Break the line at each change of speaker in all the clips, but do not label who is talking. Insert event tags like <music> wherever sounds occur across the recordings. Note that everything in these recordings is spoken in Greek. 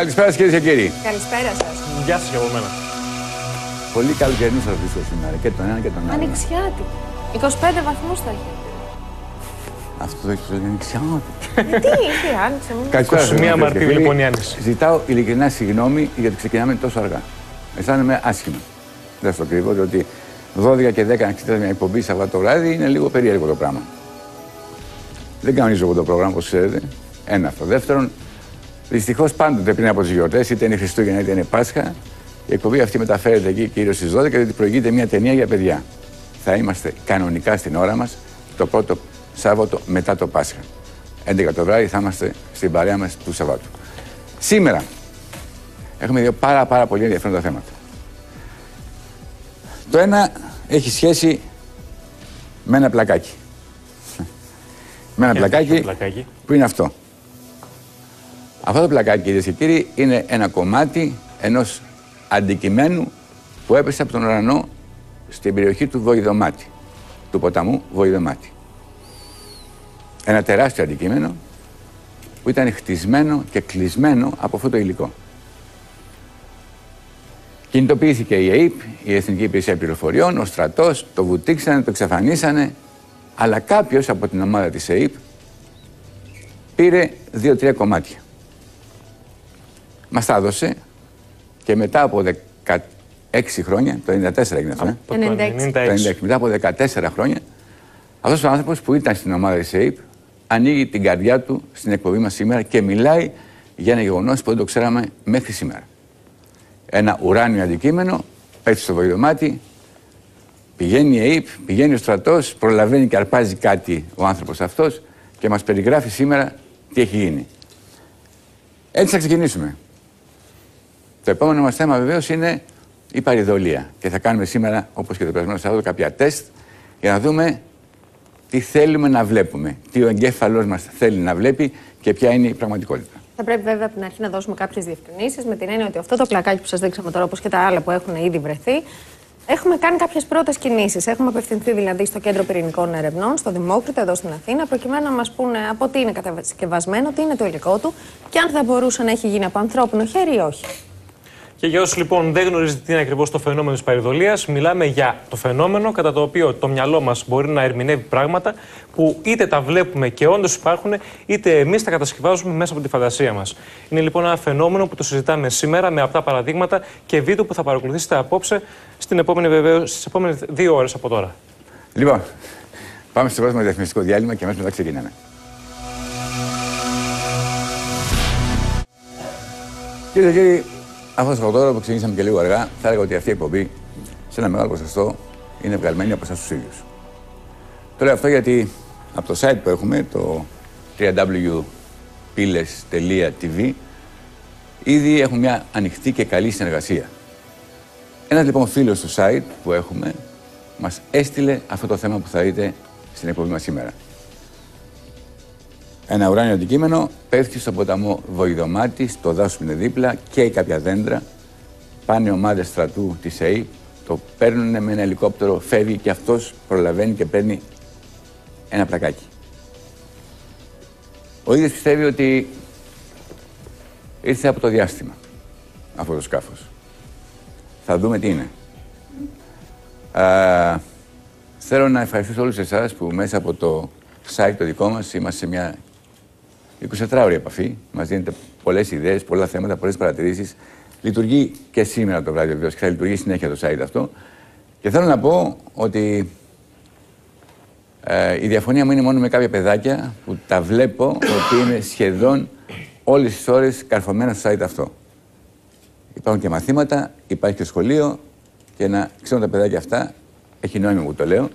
Καλησπέρα κυρίες και κύριοι.
Καλησπέρα σας.
Γεια σας και από μένα.
Πολύ καλοκαιρινό θα βρίσκω σήμερα και τον ένα και τον άλλο.
Ανοιξιάτη. 25 βαθμούς θα έχει.
Αυτό το έχεις πει ανοιξιάτη.
Τι είχε, άνοιξε. μην-
Καλησπέρα
21
σας, κυρίες και
Μαρτίου,
φίλοι.
λοιπόν, η Άννηση.
Ζητάω ειλικρινά συγγνώμη γιατί ξεκινάμε τόσο αργά. Αισθάνομαι άσχημα. Δεν στο κρύβω, διότι 12 και 10 να εξετάζει μια εκπομπή Σαββάτο το βράδυ είναι λίγο περίεργο το πράγμα. Δεν κανονίζω εγώ το πρόγραμμα, όπως ξέρετε. Ένα αυτό. Δεύτερον, δυστυχώς πάντοτε πριν από τις γιορτές, είτε είναι Χριστούγεννα είτε είναι Πάσχα, η εκπομπή αυτή μεταφέρεται εκεί κυρίως στις 12 γιατί προηγείται μια ταινία για παιδιά. Θα είμαστε κανονικά στην ώρα μας το πρώτο Σάββατο μετά το Πάσχα. 11 το βράδυ θα είμαστε στην παρέα μας του Σαββάτου. Σήμερα έχουμε δύο πάρα, πάρα πολύ ενδιαφέροντα θέματα. Το ένα έχει σχέση με ένα πλακάκι. <laughs> με ένα
Ποιο
πλακάκι
πλακάκι;
που είναι αυτό. Αυτό το πλακάκι, κυρίες και κύριοι, είναι ένα κομμάτι ενός αντικειμένου που έπεσε από τον ουρανό στην περιοχή του Βοηδομάτη, του ποταμού Βοηδομάτη. Ένα τεράστιο αντικείμενο που ήταν χτισμένο και κλεισμένο από αυτό το υλικό. Κινητοποιήθηκε η ΑΕΠ, η Εθνική Υπηρεσία Πληροφοριών, ο στρατός, το βουτήξανε, το εξαφανίσανε, αλλά κάποιος από την ομάδα της ΑΕΠ πήρε δύο-τρία κομμάτια. Μας τα έδωσε και μετά από 16 χρόνια, το 94 έγινε αυτό, ε;
Από το
96.
96.
96. Μετά από 14 χρόνια, αυτός ο άνθρωπος που ήταν στην ομάδα της ΑΕΠ ανοίγει την καρδιά του στην εκπομπή μας σήμερα και μιλάει για ένα γεγονός που δεν το ξέραμε μέχρι σήμερα. Ένα ουράνιο αντικείμενο, πέφτει στο βοηδομάτι, πηγαίνει η ΑΕΠ, πηγαίνει ο στρατός, προλαβαίνει και αρπάζει κάτι ο άνθρωπος αυτός και μας περιγράφει σήμερα τι έχει γίνει. Έτσι θα ξεκινήσουμε. Το επόμενο μας θέμα βεβαίως είναι η παρηδολία. Και θα κάνουμε σήμερα, όπως και το περασμένο Σάββατο, κάποια τεστ για να δούμε τι θέλουμε να βλέπουμε. Τι ο εγκέφαλός μας θέλει να βλέπει και ποια είναι η πραγματικότητα.
Θα πρέπει βέβαια από την αρχή να δώσουμε κάποιες διευκρινήσεις με την έννοια ότι αυτό το πλακάκι που σας δείξαμε τώρα, όπως και τα άλλα που έχουν ήδη βρεθεί, έχουμε κάνει κάποιες πρώτες κινήσεις. Έχουμε απευθυνθεί δηλαδή στο Κέντρο Πυρηνικών Ερευνών, στο Δημόκριτο εδώ στην Αθήνα, προκειμένου να μας πούνε από τι είναι κατασκευασμένο, τι είναι το υλικό του και αν θα μπορούσε να έχει γίνει από ανθρώπινο χέρι ή όχι.
Και για όσους λοιπόν δεν γνωρίζετε τι είναι ακριβώς το φαινόμενο της παρηδολία, μιλάμε για το φαινόμενο κατά το οποίο το μυαλό μας μπορεί να ερμηνεύει πράγματα που είτε τα βλέπουμε και όντως υπάρχουν, είτε εμείς τα κατασκευάζουμε μέσα από τη φαντασία μας. Είναι λοιπόν ένα φαινόμενο που το συζητάμε σήμερα με αυτά παραδείγματα και βίντεο που θα παρακολουθήσετε απόψε στην επόμενη, βεβαίως, στις επόμενες δύο ώρες από τώρα.
Λοιπόν, πάμε στο πρώτο διαφημιστικό διάλειμμα και αμέσως μετά ξεκινάμε. Κυρίες και κύριοι, αυτό το τώρα που ξεκινήσαμε και λίγο αργά, θα έλεγα ότι αυτή η εκπομπή σε ένα μεγάλο ποσοστό είναι βγαλμένη από εσάς τους ίδιους. Το λέω αυτό γιατί από το site που έχουμε, το www.piles.tv, ήδη έχουμε μια ανοιχτή και καλή συνεργασία. Ένας λοιπόν φίλος του site που έχουμε μας έστειλε αυτό το θέμα που θα δείτε στην εκπομπή μας σήμερα. Ένα ουράνιο αντικείμενο πέφτει στον ποταμό Βοηδομάτη, στο δάσος που είναι δίπλα, καίει κάποια δέντρα. Πάνε ομάδες στρατού της ΑΕΠ, το παίρνουν με ένα ελικόπτερο, φεύγει και αυτός προλαβαίνει και παίρνει ένα πλακάκι. Ο ίδιος πιστεύει ότι ήρθε από το διάστημα αυτό το σκάφος. Θα δούμε τι είναι. Α, θέλω να ευχαριστήσω όλους εσάς που μέσα από το site το δικό μας είμαστε σε μια 24ωρη επαφή. Μας δίνετε πολλές ιδέες, πολλά θέματα, πολλές παρατηρήσεις. Λειτουργεί και σήμερα το βράδυ βεβαίως και θα λειτουργεί συνέχεια το site αυτό. Και θέλω να πω ότι ε, η διαφωνία μου είναι μόνο με κάποια παιδάκια που τα βλέπω ότι είναι σχεδόν όλες τις ώρες καρφωμένα στο site αυτό. Υπάρχουν και μαθήματα, υπάρχει και σχολείο και να ξέρουν τα παιδάκια αυτά, έχει νόημα που το λέω,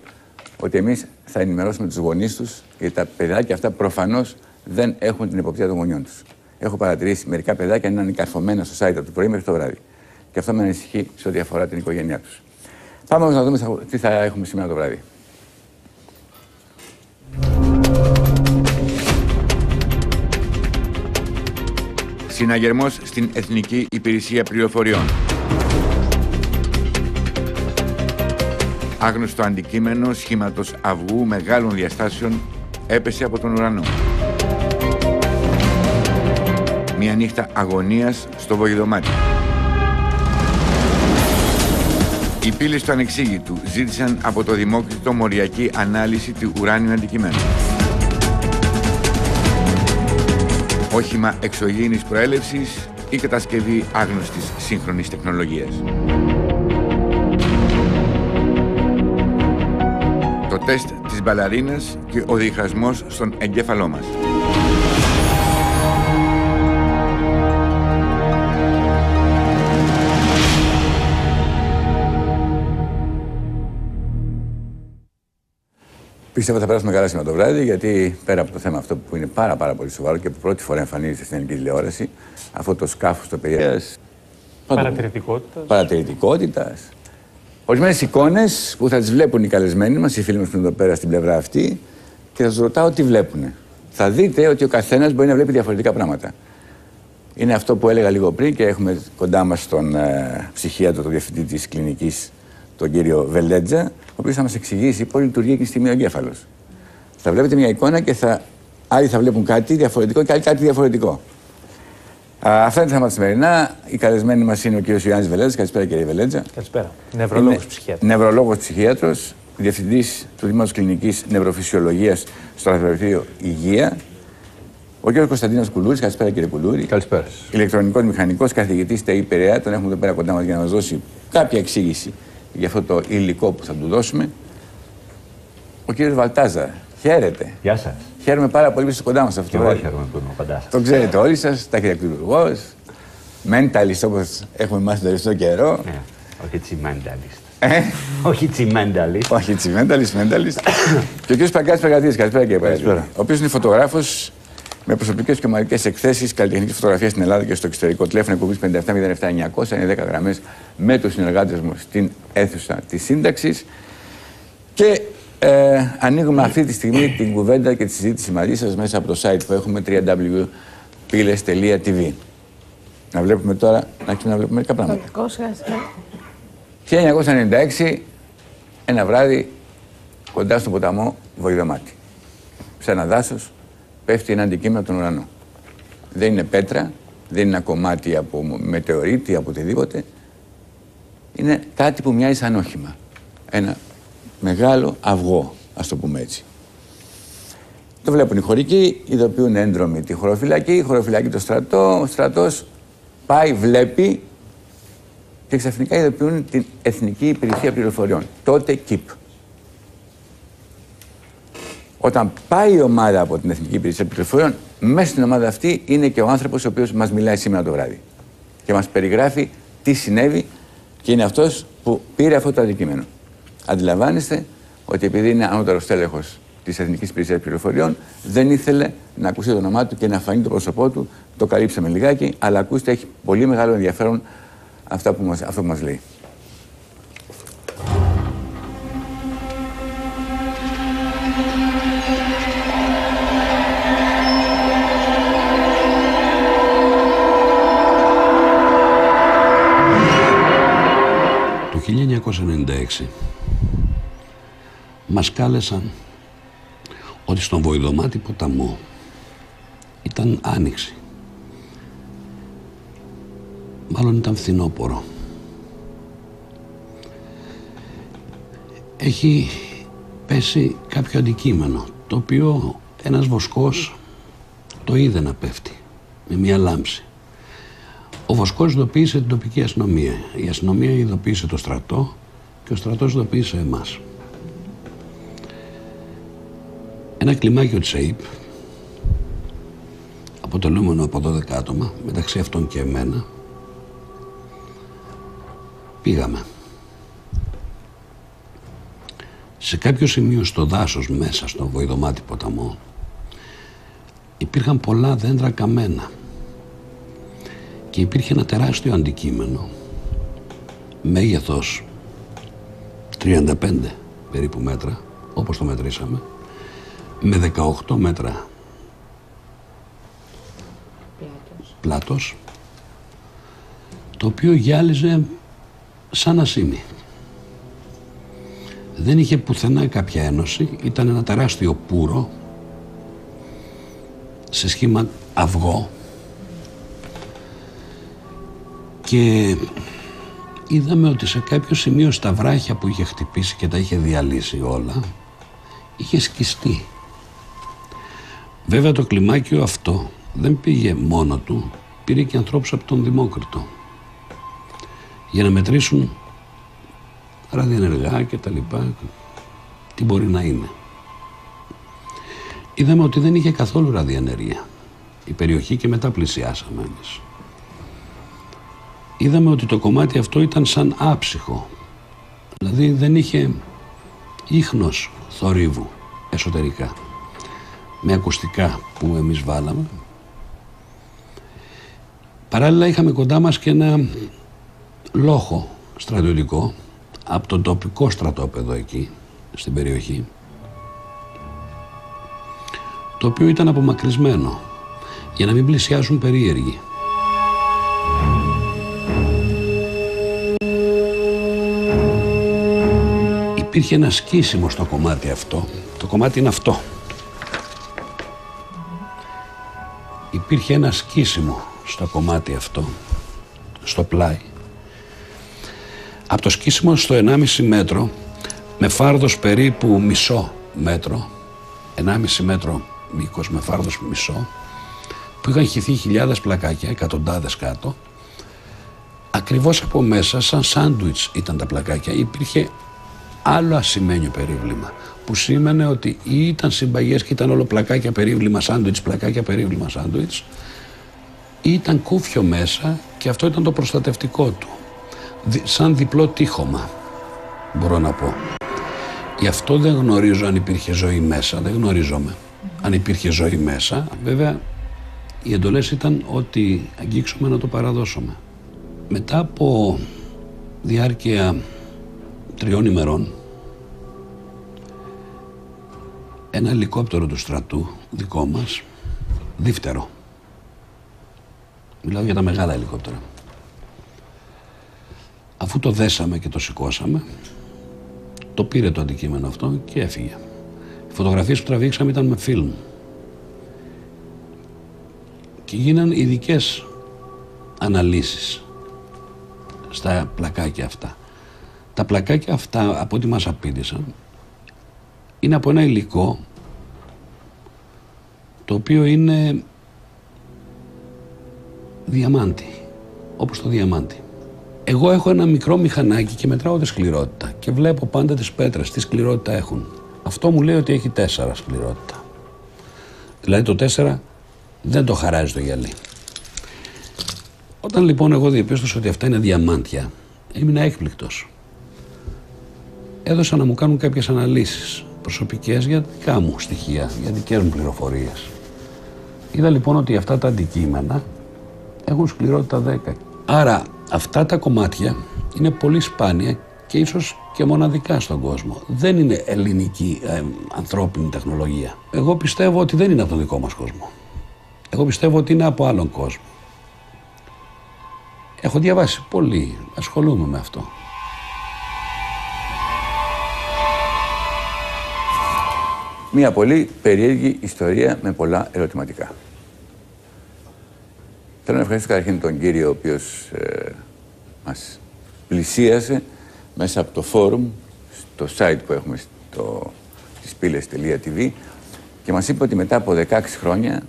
ότι εμείς θα ενημερώσουμε τους γονείς τους γιατί τα παιδάκια αυτά προφανώς δεν έχουν την εποπτεία των γονιών τους. Έχω παρατηρήσει μερικά παιδάκια να είναι καρφωμένα στο site από το πρωί μέχρι το βράδυ. Και αυτό με ανησυχεί σε ό,τι αφορά την οικογένειά τους. Πάμε όμως να δούμε τι θα έχουμε σήμερα το βράδυ. Συναγερμός στην Εθνική Υπηρεσία Πληροφοριών. Άγνωστο αντικείμενο σχήματος αυγού μεγάλων διαστάσεων έπεσε από τον ουρανό. Μια νύχτα αγωνίας στο Βογεδομάτι. Οι πύλες του ανεξήγητου ζήτησαν από το Δημόκριτο μοριακή ανάλυση του ουράνιου αντικειμένου. Όχημα εξωγήινης προέλευσης ή κατασκευή άγνωστης σύγχρονης τεχνολογίας. Το τεστ της μπαλαρίνας και ο διχασμός στον εγκέφαλό μας. Πίστευα θα περάσουμε καλά σήμερα το βράδυ, γιατί πέρα από το θέμα αυτό που είναι πάρα, πάρα πολύ σοβαρό και που πρώτη φορά εμφανίζεται στην ελληνική τηλεόραση, αυτό το σκάφος στο Περιά.
Παρατηρητικότητας.
Παρατηρητικότητας. Ορισμένες εικόνες που θα τις βλέπουν οι καλεσμένοι μας, οι φίλοι μας που είναι εδώ πέρα στην πλευρά αυτή, και θα τους ρωτάω τι βλέπουν. Θα δείτε ότι ο καθένας μπορεί να βλέπει διαφορετικά πράγματα. Είναι αυτό που έλεγα λίγο πριν και έχουμε κοντά μας τον ε, ψυχίατρο, τον διευθυντή της κλινικής, τον κύριο Βελέτζα, ο οποίος θα μας εξηγήσει πώς λειτουργεί εκείνη τη στιγμή ο εγκέφαλος. Θα βλέπετε μια εικόνα και θα, άλλοι θα βλέπουν κάτι διαφορετικό και άλλοι κάτι διαφορετικό. Α, αυτά είναι τα θέματα σημερινά. Οι καλεσμένοι μας είναι ο κ. Ιωάννης Βελέτζα. Καλησπέρα, κύριε Βελέτζα.
Καλησπέρα. Νευρολόγος ψυχιάτρος.
Νευρολόγος ψυχίατρος, διευθυντής του Δήμου Κλινικής Νευροφυσιολογίας στο Λαθροπευτείο Υγεία. Ο κ. Κωνσταντίνος Κουλούρης. Καλησπέρα, κύριε Κουλούρη.
Καλησπέρα.
Ηλεκτρονικός μηχανικός, καθηγητής ΤΕΙ Περαία. Τον έχουμε εδώ πέρα κοντά μας για να μας δώσει κάποια εξήγηση για αυτό το υλικό που θα του δώσουμε. Ο κ. Βαλτάζα. Χαίρετε.
Γεια σας.
Χαίρομαι πάρα πολύ που είστε κοντά μας αυτό
Και
το
εγώ
βράδυ.
χαίρομαι που είμαι κοντά σας.
Το ξέρετε όλοι σας, ταχυδακτηλουργό, mentalist όπως έχουμε μάθει τον τελευταίο καιρό.
Ναι, όχι τσιμένταλιστ.
Ε,
όχι τσιμένταλιστ.
όχι έτσι, mentalist, mentalist. και ο κ. Παγκάτης Παγκατή, καλησπέρα κύριε Παγκάτη. Ο οποίος είναι φωτογράφος με προσωπικές και ομαδικές εκθέσεις καλλιτεχνική φωτογραφία στην Ελλάδα και στο εξωτερικό. Τηλέφωνο εκπομπής 5707-900 είναι 10 γραμμές με τους συνεργάτες μου στην αίθουσα της σύνταξης. Και ε, ανοίγουμε αυτή τη στιγμή την κουβέντα και τη συζήτηση μαζί σας μέσα από το site που έχουμε www.piles.tv. Να βλέπουμε τώρα, να αρχίσουμε να βλέπουμε μερικά πράγματα.
Κακό, σιγά σιγά.
1996, ένα βράδυ, κοντά στο ποταμό Βοηδομάτι. Σε ένα δάσος πέφτει ένα αντικείμενο από τον ουρανό. Δεν είναι πέτρα, δεν είναι ένα κομμάτι από μετεωρίτη, από οτιδήποτε. Είναι κάτι που μοιάζει σαν όχημα. Ένα μεγάλο αυγό, ας το πούμε έτσι. Το βλέπουν οι χωρικοί, ειδοποιούν έντρομοι τη χωροφυλακή, η χωροφυλακή το στρατό, ο στρατός πάει, βλέπει και ξαφνικά ειδοποιούν την Εθνική Υπηρεσία Πληροφοριών. Τότε ΚΙΠ. Όταν πάει η ομάδα από την Εθνική Υπηρεσία Πληροφοριών, μέσα στην ομάδα αυτή είναι και ο άνθρωπος ο οποίος μας μιλάει σήμερα το βράδυ. Και μας περιγράφει τι συνέβη και είναι αυτός που πήρε αυτό το αντικείμενο. Αντιλαμβάνεστε ότι επειδή είναι ανώτερος τέλεχο της Εθνικής Υπηρεσίας Πληροφοριών, δεν ήθελε να ακούσει το όνομά του και να φανεί το πρόσωπό του. Το καλύψαμε λιγάκι, αλλά ακούστε, έχει πολύ μεγάλο ενδιαφέρον αυτά που μας, αυτό που μας λέει.
1996 μας κάλεσαν ότι στον Βοηδομάτι ποταμό ήταν άνοιξη. Μάλλον ήταν φθινόπορο. Έχει πέσει κάποιο αντικείμενο το οποίο ένας βοσκός το είδε να πέφτει με μια λάμψη. Ο Βοσκός ειδοποίησε την τοπική αστυνομία. Η αστυνομία ειδοποίησε το στρατό και ο στρατός ειδοποίησε εμάς. Ένα κλιμάκιο της ΑΕΠ, αποτελούμενο από 12 άτομα, μεταξύ αυτών και εμένα, πήγαμε. Σε κάποιο σημείο στο δάσος μέσα στον Βοηδομάτι ποταμό υπήρχαν πολλά δέντρα καμένα και υπήρχε ένα τεράστιο αντικείμενο μέγεθος 35 περίπου μέτρα όπως το μετρήσαμε με 18 μέτρα. Πλάτος. Το οποίο γυάλιζε σαν ασήμι. Δεν είχε πουθενά κάποια ένωση, ήταν ένα τεράστιο πουρο σε σχήμα αυγό. Και είδαμε ότι σε κάποιο σημείο στα βράχια που είχε χτυπήσει και τα είχε διαλύσει όλα είχε σκιστεί. Βέβαια το κλιμάκιο αυτό δεν πήγε μόνο του, πήρε και ανθρώπους από τον Δημόκριτο για να μετρήσουν ραδιενεργά και τα λοιπά, τι μπορεί να είναι. Είδαμε ότι δεν είχε καθόλου ραδιενέργεια η περιοχή και μετά πλησιάσαμε εμείς. Είδαμε ότι το κομμάτι αυτό ήταν σαν άψυχο, δηλαδή δεν είχε ίχνος θορύβου εσωτερικά με ακουστικά που εμείς βάλαμε. Παράλληλα είχαμε κοντά μας και ένα λόχο στρατιωτικό από το τοπικό στρατόπεδο εκεί στην περιοχή το οποίο ήταν απομακρυσμένο για να μην πλησιάσουν περίεργοι. Υπήρχε ένα σκίσιμο στο κομμάτι αυτό. Το κομμάτι είναι αυτό. Υπήρχε ένα σκίσιμο στο κομμάτι αυτό, στο πλάι. Από το σκίσιμο στο 1,5 μέτρο, με φάρδος περίπου μισό μέτρο, 1,5 μέτρο μήκος με φάρδος μισό, που είχαν χυθεί χιλιάδες πλακάκια, εκατοντάδες κάτω, ακριβώς από μέσα, σαν σάντουιτς ήταν τα πλακάκια, υπήρχε άλλο ασημένιο περίβλημα που σήμαινε ότι ή ήταν συμπαγές και ήταν όλο πλακάκια περίβλημα σάντουιτς, πλακάκια περίβλημα σάντουιτς ή ήταν κούφιο μέσα και αυτό ήταν το προστατευτικό του. Σαν διπλό τείχομα μπορώ να πω. Γι' αυτό δεν γνωρίζω αν υπήρχε ζωή μέσα δεν γνωρίζομαι αν υπήρχε ζωή μέσα. Βέβαια οι εντολές ήταν ότι αγγίξουμε να το παραδώσουμε. Μετά από διάρκεια τριών ημερών ένα ελικόπτερο του στρατού δικό μας δεύτερο μιλάω για τα μεγάλα ελικόπτερα. Αφού το δέσαμε και το σηκώσαμε το πήρε το αντικείμενο αυτό και έφυγε. Οι φωτογραφίες που τραβήξαμε ήταν με φιλμ. Και γίναν ειδικές αναλύσεις στα πλακάκια αυτά τα πλακάκια αυτά, από ό,τι μας απήντησαν, είναι από ένα υλικό το οποίο είναι διαμάντι, όπως το διαμάντι. Εγώ έχω ένα μικρό μηχανάκι και μετράω τη σκληρότητα και βλέπω πάντα τις πέτρες, τι σκληρότητα έχουν. Αυτό μου λέει ότι έχει τέσσερα σκληρότητα. Δηλαδή το τέσσερα δεν το χαράζει το γυαλί. Όταν λοιπόν εγώ διαπίστωσα ότι αυτά είναι διαμάντια, ήμουν έκπληκτος έδωσαν να μου κάνουν κάποιες αναλύσεις προσωπικές για δικά μου στοιχεία, για δικές μου πληροφορίες. Είδα λοιπόν ότι αυτά τα αντικείμενα έχουν σκληρότητα 10. Άρα αυτά τα κομμάτια είναι πολύ σπάνια και ίσως και μοναδικά στον κόσμο. Δεν είναι ελληνική ε, ανθρώπινη τεχνολογία. Εγώ πιστεύω ότι δεν είναι από τον δικό μας κόσμο. Εγώ πιστεύω ότι είναι από άλλον κόσμο. Έχω διαβάσει πολύ, ασχολούμαι με αυτό.
Μια πολύ περίεργη ιστορία με πολλά ερωτηματικά. Θέλω να ευχαριστήσω καταρχήν τον κύριο ο οποίος ε, μας πλησίασε μέσα από το φόρουμ στο site που έχουμε στο, στις πύλες.tv και μας είπε ότι μετά από 16 χρόνια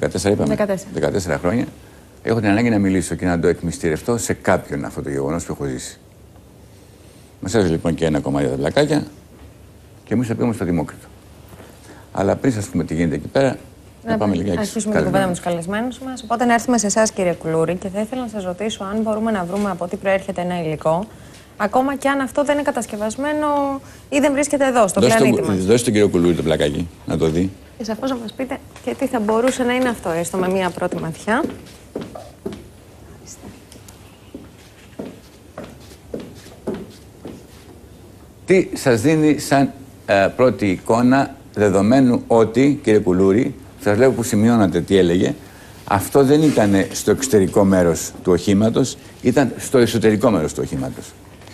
14 είπαμε, 14. 14 χρόνια έχω την ανάγκη να μιλήσω και να το εκμυστηρευτώ σε κάποιον αυτό το γεγονός που έχω ζήσει. Μας έδωσε λοιπόν και ένα κομμάτι τα πλακάκια και εμείς θα πήγαμε στο Δημόκριτο. Αλλά πριν σας πούμε τι γίνεται εκεί πέρα, να, να πάμε λιγάκι.
Αρχίσουμε την κουβέντα με τους καλεσμένους μας. Οπότε να έρθουμε σε εσάς, κύριε Κουλούρη, και θα ήθελα να σας ρωτήσω αν μπορούμε να βρούμε από τι προέρχεται ένα υλικό. Ακόμα και αν αυτό δεν είναι κατασκευασμένο ή δεν βρίσκεται εδώ, στο δώστε πλανήτη μας.
Δώστε τον κύριο Κουλούρη το πλακάκι, να το δει.
Και σαφώς να μας πείτε και τι θα μπορούσε να είναι αυτό, έστω με μία πρώτη ματιά.
Τι σας δίνει σαν ε, πρώτη εικόνα, δεδομένου ότι, κύριε Κουλούρη, σας λέω που σημειώνατε τι έλεγε, αυτό δεν ήταν στο εξωτερικό μέρος του οχήματος, ήταν στο εσωτερικό μέρος του οχήματος.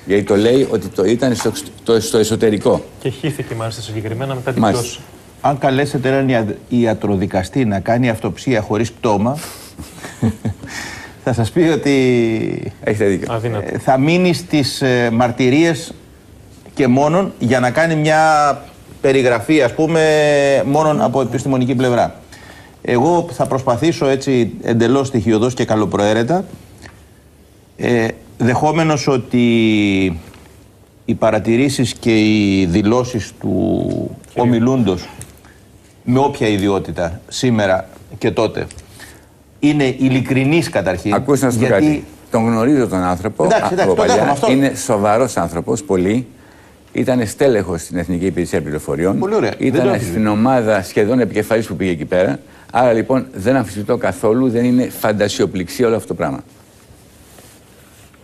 Γιατί το λέει ότι το ήταν στο, το, στο εσωτερικό.
Και χύθηκε μάλιστα συγκεκριμένα μετά την πτώση.
Αν καλέσετε έναν ιατροδικαστή να κάνει αυτοψία χωρίς πτώμα, <laughs> θα σας πει ότι
Έχετε δίκιο.
Αδύνατο.
ε, θα μείνει στις ε, μαρτυρίες και μόνον για να κάνει μια περιγραφή, ας πούμε, μόνον από επιστημονική πλευρά. Εγώ θα προσπαθήσω έτσι εντελώς στοιχειοδός και καλοπροαίρετα, ε, δεχόμενος ότι οι παρατηρήσεις και οι δηλώσεις του ομιλούντος με όποια ιδιότητα σήμερα και τότε είναι ειλικρινής καταρχήν.
Ακούστε να σου πω κάτι. Τον γνωρίζω τον άνθρωπο.
Εντάξει,
α,
εντάξει,
από
το
παλιά.
δέχομαι αυτό.
Είναι σοβαρός άνθρωπος, πολύ. Ήταν στέλεχος στην Εθνική Υπηρεσία Πληροφοριών.
Πολύ ωραία. Δεν το
Ήταν
αμφισβητώ.
στην ομάδα σχεδόν επικεφαλής που πήγε εκεί πέρα. Άρα λοιπόν δεν αμφισβητώ καθόλου, δεν είναι φαντασιοπληξία όλο αυτό το πράγμα.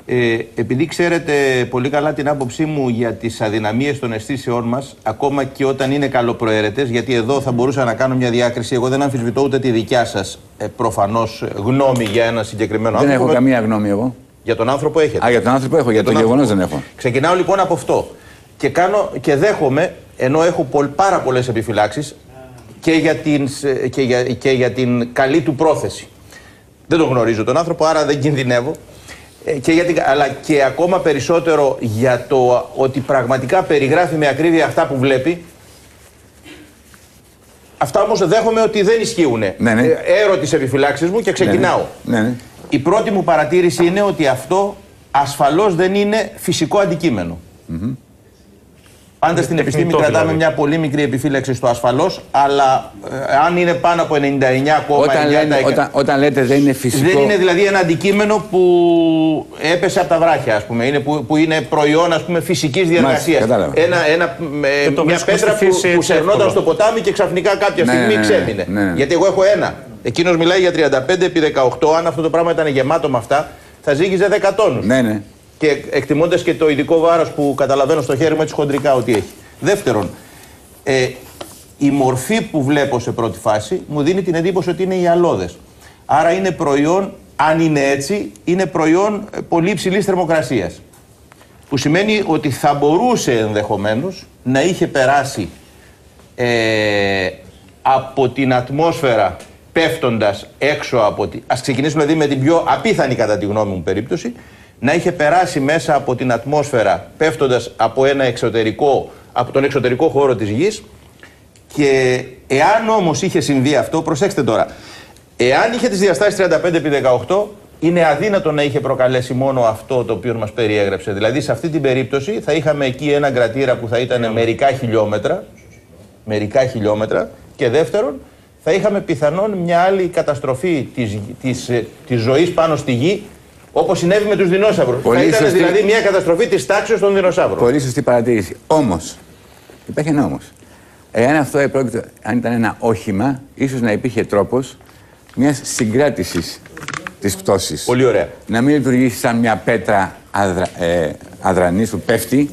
Ε, επειδή ξέρετε πολύ καλά την άποψή μου για τις αδυναμίες των αισθήσεών μας, ακόμα και όταν είναι καλοπροαίρετες, γιατί εδώ θα μπορούσα να κάνω μια διάκριση, εγώ δεν αμφισβητώ ούτε τη δικιά σας ε, προφανώς γνώμη για ένα συγκεκριμένο
Δεν
άνθρωπο.
έχω καμία γνώμη εγώ.
Για τον άνθρωπο έχετε.
Α, για τον άνθρωπο έχω, για το
τον
γεγονός
άνθρωπο.
δεν έχω.
Ξεκινάω λοιπόν από αυτό. Και, κάνω, και δέχομαι, ενώ έχω πολ, πάρα πολλές επιφυλάξεις και, για την, σ- και, για, και για την καλή του πρόθεση. Δεν τον γνωρίζω τον άνθρωπο, άρα δεν κινδυνεύω. Ε, Και για την, αλλά και ακόμα περισσότερο για το ότι πραγματικά περιγράφει με ακρίβεια αυτά που βλέπει. Αυτά όμως δέχομαι ότι δεν ισχύουν.
Ναι, ναι.
Ε, Έρω τις επιφυλάξεις μου και ξεκινάω.
Ναι, ναι.
Η πρώτη μου παρατήρηση είναι ότι αυτό ασφαλώς δεν είναι φυσικό αντικείμενο. Πάντα στην επιστήμη
τεχνητό
κρατάμε
δηλαδή.
μια πολύ μικρή επιφύλαξη στο ασφαλώς, αλλά ε, αν είναι πάνω από 99,9%.
Όταν, λένε, όταν, όταν λέτε δεν είναι φυσικό.
Δεν είναι δηλαδή ένα αντικείμενο που έπεσε από τα βράχια, ας πούμε. Είναι που, που είναι προϊόν ας πούμε, φυσικής διεργασίας.
κατάλαβα.
Ένα, ένα, ε,
το
μια
βρίσκουμε
πέτρα
στη
που,
φύση
που
έτσι
σερνόταν
εύκολα.
στο ποτάμι και ξαφνικά κάποια
Ναι,
στιγμή
ναι, ναι,
ξέμεινε.
ναι, ναι.
Γιατί εγώ έχω ένα. Εκείνος μιλάει για 35 επί 18. Αν αυτό το πράγμα ήταν γεμάτο με αυτά, θα ζύγιζε 10 τόνους.
Ναι, ναι.
Και εκτιμώντας και το ειδικό βάρος που καταλαβαίνω στο χέρι μου έτσι χοντρικά ότι έχει. Δεύτερον, ε, η μορφή που βλέπω σε πρώτη φάση μου δίνει την εντύπωση ότι είναι οι αλώδες. Άρα είναι προϊόν, αν είναι έτσι, είναι προϊόν ε, πολύ υψηλής θερμοκρασίας. Που σημαίνει ότι θα μπορούσε ενδεχομένως να είχε περάσει ε, από την ατμόσφαιρα πέφτοντας έξω από τη... Ας ξεκινήσουμε δηλαδή με την πιο απίθανη κατά τη γνώμη μου περίπτωση να είχε περάσει μέσα από την ατμόσφαιρα πέφτοντας από, ένα εξωτερικό, από τον εξωτερικό χώρο της γης και εάν όμως είχε συμβεί αυτό, προσέξτε τώρα, εάν είχε τις διαστάσεις 35x18 είναι αδύνατο να είχε προκαλέσει μόνο αυτό το οποίο μας περιέγραψε. Δηλαδή σε αυτή την περίπτωση θα είχαμε εκεί ένα κρατήρα που θα ήταν μερικά χιλιόμετρα μερικά χιλιόμετρα και δεύτερον θα είχαμε πιθανόν μια άλλη καταστροφή της, της, ε, της ζωής πάνω στη γη όπως συνέβη με τους δεινόσαυρους.
Πολύ
θα ήταν
σωστή.
δηλαδή μια καταστροφή της τάξης των δεινοσαύρων.
Πολύ σωστή παρατήρηση. Όμως, υπάρχει ένα όμως. Εάν αυτό επρόκειτο, αν ήταν ένα όχημα, ίσως να υπήρχε τρόπος μιας συγκράτησης της πτώσης.
Πολύ ωραία.
Να μην λειτουργήσει σαν μια πέτρα αδρα, ε, αδρανής που πέφτει,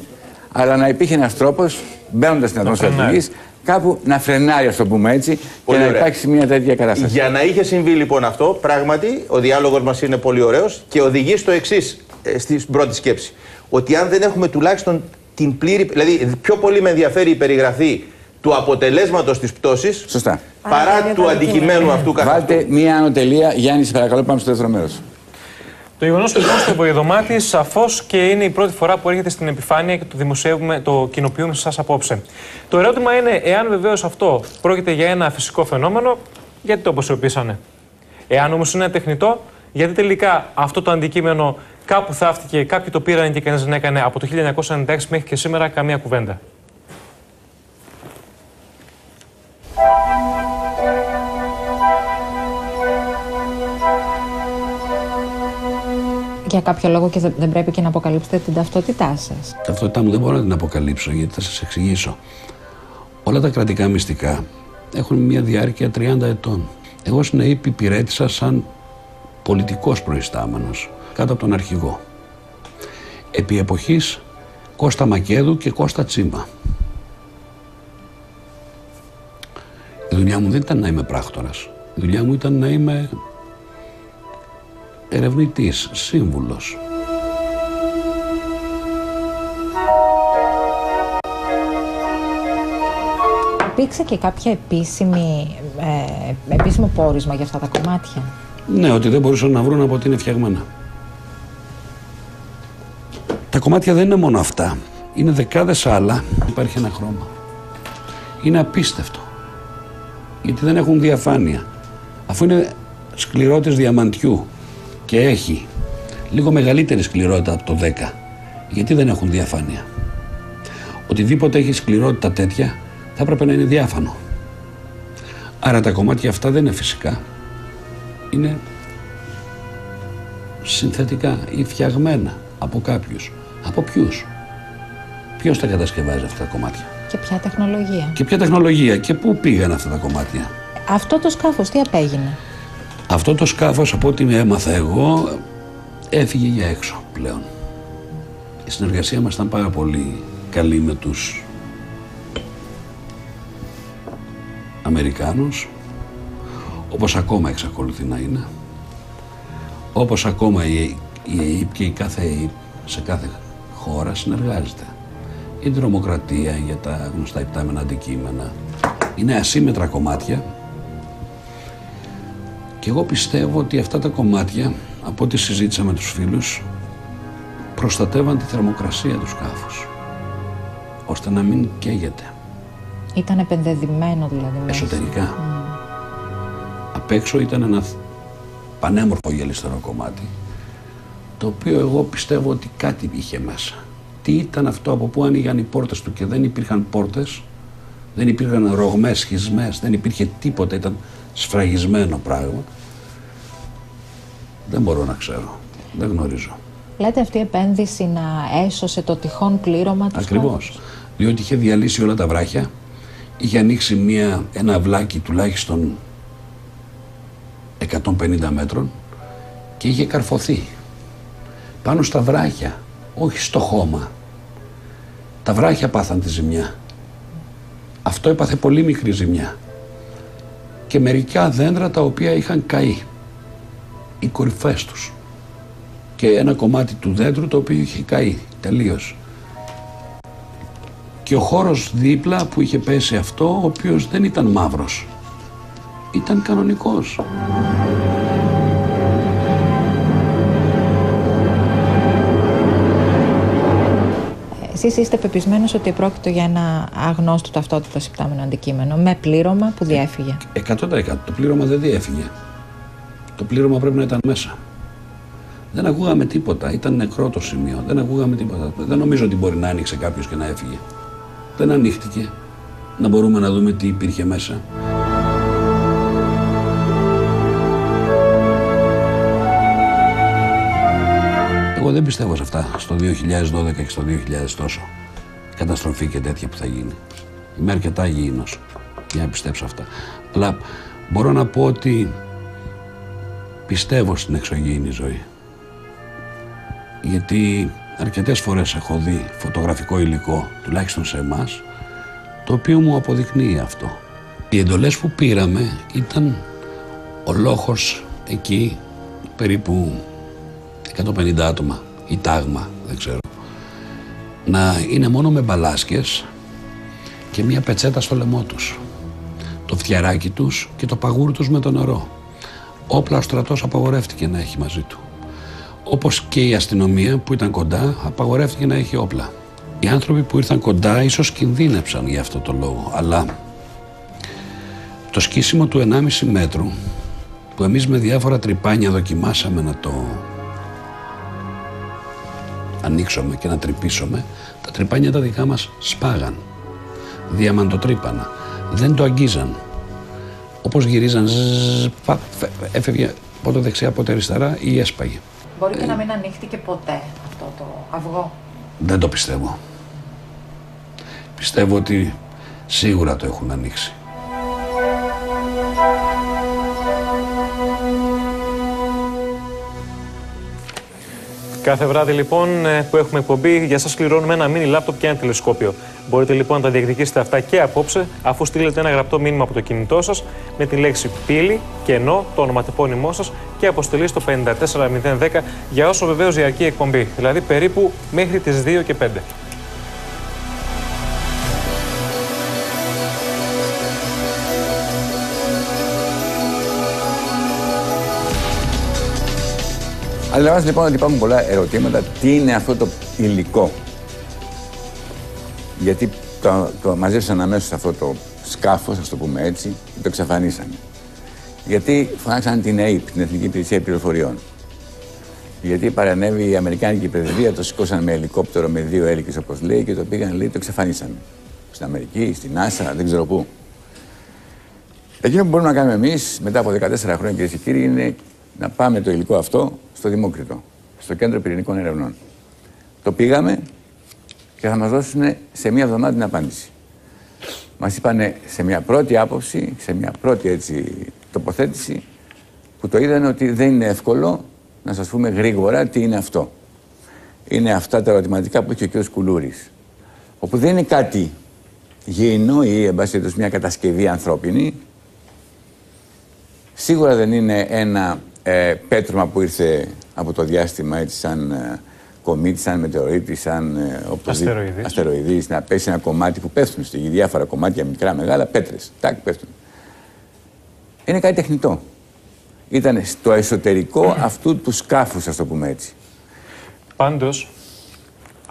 αλλά να υπήρχε ένας τρόπος μπαίνοντας στην ατμόσφαιρα της
φρενάρει.
γης, κάπου να φρενάρει, ας το πούμε έτσι,
Πολύ
και να
ωραία.
υπάρξει μια τέτοια κατάσταση.
Για να είχε συμβεί λοιπόν αυτό, πράγματι ο διάλογος μας είναι πολύ ωραίος και οδηγεί στο εξής στην πρώτη σκέψη. Ότι αν δεν έχουμε τουλάχιστον την πλήρη. Δηλαδή, πιο πολύ με ενδιαφέρει η περιγραφή του αποτελέσματος της πτώσης
Σωστά.
παρά
Παρά
του
το
αντικειμένου
αντικείμενο.
αυτού καθ'
Βάλτε
αυτού.
μία ανωτελεία, Γιάννη, σε παρακαλώ, πάμε στο δεύτερο μέρος.
Το γεγονός λοιπόν στο υποδομάτι σαφώς και είναι η πρώτη φορά που έρχεται στην επιφάνεια και το δημοσιεύουμε, το κοινοποιούμε σε εσάς απόψε. Το ερώτημα είναι εάν βεβαίως αυτό πρόκειται για ένα φυσικό φαινόμενο, γιατί το αποσιωπήσανε. Εάν όμως είναι τεχνητό, γιατί τελικά αυτό το αντικείμενο κάπου θαύτηκε, κάποιοι το πήραν και κανείς δεν έκανε από το 1996 μέχρι και σήμερα καμία κουβέντα;
Για κάποιο λόγο και δεν δεν πρέπει και να αποκαλύψετε την ταυτότητά σας.
ταυτότητά μου δεν μπορώ να την αποκαλύψω γιατί θα σας εξηγήσω. Όλα τα κρατικά μυστικά έχουν μια διάρκεια 30 ετών. Εγώ στην ΑΕΠ υπηρέτησα σαν πολιτικός προϊστάμενος κάτω από τον αρχηγό. Επί εποχής Κώστα Μακέδου και Κώστα Τσίμα. Η δουλειά μου δεν ήταν να είμαι πράκτορας. Η δουλειά μου ήταν να είμαι ερευνητής, σύμβουλος.
Υπήρξε και κάποια επίσημη, ε, επίσημο πόρισμα για αυτά τα κομμάτια;
Ναι, ότι δεν μπορούσαν να βρουν από ότι είναι φτιαγμένα. Τα κομμάτια δεν είναι μόνο αυτά. Είναι δεκάδες άλλα. Υπάρχει ένα χρώμα. Είναι απίστευτο. Γιατί δεν έχουν διαφάνεια. Αφού είναι σκληρότητες διαμαντιού και έχει λίγο μεγαλύτερη σκληρότητα από το 10. Γιατί δεν έχουν διαφάνεια. Οτιδήποτε έχει σκληρότητα τέτοια θα έπρεπε να είναι διάφανο. Άρα τα κομμάτια αυτά δεν είναι φυσικά. Είναι συνθετικά ή φτιαγμένα από κάποιους. Από ποιους; Ποιος τα κατασκευάζει αυτά τα κομμάτια;
Και ποια τεχνολογία;
Και ποια τεχνολογία; Και πού πήγαν αυτά τα κομμάτια;
Αυτό το σκάφος τι απέγινε;
Αυτό το σκάφος από ό,τι έμαθα εγώ έφυγε για έξω πλέον. Η συνεργασία μας ήταν πάρα πολύ καλή με τους Αμερικάνους όπως ακόμα εξακολουθεί να είναι όπως ακόμα η, η ΑΕΠ και η κάθε ΑΕΠ σε κάθε χώρα συνεργάζεται. Η τρομοκρατία για τα γνωστά υπτάμενα αντικείμενα. Είναι ασύμετρα κομμάτια και εγώ πιστεύω ότι αυτά τα κομμάτια από ό,τι συζήτησα με τους φίλους προστατεύαν τη θερμοκρασία του σκάφους ώστε να μην καίγεται
Ήταν επενδεδημένο δηλαδή. μέσα.
εσωτερικά. Απ' έξω ήταν ένα πανέμορφο γελιστερό κομμάτι το οποίο εγώ πιστεύω ότι κάτι είχε μέσα. Τι ήταν αυτό από πού άνοιγαν οι πόρτες του και δεν υπήρχαν πόρτες, δεν υπήρχαν ρογμές, σχισμές, δεν υπήρχε τίποτα, ήταν σφραγισμένο πράγμα. Δεν μπορώ να ξέρω, δεν γνωρίζω.
Λέτε αυτή η επένδυση να έσωσε το τυχόν πλήρωμα τους
Ακριβώς.
σκάφους.
Διότι είχε διαλύσει όλα τα βράχια, είχε ανοίξει μια, ένα αυλάκι τουλάχιστον 150 μέτρων και είχε καρφωθεί πάνω στα βράχια, όχι στο χώμα. Τα βράχια πάθαν τη ζημιά. Αυτό έπαθε πολύ μικρή ζημιά. Και μερικά δέντρα τα οποία είχαν καεί. Οι κορυφές τους. Και ένα κομμάτι του δέντρου το οποίο είχε καεί τελείως και ο χώρος δίπλα που είχε πέσει αυτό, ο οποίος δεν ήταν μαύρος. Ήταν κανονικός.
Εσείς είστε πεπισμένος ότι πρόκειται για ένα αγνώστο ταυτότητα υπτάμενο αντικείμενο με πλήρωμα που διέφυγε;
100% το πλήρωμα δεν διέφυγε. Το πλήρωμα πρέπει να ήταν μέσα. Δεν ακούγαμε τίποτα. Ήταν νεκρό το σημείο. Δεν ακούγαμε τίποτα. Δεν νομίζω ότι μπορεί να άνοιξε κάποιος και να έφυγε. Δεν ανοίχτηκε. Να μπορούμε να δούμε τι υπήρχε μέσα. Εγώ δεν πιστεύω σε αυτά στο 2012 και στο 2000 τόσο. Καταστροφή και τέτοια που θα γίνει. Είμαι αρκετά υγιεινός για να πιστέψω αυτά. Αλλά μπορώ να πω ότι πιστεύω στην εξωγήινη ζωή. Γιατί αρκετές φορές έχω δει φωτογραφικό υλικό, τουλάχιστον σε εμάς, το οποίο μου αποδεικνύει αυτό. Οι εντολές που πήραμε ήταν ο λόγος εκεί περίπου 150 άτομα ή τάγμα, δεν ξέρω. Να είναι μόνο με μπαλάσκες και μια πετσέτα στο λαιμό τους. Το φτιαράκι τους και το παγούρι τους με το νερό. Όπλα ο στρατός απαγορεύτηκε να έχει μαζί του. Όπως και η αστυνομία που ήταν κοντά απαγορεύτηκε να έχει όπλα. Οι άνθρωποι που ήρθαν κοντά ίσως κινδύνεψαν για αυτό το λόγο, αλλά το σκίσιμο του 1,5 μέτρου που εμείς με διάφορα τρυπάνια δοκιμάσαμε να το ανοίξουμε και να τρυπήσουμε, τα τρυπάνια τα δικά μας σπάγαν. Διαμαντοτρύπανα. Δεν το αγγίζαν. Όπως γυρίζαν, ζζζ, παπ, φε- έφευγε πότε δεξιά, πότε αριστερά ή έσπαγε.
Μπορεί και να μην ανοίχτηκε ποτέ αυτό το αυγό.
Δεν το πιστεύω. Πιστεύω ότι σίγουρα το έχουν ανοίξει.
Κάθε βράδυ λοιπόν ε, που έχουμε εκπομπή, για σας κληρώνουμε ένα μίνι λάπτοπ και ένα τηλεσκόπιο. Μπορείτε λοιπόν να τα διεκδικήσετε αυτά και απόψε, αφού στείλετε ένα γραπτό μήνυμα από το κινητό σας με τη λέξη πύλη και ενώ το ονοματεπώνυμό σας και αποστολή στο 54010 για όσο βεβαίως διαρκεί η εκπομπή, δηλαδή περίπου μέχρι τις 2 και 5.
Αντιλαμβάνεστε λοιπόν ότι υπάρχουν πολλά ερωτήματα. Τι είναι αυτό το υλικό; Γιατί το, το μαζέψαν αμέσως αυτό το σκάφος, ας το πούμε έτσι, και το εξαφανίσανε. Γιατί φωνάξαν την ΑΕΠ, την Εθνική Υπηρεσία Πληροφοριών. Γιατί παρανέβη η Αμερικάνικη Πρεσβεία, το σηκώσαν με ελικόπτερο με δύο έλικες όπως λέει και το πήγαν λέει το εξαφανίσανε. Στην Αμερική, στην Άσα, δεν ξέρω πού. Εκείνο που μπορούμε να κάνουμε εμείς μετά από 14 χρόνια, κυρίες και κύριοι, είναι να πάμε το υλικό αυτό στο Δημόκριτο, στο Κέντρο Πυρηνικών Ερευνών. Το πήγαμε και θα μας δώσουν σε μία εβδομάδα την απάντηση. Μας είπαν σε μια πρώτη άποψη, σε μια πρώτη έτσι, τοποθέτηση, που το είδαν ότι δεν είναι εύκολο να σας πούμε γρήγορα τι είναι αυτό. Είναι αυτά τα ερωτηματικά που έχει ο κ. Κουλούρης. Όπου δεν είναι κάτι γήινο ή εν πάση μια κατασκευή ανθρώπινη. Σίγουρα δεν είναι ένα ε, πέτρωμα που ήρθε από το διάστημα έτσι σαν ε, κομίτη, σαν μετεωρίτη, σαν ε,
Αστεροειδής.
αστεροειδής, να πέσει ένα κομμάτι που πέφτουν στη γη, διάφορα κομμάτια, μικρά, μεγάλα, πέτρες, τάκ, πέφτουν. Είναι κάτι τεχνητό. Ήταν στο εσωτερικό αυτού του σκάφους, ας το πούμε έτσι.
Πάντως,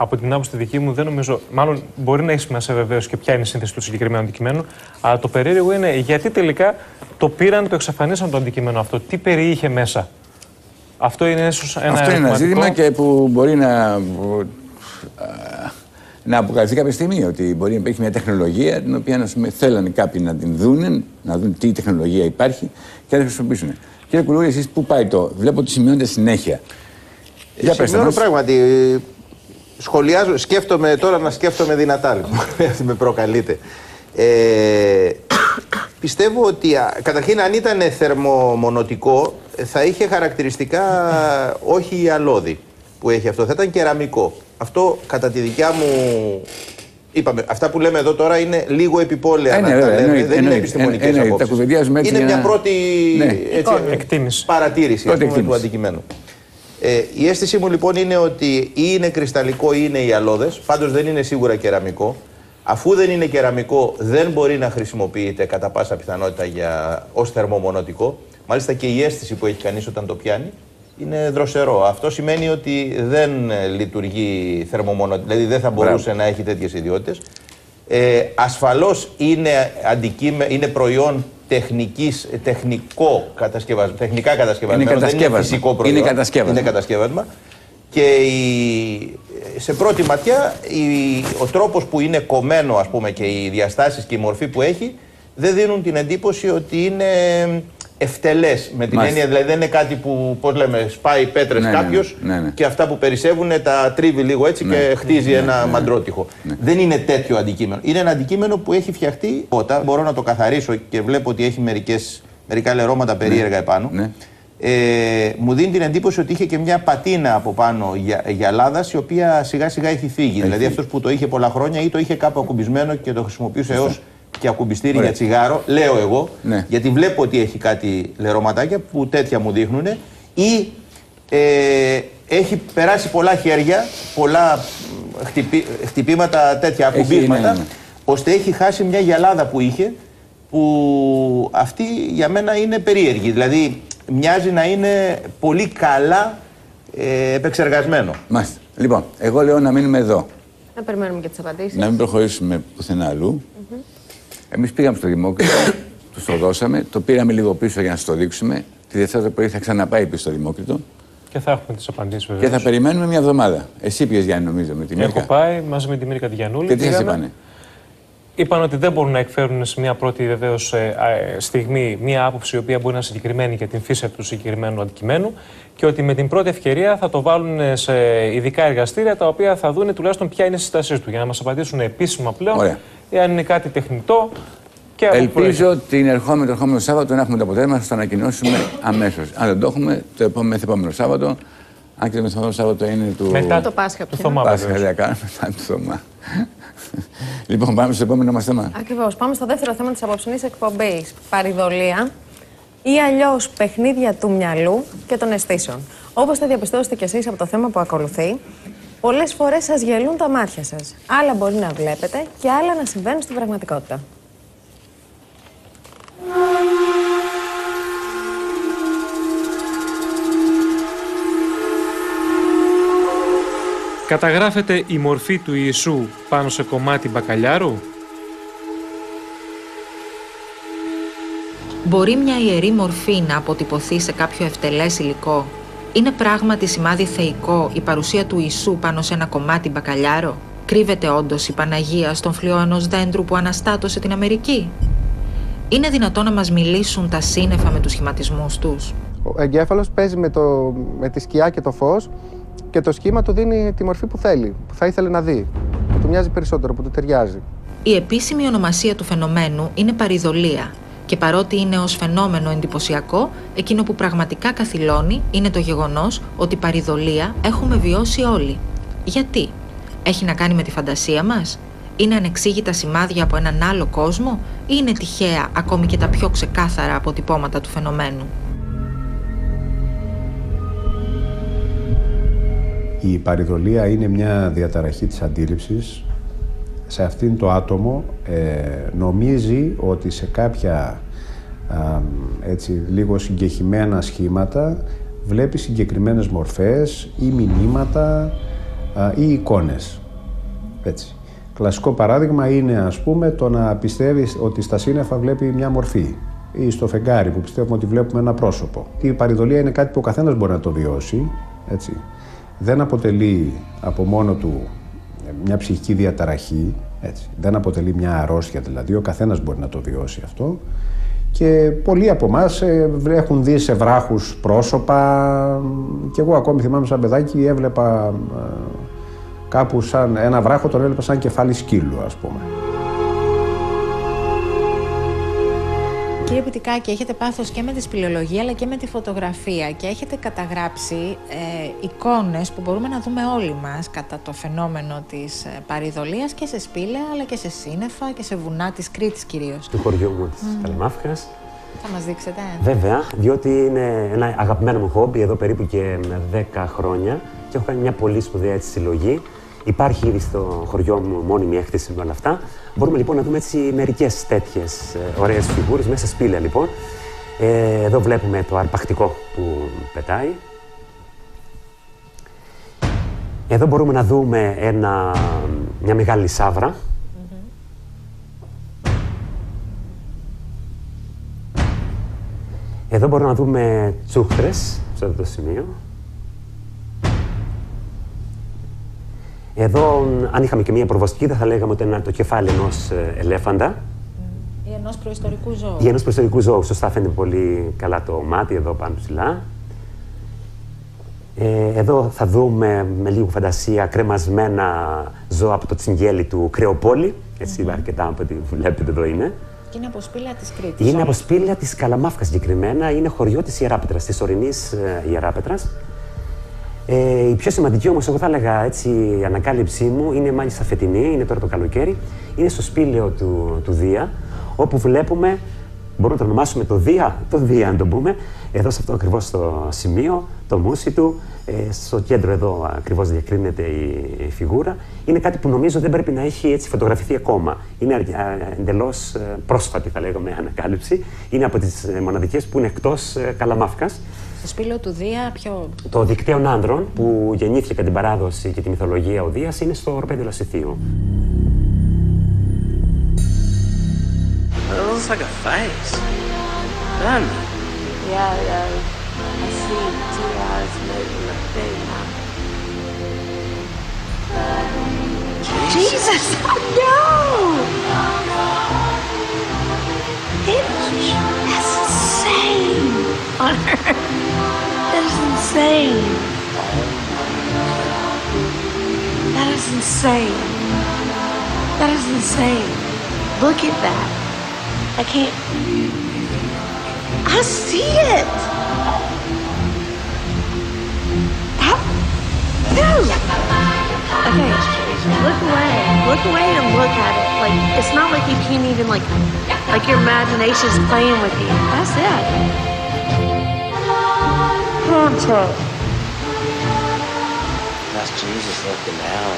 από την άποψη τη δική μου, δεν νομίζω. Μάλλον μπορεί να έχεις σημασία βεβαίω και ποια είναι η σύνθεση του συγκεκριμένου αντικειμένου. Αλλά το περίεργο είναι γιατί τελικά το πήραν, το εξαφανίσαν το αντικείμενο αυτό. Τι περιείχε μέσα. Αυτό είναι ίσως ένα
Αυτό είναι ένα
ερωτηματικό.
ζήτημα και που μπορεί να, που, α, να αποκαλυφθεί κάποια στιγμή. Ότι μπορεί να υπάρχει μια τεχνολογία την οποία ας πούμε, θέλανε κάποιοι να την δούνε, να δουν τι τεχνολογία υπάρχει και να τη χρησιμοποιήσουν. Κύριε Κουλούρη, εσείς πού πάει το. Βλέπω ότι σημειώνετε συνέχεια. Για πέστε
Σημειώνω
μας.
πράγματι. Ε, Σχολιάζω, σκέφτομαι τώρα να σκέφτομαι δυνατά, λοιπόν. <laughs> Έτσι με προκαλείτε. Ε, πιστεύω ότι α, καταρχήν αν ήταν θερμομονωτικό ε, θα είχε χαρακτηριστικά όχι η αλόδη που έχει αυτό, θα ήταν κεραμικό. Αυτό κατά τη δικιά μου. Είπαμε, αυτά που λέμε εδώ τώρα είναι λίγο επιπόλαια.
Ε, ναι,
να τα
βέβαια,
λέμε.
εννοείται,
δεν είναι
εννοείται,
επιστημονικές
εννοείται. Τα
απόψεις.
κουβεντιάζουμε έτσι
Είναι
για
μια
να-
πρώτη
Ναι.
έτσι,
Εκτίμηση.
παρατήρηση ας
Πρώτη
πούμε, του
εκτίμηση.
αντικειμένου. Ε, η αίσθησή μου λοιπόν είναι ότι ή είναι κρυσταλλικό ή είναι οι αλόδες, πάντως δεν είναι σίγουρα κεραμικό. Αφού δεν είναι κεραμικό, δεν μπορεί να χρησιμοποιείται κατά πάσα πιθανότητα για, ως θερμομονωτικό. Μάλιστα και η αίσθηση που έχει κανείς όταν το πιάνει είναι δροσερό. Αυτό σημαίνει ότι δεν ε, λειτουργεί θερμομονωτικό, δηλαδή δεν θα μπορούσε να έχει τέτοιες ιδιότητες. Ε, ασφαλώς είναι, αντικείμε, είναι προϊόν τεχνικής, τεχνικό κατασκευασμα, τεχνικά κατασκευασμένο, δεν είναι
κατασκεύασμα.
φυσικό προϊόν.
Είναι κατασκεύασμα.
Είναι κατασκεύασμα. Και η, σε πρώτη ματιά η, ο τρόπος που είναι κομμένο ας πούμε και οι διαστάσεις και η μορφή που έχει δεν δίνουν την εντύπωση ότι είναι ευτελές με την
Μάλιστα.
έννοια δηλαδή δεν είναι κάτι που πώς λέμε σπάει πέτρες
Ναι, ναι, ναι.
κάποιος
Ναι, ναι.
και αυτά που περισσεύουν τα τρίβει λίγο έτσι και χτίζει ένα μαντρότυχο. Δεν είναι τέτοιο αντικείμενο. Είναι ένα αντικείμενο που έχει φτιαχτεί. Όταν μπορώ να το καθαρίσω και βλέπω ότι έχει μερικές, μερικά λερώματα περίεργα επάνω.
Ναι.
Ε, μου δίνει την εντύπωση ότι είχε και μια πατίνα από πάνω για, γυαλάδας η οποία σιγά σιγά έχει φύγει. δηλαδή αυτός που το είχε πολλά χρόνια ή το είχε κάπου ακουμπισμένο και το χρησιμοποιούσε ω και ακουμπιστήρι
Ωραία.
για τσιγάρο, λέω εγώ,
Ναι.
γιατί βλέπω ότι έχει κάτι λερωματάκια που τέτοια μου δείχνουν ή ε, έχει περάσει πολλά χέρια, πολλά μ, χτυπή- χτυπήματα τέτοια
Έχει,
ακουμπίσματα,
ναι, ναι.
ώστε έχει χάσει μια γυαλάδα που είχε που αυτή για μένα είναι περίεργη. Δηλαδή μοιάζει να είναι πολύ καλά ε, επεξεργασμένο.
Μάλιστα. Λοιπόν, εγώ λέω να μείνουμε εδώ.
Να περιμένουμε και τις απαντήσεις.
Να μην προχωρήσουμε πουθενά αλλού. Εμείς πήγαμε στο Δημόκριτο, <coughs> τους το δώσαμε, το πήραμε λίγο πίσω για να σα το δείξουμε. Τη Δευτέρα το πρωί θα ξαναπάει πίσω στο Δημόκριτο
Και θα έχουμε τις απαντήσεις
και
βέβαια.
θα περιμένουμε μια εβδομάδα. Εσύ πήγες Γιάννη, νομίζω, με τη
Έχω
Μίρκα.
πάει μαζί με τη Μίρικα Διανούλη.
Και τι σας
πήγαμε.
είπανε;
Είπαν ότι δεν μπορούν να εκφέρουν σε μια πρώτη βεβαίως στιγμή μια άποψη η οποία μπορεί να είναι συγκεκριμένη για την φύση του συγκεκριμένου αντικειμένου και ότι με την πρώτη ευκαιρία θα το βάλουν σε ειδικά εργαστήρια τα οποία θα δουν τουλάχιστον ποια είναι η συστασία του για να μας απαντήσουν επίσημα πλέον
Ωραία.
Εάν είναι κάτι τεχνητό και από πού προέρχεται.
Ελπίζω την ερχόμενη, το ερχόμενο Σάββατο να έχουμε το αποτέλεσμα, θα το ανακοινώσουμε αμέσως. Αν δεν το έχουμε, το επόμενο, μεθεπόμενο Σάββατο. Αν και το μεθεπόμενο Σάββατο είναι του.
Μετά
Το Πάσχα
του
πια.
Θωμά
Πάσχα,
βεβαίως.
δεν κάνουμε, μετά του Θωμά. λοιπόν, πάμε στο επόμενο μας θέμα.
Ακριβώς. Πάμε στο δεύτερο θέμα της απόψινής εκπομπής. Παριδολία ή αλλιώς παιχνίδια του μυαλού και των αισθήσεων. Όπως θα διαπιστώσετε κι εσείς από το θέμα που ακολουθεί, πολλές φορές σας γελούν τα μάτια σας. Άλλα μπορεί να βλέπετε και άλλα να συμβαίνουν στην πραγματικότητα.
Καταγράφεται η μορφή του Ιησού πάνω σε κομμάτι μπακαλιάρου;
Μπορεί μια ιερή μορφή να αποτυπωθεί σε κάποιο ευτελές υλικό; Είναι πράγματι σημάδι θεϊκό η παρουσία του Ιησού πάνω σε ένα κομμάτι μπακαλιάρο; Κρύβεται όντως η Παναγία στον φλοιό ενός δέντρου που αναστάτωσε την Αμερική; Είναι δυνατόν να μας μιλήσουν τα σύννεφα με τους σχηματισμούς τους;
Ο εγκέφαλος παίζει με, το, με τη σκιά και το φως και το σχήμα του δίνει τη μορφή που θέλει, που θα ήθελε να δει, που του μοιάζει περισσότερο, που του ταιριάζει.
Η επίσημη ονομασία του φαινομένου είναι παριδολία και παρότι είναι ως φαινόμενο εντυπωσιακό, εκείνο που πραγματικά καθυλώνει είναι το γεγονός ότι παριδολία έχουμε βιώσει όλοι. Γιατί; Έχει να κάνει με τη φαντασία μας; Είναι ανεξήγητα σημάδια από έναν άλλο κόσμο ή είναι τυχαία ακόμη και τα πιο ξεκάθαρα αποτυπώματα του φαινομένου;
Η παριδολία είναι μια διαταραχή της αντίληψης. Σε αυτήν το άτομο ε, νομίζει ότι σε κάποια έτσι, λίγο συγκεχημένα σχήματα βλέπει συγκεκριμένες μορφές ή μηνύματα ή εικόνες. Έτσι. Κλασικό παράδειγμα είναι ας πούμε το να πιστεύεις ότι στα σύννεφα βλέπει μια μορφή ή στο φεγγάρι που πιστεύουμε ότι βλέπουμε ένα πρόσωπο. Η παριδολία είναι κάτι που ο καθένας μπορεί να το βιώσει. Έτσι. Δεν αποτελεί από μόνο του μια ψυχική διαταραχή, έτσι. δεν αποτελεί μια αρρώστια δηλαδή, ο καθένας μπορεί να το βιώσει αυτό. Και πολλοί από εμάς έχουν δει σε βράχους πρόσωπα και εγώ ακόμη θυμάμαι σαν παιδάκι έβλεπα ε, κάπου σαν ένα βράχο τον έβλεπα σαν κεφάλι σκύλου ας πούμε.
Κύριε Πιτικάκη, έχετε πάθος και με τη σπηλαιολογία αλλά και με τη φωτογραφία και έχετε καταγράψει ε, εικόνες που μπορούμε να δούμε όλοι μας κατά το φαινόμενο της ε, παριδολίας και σε σπήλαια αλλά και σε σύννεφα και σε βουνά της Κρήτης κυρίως.
Του χωριού μου της mm. Καλαμάφκας.
Θα μας δείξετε.
Βέβαια, διότι είναι ένα αγαπημένο μου χόμπι εδώ περίπου και 10 χρόνια και έχω κάνει μια πολύ σπουδαία έτσι, συλλογή. Υπάρχει ήδη στο χωριό μου μόνιμη έκθεση με όλα αυτά. Μπορούμε λοιπόν να δούμε έτσι μερικές τέτοιες ωραίες φιγούρες μέσα σπήλαια λοιπόν. Ε, εδώ βλέπουμε το αρπακτικό που πετάει. Εδώ μπορούμε να δούμε ένα, μια μεγάλη σάβρα. Εδώ μπορούμε να δούμε τσούχτρες, σε αυτό το σημείο. Εδώ, αν είχαμε και μία προβοστική, θα λέγαμε ότι είναι το κεφάλι ενός ε, ελέφαντα.
Ή ενός προϊστορικού ζώου.
Ή ενός προϊστορικού ζώου. Σωστά φαίνεται πολύ καλά το μάτι εδώ πάνω ψηλά. Ε, εδώ θα δούμε με λίγο φαντασία κρεμασμένα ζώα από το τσιγγέλι του Κρεοπόλη. Έτσι, mm-hmm. αρκετά από ό,τι βλέπετε εδώ είναι.
Και είναι από σπήλαια της Κρήτης.
Είναι από σπήλαια της Καλαμάφκας συγκεκριμένα. Είναι χωριό της Ιεράπετρας, της ορεινής ε, Ιεράπετρας. Ε, η πιο σημαντική όμως, εγώ θα έλεγα έτσι, η ανακάλυψή μου είναι μάλιστα φετινή, είναι τώρα το καλοκαίρι. Είναι στο σπήλαιο του, του Δία, όπου βλέπουμε, μπορούμε να το ονομάσουμε το Δία, το Δία αν το πούμε, εδώ σε αυτό ακριβώς το σημείο, το μουσι του, ε, στο κέντρο εδώ ακριβώς διακρίνεται η, η, φιγούρα. Είναι κάτι που νομίζω δεν πρέπει να έχει έτσι φωτογραφηθεί ακόμα. Είναι εντελώς ε, πρόσφατη, θα λέγαμε, ανακάλυψη. Είναι από τις ε, μοναδικές που είναι εκτός ε, Καλαμάφκας.
Το σπήλαιο του Δία, ποιο.
Το δικτύο άνδρων που γεννήθηκε κατά την παράδοση και τη μυθολογία ο Δίας είναι στο ορπέδιο Λασιθίου.
It looks like a face. Doesn't it?
Yeah, it does. I see two eyes moving the thing. Jesus, I know! It's insane on her. That insane. That is insane. That is insane. Look at that. I can't. I see it. How? No. Okay. Look away. Look away and look at it. Like it's not like you can't even like like your imagination's playing with you. That's it. Contact.
That's Jesus looking down.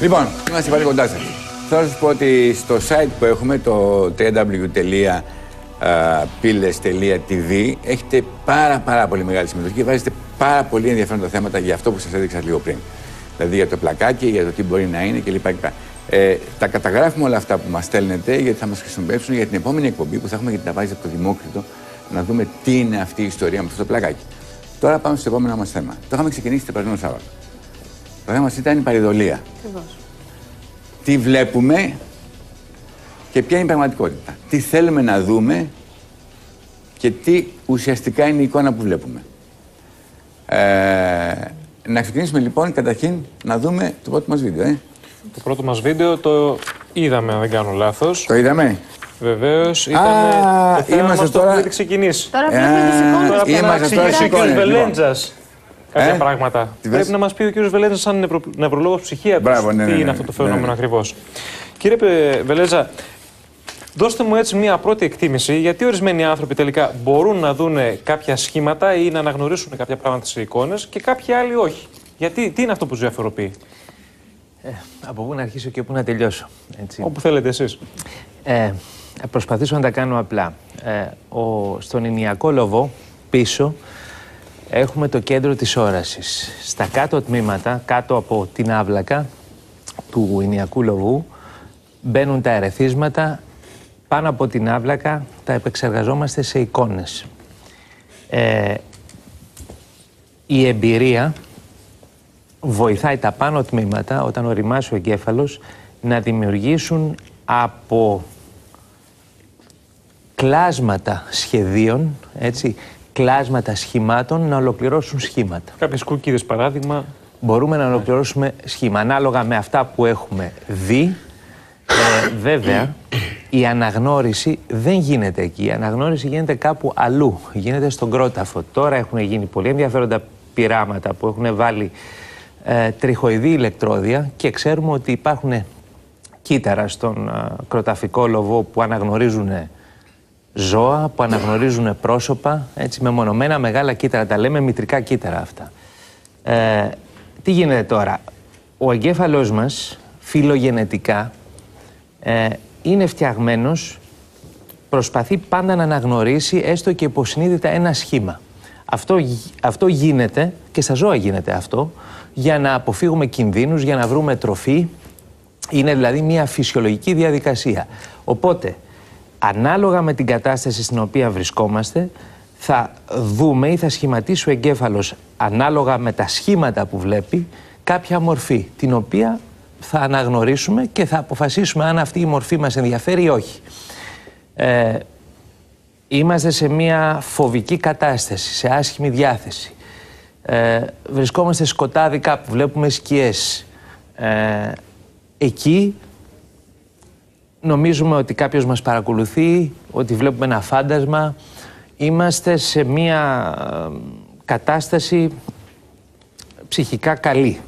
Λοιπόν, είμαστε πάλι κοντά σας. Θέλω να σας πω ότι στο site που έχουμε, το www.piles.tv, έχετε πάρα πάρα πολύ μεγάλη συμμετοχή και βάζετε πάρα πολύ ενδιαφέροντα θέματα για αυτό που σας έδειξα λίγο πριν. Δηλαδή για το πλακάκι, για το τι μπορεί να είναι κλπ. κλπ. Ε, τα καταγράφουμε όλα αυτά που μας στέλνετε γιατί θα μας χρησιμοποιήσουν για την επόμενη εκπομπή που θα έχουμε για την βάζει από το Δημόκριτο να δούμε τι είναι αυτή η ιστορία με αυτό το πλακάκι. Τώρα πάμε στο επόμενο μας θέμα. Το είχαμε ξεκινήσει το περασμένο Σάββατο. Το θέμα μας ήταν η παρηδολία.
Ακριβώς.
Τι βλέπουμε και ποια είναι η πραγματικότητα. Τι θέλουμε να δούμε και τι ουσιαστικά είναι η εικόνα που βλέπουμε. Ε, να ξεκινήσουμε λοιπόν καταρχήν να δούμε το πρώτο μας βίντεο. Ε.
Το πρώτο μας βίντεο το είδαμε, αν δεν κάνω λάθος.
Το είδαμε;
Βεβαίως. Ήταν.
Α,
το θέμα
είμαστε
μας το
τώρα-
έχουμε ήδη ξεκινήσει.
Τώρα βλέπουμε τις εικόνες.
Τώρα πρέπει να
Είμαστε τώρα
εξηγήσει ο
στις
κ.
εικόνες,
Βελέντζας κάποια
Ε,
πράγματα.
τι
Πρέπει
πες;
να μας πει ο κ. Βελέντζας, σαν νευρο... νευρολόγος ψυχίατρο,
Μπράβο, ναι,
τι
ναι,
είναι
ναι,
αυτό το
ναι,
φαινόμενο
ναι.
ακριβώς. Κύριε Πε- Βελέντζα, δώστε μου έτσι μία πρώτη εκτίμηση γιατί ορισμένοι άνθρωποι τελικά μπορούν να δουν κάποια σχήματα ή να αναγνωρίσουν κάποια πράγματα σε εικόνες και κάποιοι άλλοι όχι. Γιατί, τι είναι αυτό που τους διαφοροποιεί,
Ε, από πού να αρχίσω και πού να τελειώσω. Έτσι.
όπου θέλετε εσείς.
Ε, θα προσπαθήσω να τα κάνω απλά. Ε, ο, στον Ινιακό Λοβό, πίσω, έχουμε το κέντρο της όρασης. Στα κάτω τμήματα, κάτω από την άβλακα του Ινιακού Λοβού, μπαίνουν τα ερεθίσματα. Πάνω από την άβλακα τα επεξεργαζόμαστε σε εικόνες. Ε, η εμπειρία βοηθάει τα πάνω τμήματα, όταν οριμάσει ο εγκέφαλος, να δημιουργήσουν από κλάσματα σχεδίων, έτσι, κλάσματα σχημάτων, να ολοκληρώσουν σχήματα.
Κάποιες κούκκιδες παράδειγμα.
Μπορούμε να ολοκληρώσουμε σχήμα. Ανάλογα με αυτά που έχουμε δει, ε, βέβαια, η αναγνώριση δεν γίνεται εκεί. Η αναγνώριση γίνεται κάπου αλλού. Γίνεται στον κρόταφο. Τώρα έχουν γίνει πολύ ενδιαφέροντα πειράματα που έχουν βάλει ε, τριχοειδή ηλεκτρόδια και ξέρουμε ότι υπάρχουν κύτταρα στον ε, κροταφικό λοβό που αναγνωρίζουν ζώα, που αναγνωρίζουν πρόσωπα, έτσι, μεμονωμένα μεγάλα κύτταρα. Τα λέμε μητρικά κύτταρα αυτά. Ε, τι γίνεται τώρα; Ο εγκέφαλός μας, φιλογενετικά, ε, είναι φτιαγμένος, προσπαθεί πάντα να αναγνωρίσει έστω και υποσυνείδητα ένα σχήμα. Αυτό, γι- αυτό γίνεται και στα ζώα γίνεται αυτό για να αποφύγουμε κινδύνους, για να βρούμε τροφή. Είναι δηλαδή μια φυσιολογική διαδικασία. Οπότε, ανάλογα με την κατάσταση στην οποία βρισκόμαστε, θα δούμε ή θα σχηματίσει ο εγκέφαλος ανάλογα με τα σχήματα που βλέπει κάποια μορφή, την οποία θα αναγνωρίσουμε και θα αποφασίσουμε αν αυτή η μορφή μας ενδιαφέρει ή όχι. Ε, είμαστε σε μια φοβική κατάσταση, σε άσχημη διάθεση. Ε, βρισκόμαστε σκοτάδι κάπου, βλέπουμε σκιές. Ε, εκεί νομίζουμε ότι κάποιος μας παρακολουθεί, ότι βλέπουμε ένα φάντασμα. Είμαστε σε μια ε, κατάσταση ψυχικά καλή.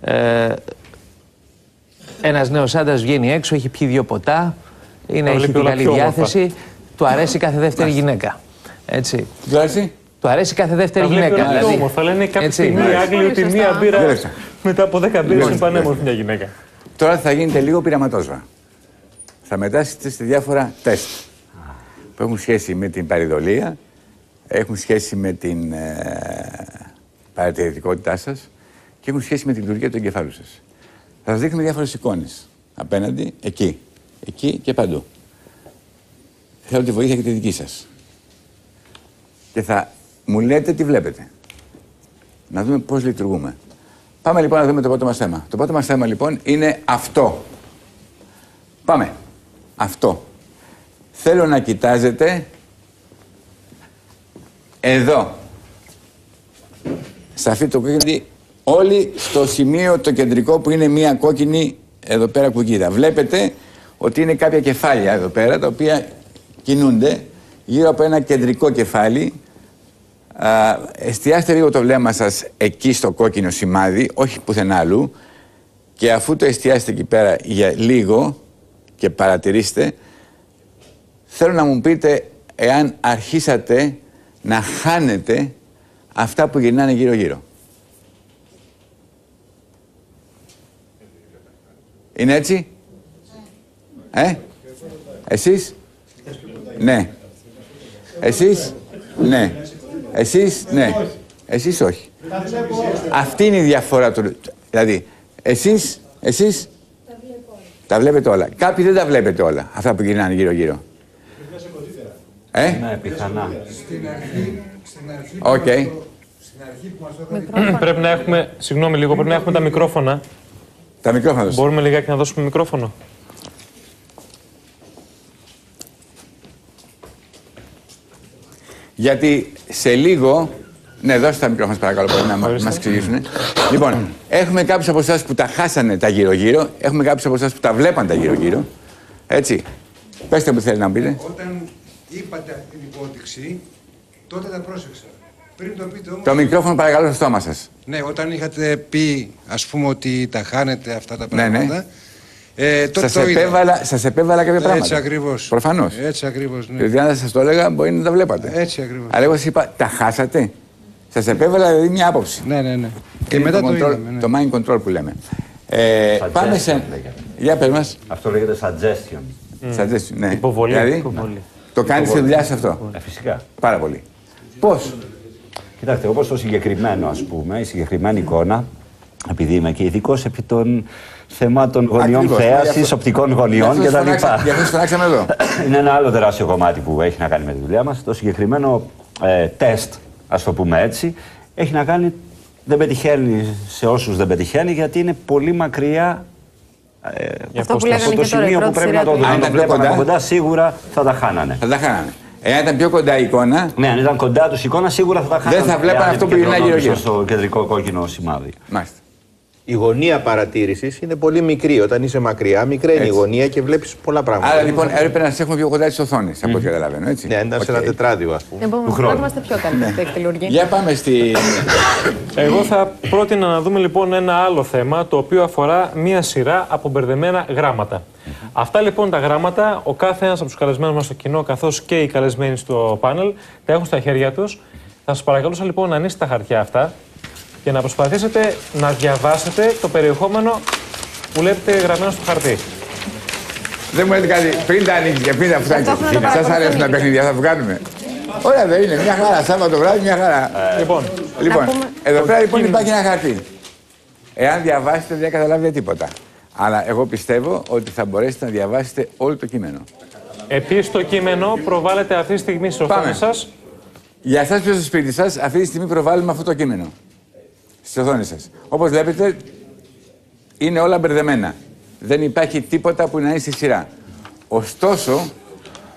Ε, ένας νέος άντρας βγαίνει έξω, έχει πιει δύο ποτά, είναι,
Τα
έχει
βλέπει
την
όλα
καλή
πιο όμορφα.
διάθεση, του αρέσει κάθε δεύτερη γυναίκα. Έτσι.
Του άρεσε;
Του αρέσει κάθε δεύτερη
Τα βλέπεις
γυναίκα.
όλα πιο
δηλαδή.
όμορφα. Λένε κάποια
Έτσι.
στιγμή οι Άγγλοι ότι
Πολύ
μία
σωστά.
μπύρα
Κοίταξε.
μετά από 10 μπύρες
Λοιπόν,
είναι πανέμορφη μια γυναίκα.
Τώρα θα γίνεται λίγο πειραματόσβα. Θα μετάσχετε σε διάφορα τεστ που έχουν σχέση με την παρηδολία, έχουν σχέση με την ε, παρατηρητικότητά σας και έχουν σχέση με τη λειτουργία του εγκεφάλου σας. Θα σας δείχνουμε διάφορες εικόνες απέναντι, εκεί, εκεί και παντού. Θέλω τη βοήθεια και τη δική σας. Και θα μου λέτε τι βλέπετε. Να δούμε πώς λειτουργούμε. Πάμε λοιπόν να δούμε το πρώτο μας θέμα. Το πρώτο μας θέμα λοιπόν είναι αυτό. Πάμε. Αυτό. Θέλω να κοιτάζετε εδώ. Σε αυτή το κόκκινο, όλοι στο σημείο το κεντρικό που είναι μία κόκκινη εδώ πέρα κουκίδα. Βλέπετε ότι είναι κάποια κεφάλια εδώ πέρα τα οποία κινούνται γύρω από ένα κεντρικό κεφάλι. Α, εστιάστε λίγο το βλέμμα σας εκεί στο κόκκινο σημάδι, όχι πουθενά αλλού. Και αφού το εστιάσετε εκεί πέρα για λίγο και παρατηρήστε θέλω να μου πείτε εάν αρχίσατε να χάνετε αυτά που γυρνάνε γύρω Είναι έτσι; Ε, εσείς; Ναι. Εσείς; Ναι. Εσείς; Ναι. Εσείς όχι. Αυτή είναι η διαφορά του. Δηλαδή, εσείς, εσείς; Τα βλέπετε όλα. Κάποιοι δεν τα βλέπετε όλα, αυτά που γυρνάνε γύρω-γύρω. Ε,
Ναι, πιθανά.
οκ.
πρέπει να έχουμε. Συγγνώμη λίγο, πρέπει να έχουμε τα μικρόφωνα.
Τα μικρόφωνα τους.
Μπορούμε λιγάκι να δώσουμε μικρόφωνο.
Γιατί σε λίγο. Ναι, δώστε τα μικρόφωνα, σας παρακαλώ, πολύ, να μα μας εξηγήσουν. λοιπόν, έχουμε κάποιους από εσάς που τα χάσανε τα γύρω-γύρω, έχουμε κάποιους από εσάς που τα βλέπαν τα γύρω-γύρω. Έτσι. Πετε μου, θέλει να μου πείτε.
Όταν είπατε αυτή την υπόδειξη, τότε τα πρόσεξα. Πριν το πείτε όμως...
Το μικρόφωνο, παρακαλώ, στο στόμα σας.
Ναι, όταν είχατε πει, ας πούμε, ότι τα χάνετε αυτά τα
Ναι, ναι.
πράγματα, ε, τότε
Σας
το είδα.
επέβαλα, σας επέβαλα κάποια πράγματα.
Έτσι ακριβώς.
Προφανώς.
Έτσι ακριβώς, ναι.
Δηλαδή, αν σας το έλεγα, μπορεί να τα βλέπατε.
Έτσι ακριβώς.
Αλλά εγώ σας είπα, τα χάσατε. Σας επέβαλα δηλαδή μια άποψη.
Ναι, ναι, ναι. Και
Είναι
μετά
το,
το
control,
είδαμε, ναι.
το mind control που λέμε. Ε,
Suggestion
πάμε σε.
λέγεται.
Για πες μας.
Αυτό λέγεται suggestion.
Suggestion, ναι.
Υποβολή.
Δηλαδή,
Υποβολή.
το κάνεις στη δουλειά σου αυτό.
Ε, φυσικά.
Πάρα πολύ. Πώς;
Κοιτάξτε, όπως το συγκεκριμένο, ας πούμε, η συγκεκριμένη εικόνα, επειδή είμαι και ειδικός επί των θεμάτων γωνιών
Ακριβώς,
θέασης,
γι' αυτό-
οπτικών
Γι'
γωνιών
αυτό σας
κτλ.
φωνάξα- Γι' αυτό σας φωνάξαμε εδώ.
Είναι ένα άλλο τεράστιο κομμάτι που έχει να κάνει με τη δουλειά μας. Το συγκεκριμένο ε, τεστ, ας το πούμε έτσι, έχει να κάνει. Δεν πετυχαίνει σε όσους δεν πετυχαίνει, γιατί είναι πολύ μακριά ε,
Αυτό που
από
λέγανε
το
και τώρα, η
σημείο που
πρώτη
πρέπει
σειρά
να το
του
δουν. Αν
Ιντερνετ.
το
Αν ήταν πιο
βλέπανε από
κοντά.
κοντά, σίγουρα θα τα χάνανε.
Θα τα χάνανε. Εάν ήταν πιο κοντά η εικόνα,
Ναι, αν ήταν κοντά τους εικόνα, σίγουρα θα τα χάνανε.
θα βλέπανε
εάν
αυτό που γυρνάει
επικεντρωνόντουσαν
γύρω-γύρω.
Στο κεντρικό κόκκινο σημάδι.
μάλιστα.
Η γωνία παρατήρησης είναι πολύ μικρή. Όταν είσαι μακριά, μικραίνει η
Έτσι.
γωνία και βλέπεις πολλά πράγματα.
Άρα λοιπόν έπρεπε να σε έχουμε πιο κοντά τι οθόνες, από ό,τι καταλαβαίνω, έτσι.
Ναι, αν ήταν σε ένα
Οκ.
τετράδιο, ας πούμε.
Επομένως,
χρόνου.
να είμαστε πιο καλοί στην εκτελουργία.
Για πάμε στη.
Εγώ θα πρότεινα να δούμε λοιπόν ένα άλλο θέμα το οποίο αφορά μία σειρά από μπερδεμένα γράμματα. Αυτά λοιπόν τα γράμματα, ο κάθε ένας από τους καλεσμένους μας στο κοινό, καθώς και οι καλεσμένοι στο πάνελ, τα έχουν στα χέρια τους. Θα σας παρακαλούσα λοιπόν να ανοίξετε τα χαρτιά αυτά και να προσπαθήσετε να διαβάσετε το περιεχόμενο που βλέπετε γραμμένο στο χαρτί.
Δεν μου λέτε κάτι. Πριν τα ανοίξει και πριν τα
Αυτό έχουμε να το
φτιάξει. Σας
παρακολουθούμε
αρέσουν τα
και.
παιχνίδια, θα βγάλουμε. Ωραία, δεν είναι. Μια χαρά. Σάββατο βράδυ, μια χαρά.
Λοιπόν,
Λοιπόν,
πούμε-
εδώ πέρα λοιπόν
κείμενο.
υπάρχει ένα χαρτί. Εάν διαβάσετε δεν καταλάβετε τίποτα. Αλλά εγώ πιστεύω ότι θα μπορέσετε να διαβάσετε όλο το κείμενο.
επίσης το κείμενο προβάλλεται αυτή τη στιγμή στο
Πάμε.
οθόνη σας.
Για εσάς που είστε στο σπίτι σας, αυτή τη στιγμή προβάλλουμε αυτό το κείμενο. Στι οθόνε σας. Όπως βλέπετε, είναι όλα μπερδεμένα. Δεν υπάρχει τίποτα που να είναι στη σειρά. Ωστόσο,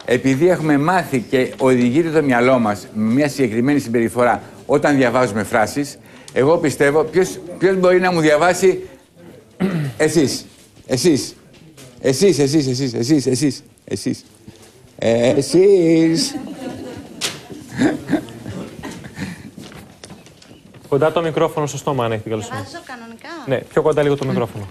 επειδή έχουμε μάθει και οδηγείται το μυαλό μας με μια συγκεκριμένη συμπεριφορά όταν διαβάζουμε φράσεις, εγώ πιστεύω ποιος μπορεί να μου διαβάσει <clears throat> εσείς. Εσείς. Εσείς, εσείς, εσείς, εσείς, εσείς. Εσείς.
Κοντά το μικρόφωνο στο στόμα, αν έχετε καλωσορίσει.
Βάζω κανονικά.
Ναι, πιο κοντά λίγο το μικρόφωνο.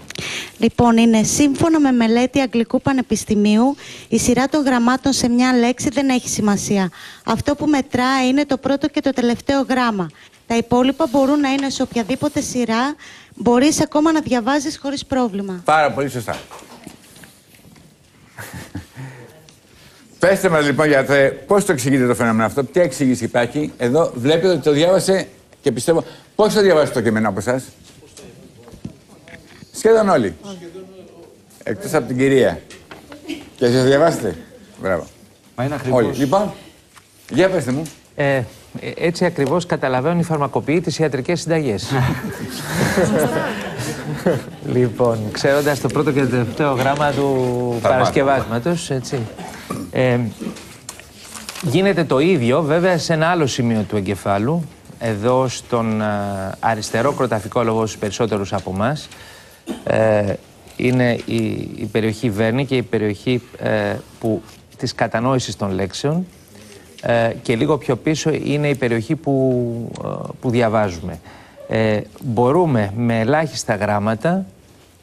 Λοιπόν, είναι σύμφωνα με μελέτη Αγγλικού Πανεπιστημίου, η σειρά των γραμμάτων σε μια λέξη δεν έχει σημασία. Αυτό που μετράει είναι το πρώτο και το τελευταίο γράμμα. Τα υπόλοιπα μπορούν να είναι σε οποιαδήποτε σειρά, μπορείς ακόμα να διαβάζεις χωρίς πρόβλημα.
Πάρα πολύ σωστά. Πέστε μας λοιπόν για το, πώς το εξηγείτε το φαινόμενο αυτό, ποια εξήγηση υπάρχει; Εδώ βλέπετε ότι το διάβασε και πιστεύω. Πώς το διαβάσετε το κείμενο από εσάς; Σχεδόν όλοι. Εκτός από την κυρία. Και εσείς το διαβάσετε. Μπράβο.
Μα είναι ακριβώς.
Όλοι. Λοιπόν, για πέστε μου.
Ε, ε, έτσι ακριβώς καταλαβαίνουν οι φαρμακοποιοί τις ιατρικές συνταγές. <laughs> λοιπόν, ξέροντας το πρώτο και το τελευταίο γράμμα του παρασκευάσματος, έτσι. Ε, γίνεται το ίδιο, βέβαια, σε ένα άλλο σημείο του εγκεφάλου, εδώ στον α, αριστερό κροταφικό λόγο στους περισσότερους από εμάς. Ε, είναι η, η περιοχή Βέρνη και η περιοχή ε, που, της κατανόησης των λέξεων ε, και λίγο πιο πίσω είναι η περιοχή που, ε, που διαβάζουμε. Ε, μπορούμε με ελάχιστα γράμματα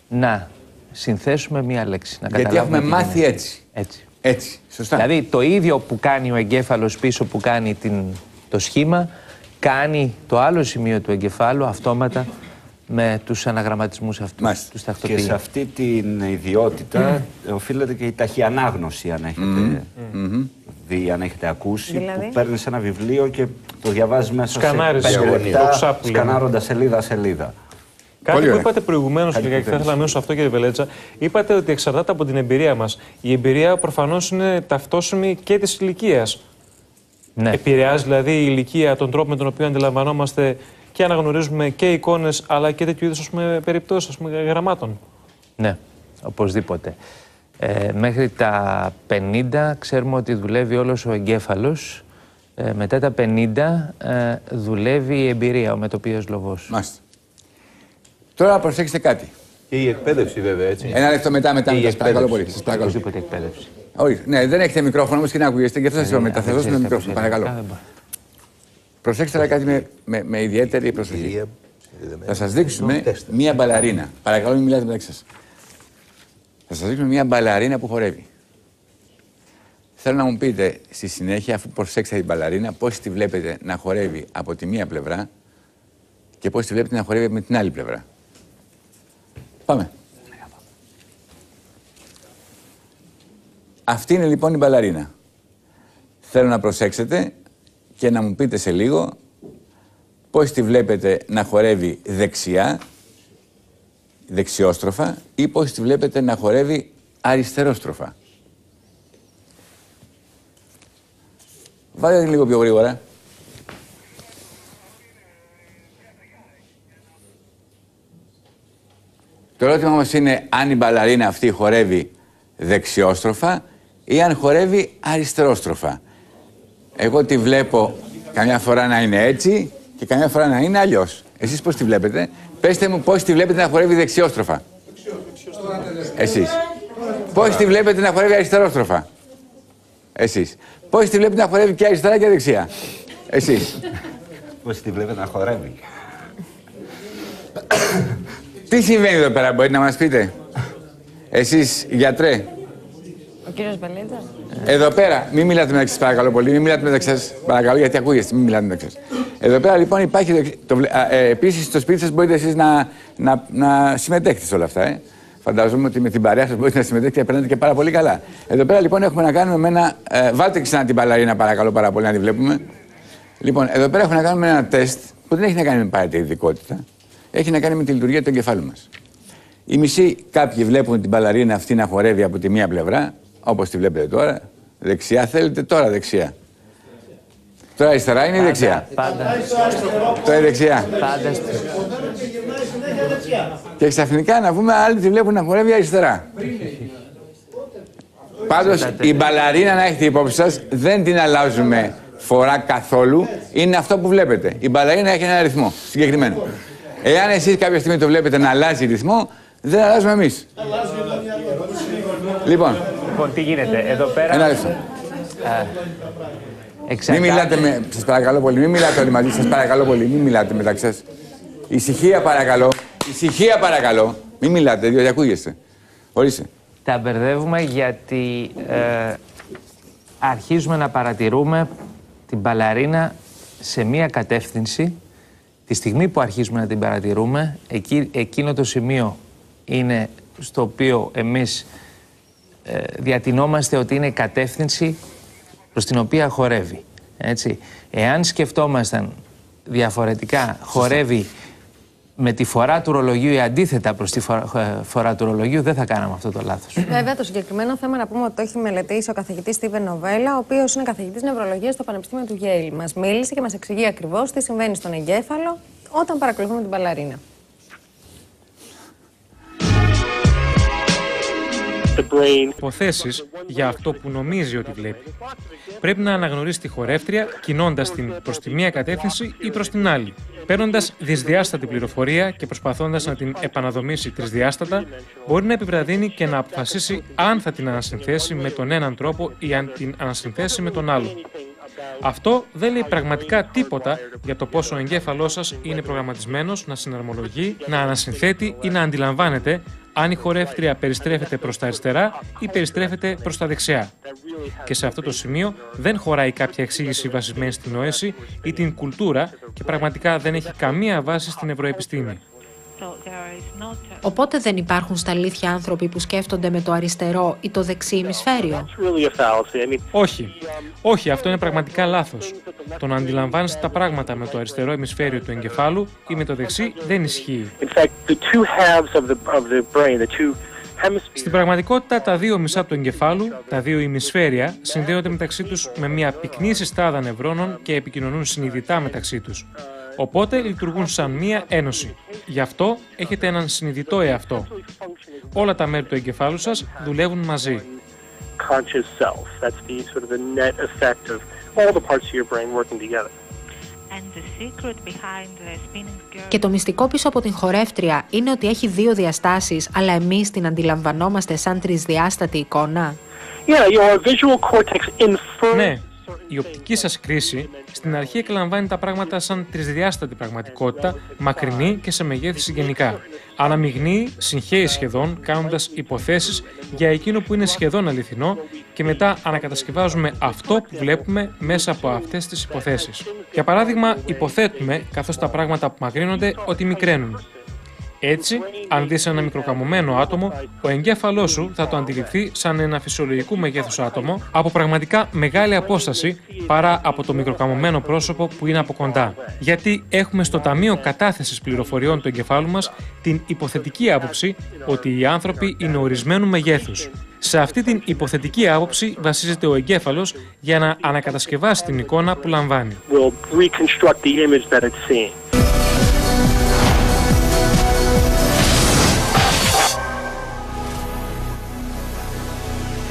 να συνθέσουμε μία λέξη. Να
Γιατί
καταλάβουμε
έχουμε
τι
μάθει
γίνεται.
έτσι.
Έτσι.
Έτσι. Σωστά.
Δηλαδή το ίδιο που κάνει ο εγκέφαλος πίσω που κάνει την, το σχήμα, κάνει το άλλο σημείο του εγκεφάλου αυτόματα με τους αναγραμματισμούς αυτούς, τους
Και
ταυτοποιεί.
σε αυτή την ιδιότητα οφείλεται και η ταχυανάγνωση, αν έχετε
Μμμ.
δει, αν έχετε ακούσει.
Δηλαδή;
Που παίρνεις ένα βιβλίο και το διαβάζεις μέσα
Σκανάρεις
σε πέντε
διαγωνία.
λεπτά,
Το ξάπ που λέμε.
σκανάροντας σελίδα-σελίδα.
Κάτι
Πολύ
που
ωραία.
είπατε προηγουμένως,
Κάτι
και
που
θα ήθελα
θέλεις.
να μείνω σε αυτό, κύριε Βελέτσα. Είπατε ότι εξαρτάται από την εμπειρία μας. Η εμπειρία προφανώς είναι ταυτόσιμη και της ηλικίας.
Ναι.
Επηρεάζει δηλαδή η ηλικία τον τρόπο με τον οποίο αντιλαμβανόμαστε και αναγνωρίζουμε και εικόνες αλλά και τέτοιου είδους περιπτώσεις γραμμάτων.
Ναι, οπωσδήποτε. Ε, μέχρι τα 50 ξέρουμε ότι δουλεύει όλος ο εγκέφαλος. Ε, μετά τα 50 ε, δουλεύει η εμπειρία, ο μετοπίος λογός.
Μάλιστα. Τώρα προσέξτε κάτι.
Και η εκπαίδευση βέβαια έτσι.
Ένα λεπτό μετά, μετά,
Η
μετά. Σας παρακαλώ
εκπαίδευση.
πολύ. Σας παρακαλώ.
Οπωσδήποτε εκπαίδευση.
Όχι, ναι, δεν έχετε μικρόφωνο όμως και να ακούγεστε, γι' αυτό σας είπα μετά. Θα
Αν δεν
δώσουμε το
ξέρεις
μικρόφωνο,
κάποιος
παρακαλώ.
ελληνικά, δεν μπορεί.
Προσέξτε τώρα κάτι με, με, με ιδιαίτερη προσοχή. Θα σας δείξουμε μία μπαλαρίνα. Παρακαλώ, μην μιλάτε μεταξύ σας. Θα σας δείξουμε μία μπαλαρίνα που χορεύει. Θέλω να μου πείτε στη συνέχεια, αφού προσέξετε την μπαλαρίνα, πώς τη βλέπετε να χορεύει από τη μία πλευρά και πώς τη βλέπετε να χορεύει με την άλλη πλευρά. Πάμε. Αυτή είναι λοιπόν η μπαλαρίνα. Θέλω να προσέξετε και να μου πείτε σε λίγο πώς τη βλέπετε να χορεύει δεξιά, δεξιόστροφα ή πώς τη βλέπετε να χορεύει αριστερόστροφα. Βάλτε την λίγο πιο γρήγορα. Το ερώτημα μας είναι αν η μπαλαρίνα αυτή χορεύει δεξιόστροφα ή αν χορεύει αριστερόστροφα. Εγώ τη βλέπω καμιά φορά να είναι έτσι και καμιά φορά να είναι αλλιώς. Εσείς πώς τη βλέπετε; Πέστε μου πώς τη βλέπετε να χορεύει δεξιόστροφα. Εσείς. Πώς τη βλέπετε να χορεύει αριστερόστροφα. Εσείς. Πώς τη βλέπετε να χορεύει και αριστερά και δεξιά. Εσείς.
Πώς τη βλέπετε να χορεύει.
Τι συμβαίνει εδώ πέρα, μπορείτε να μας πείτε; Εσείς, γιατρέ,
Ο κύριος Μπελίτσα.
Εδώ πέρα, μην μιλάτε μεταξύ σας παρακαλώ πολύ, μην μιλάτε μεταξύ σας παρακαλώ γιατί ακούγεστε, μην μιλάτε μεταξύ σας. Εδώ πέρα λοιπόν υπάρχει, το, το, βλέ- α, ε, επίσης στο σπίτι σας μπορείτε εσείς να, να, να συμμετέχετε σε όλα αυτά. Ε. Φαντάζομαι ότι με την παρέα σας μπορείτε να συμμετέχετε και να περνάτε και πάρα πολύ καλά. Εδώ πέρα λοιπόν έχουμε να κάνουμε με ένα, ε, βάλτε ξανά την μπαλαρίνα παρακαλώ πάρα πολύ να τη βλέπουμε. Λοιπόν, εδώ πέρα έχουμε να κάνουμε ένα τεστ που δεν έχει να κάνει με παρατηρητικότητα, έχει να κάνει με τη λειτουργία του εγκεφάλου μας. Οι μισοί κάποιοι βλέπουν την μπαλαρίνα αυτή να χορεύει από τη μία πλευρά, όπως τη βλέπετε τώρα. Δεξιά θέλετε, τώρα δεξιά. Τώρα αριστερά είναι ή δεξιά;
Πάντα,
Τώρα είναι δεξιά.
πάντα στο-
Και ξαφνικά να πούμε άλλοι τη βλέπουν να χορεύει αριστερά. Πάντως η μπαλαρίνα να έχετε υπόψη σας δεν την αλλάζουμε φορά καθόλου. Είναι αυτό που βλέπετε. Η μπαλαρίνα έχει ένα ρυθμό συγκεκριμένο. Εάν εσείς κάποια στιγμή το βλέπετε να αλλάζει ρυθμό, δεν αλλάζουμε εμείς. Λοιπόν,
Λοιπόν, τι γίνεται, εδώ πέρα...
ένα λεπτό.
ε,
Μην
εξαρτάται-
μιλάτε με. Σας παρακαλώ πολύ, μην μιλάτε όλοι μαζί. Σας παρακαλώ πολύ, μην μιλάτε μεταξύ σας. Ησυχία παρακαλώ. Ησυχία παρακαλώ. Μην μιλάτε, διότι ακούγεστε. Ορίστε.
Τα μπερδεύουμε γιατί ε, αρχίζουμε να παρατηρούμε την μπαλαρίνα σε μία κατεύθυνση. Τη στιγμή που αρχίζουμε να την παρατηρούμε, εκεί, εκείνο το σημείο είναι στο οποίο εμείς ε, διατηνόμαστε ότι είναι η κατεύθυνση προς την οποία χορεύει. Έτσι. Εάν σκεφτόμασταν διαφορετικά χορεύει με τη φορά του ρολογίου ή αντίθετα προς τη φορά, ε, φορά του ρολογίου, δεν θα κάναμε αυτό το λάθος.
Βέβαια, το συγκεκριμένο θέμα να πούμε ότι το έχει μελετήσει ο καθηγητής Στίβεν Νοβέλα, ο οποίος είναι καθηγητής νευρολογίας στο Πανεπιστήμιο του Yale. Μας μίλησε και μας εξηγεί ακριβώς τι συμβαίνει στον εγκέφαλο όταν παρακολουθούμε την μπαλαρίνα.
Υποθέσεις για αυτό που νομίζει ότι βλέπει. Πρέπει να αναγνωρίσει τη χορεύτρια κινώντας την προς τη μία κατεύθυνση ή προς την άλλη. Παίρνοντας δυσδιάστατη πληροφορία και προσπαθώντας να την επαναδομήσει τρισδιάστατα, μπορεί να επιβραδύνει και να αποφασίσει αν θα την ανασυνθέσει με τον έναν τρόπο ή αν την ανασυνθέσει με τον άλλο. Αυτό δεν λέει πραγματικά τίποτα για το πόσο ο εγκέφαλός σας είναι προγραμματισμένος να συναρμολογεί, να ανασυνθέτει ή να αντιλαμβάνεται αν η χορεύτρια περιστρέφεται προς τα αριστερά ή περιστρέφεται προς τα δεξιά. Και σε αυτό το σημείο δεν χωράει κάποια εξήγηση βασισμένη στην νόηση ή την κουλτούρα και πραγματικά δεν έχει καμία βάση στην ευρωεπιστήμη.
Οπότε δεν υπάρχουν στα αλήθεια άνθρωποι που σκέφτονται με το αριστερό ή το δεξί ημισφαίριο;
Όχι. Όχι, αυτό είναι πραγματικά λάθος. Το να αντιλαμβάνεσαι τα πράγματα με το αριστερό ημισφαίριο του εγκεφάλου ή με το δεξί δεν ισχύει. Στην πραγματικότητα, τα δύο μισά του εγκεφάλου, τα δύο ημισφαίρια, συνδέονται μεταξύ τους με μια πυκνή συστάδα νευρώνων και επικοινωνούν συνειδητά μεταξύ τους. Οπότε λειτουργούν σαν μία ένωση. Γι' αυτό έχετε έναν συνειδητό εαυτό. Όλα τα μέρη του εγκεφάλου σας δουλεύουν μαζί.
conscious self. That's the sort of the net effect of all the parts of your brain working together.
Και το μυστικό πίσω από την χορεύτρια είναι ότι έχει δύο διαστάσεις, αλλά εμείς την αντιλαμβανόμαστε σαν τρισδιάστατη εικόνα.
Yeah, your visual cortex infers
Ναι, η οπτική σας κρίση στην αρχή εκλαμβάνει τα πράγματα σαν τρισδιάστατη πραγματικότητα, μακρινή και σε μεγέθη συγγενικά. Αναμειγνύει, συγχαίει σχεδόν, κάνοντας υποθέσεις για εκείνο που είναι σχεδόν αληθινό και μετά ανακατασκευάζουμε αυτό που βλέπουμε μέσα από αυτές τις υποθέσεις. Για παράδειγμα, υποθέτουμε, καθώς τα πράγματα απομακρύνονται, ότι μικραίνουν. Έτσι, αν δεις ένα μικροκαμωμένο άτομο, ο εγκέφαλός σου θα το αντιληφθεί σαν ένα φυσιολογικού μεγέθους άτομο από πραγματικά μεγάλη απόσταση παρά από το μικροκαμωμένο πρόσωπο που είναι από κοντά. Γιατί έχουμε στο Ταμείο Κατάθεσης Πληροφοριών του εγκεφάλου μας την υποθετική άποψη ότι οι άνθρωποι είναι ορισμένου μεγέθους. Σε αυτή την υποθετική άποψη βασίζεται ο εγκέφαλος για να ανακατασκευάσει την εικόνα που λαμβάνει.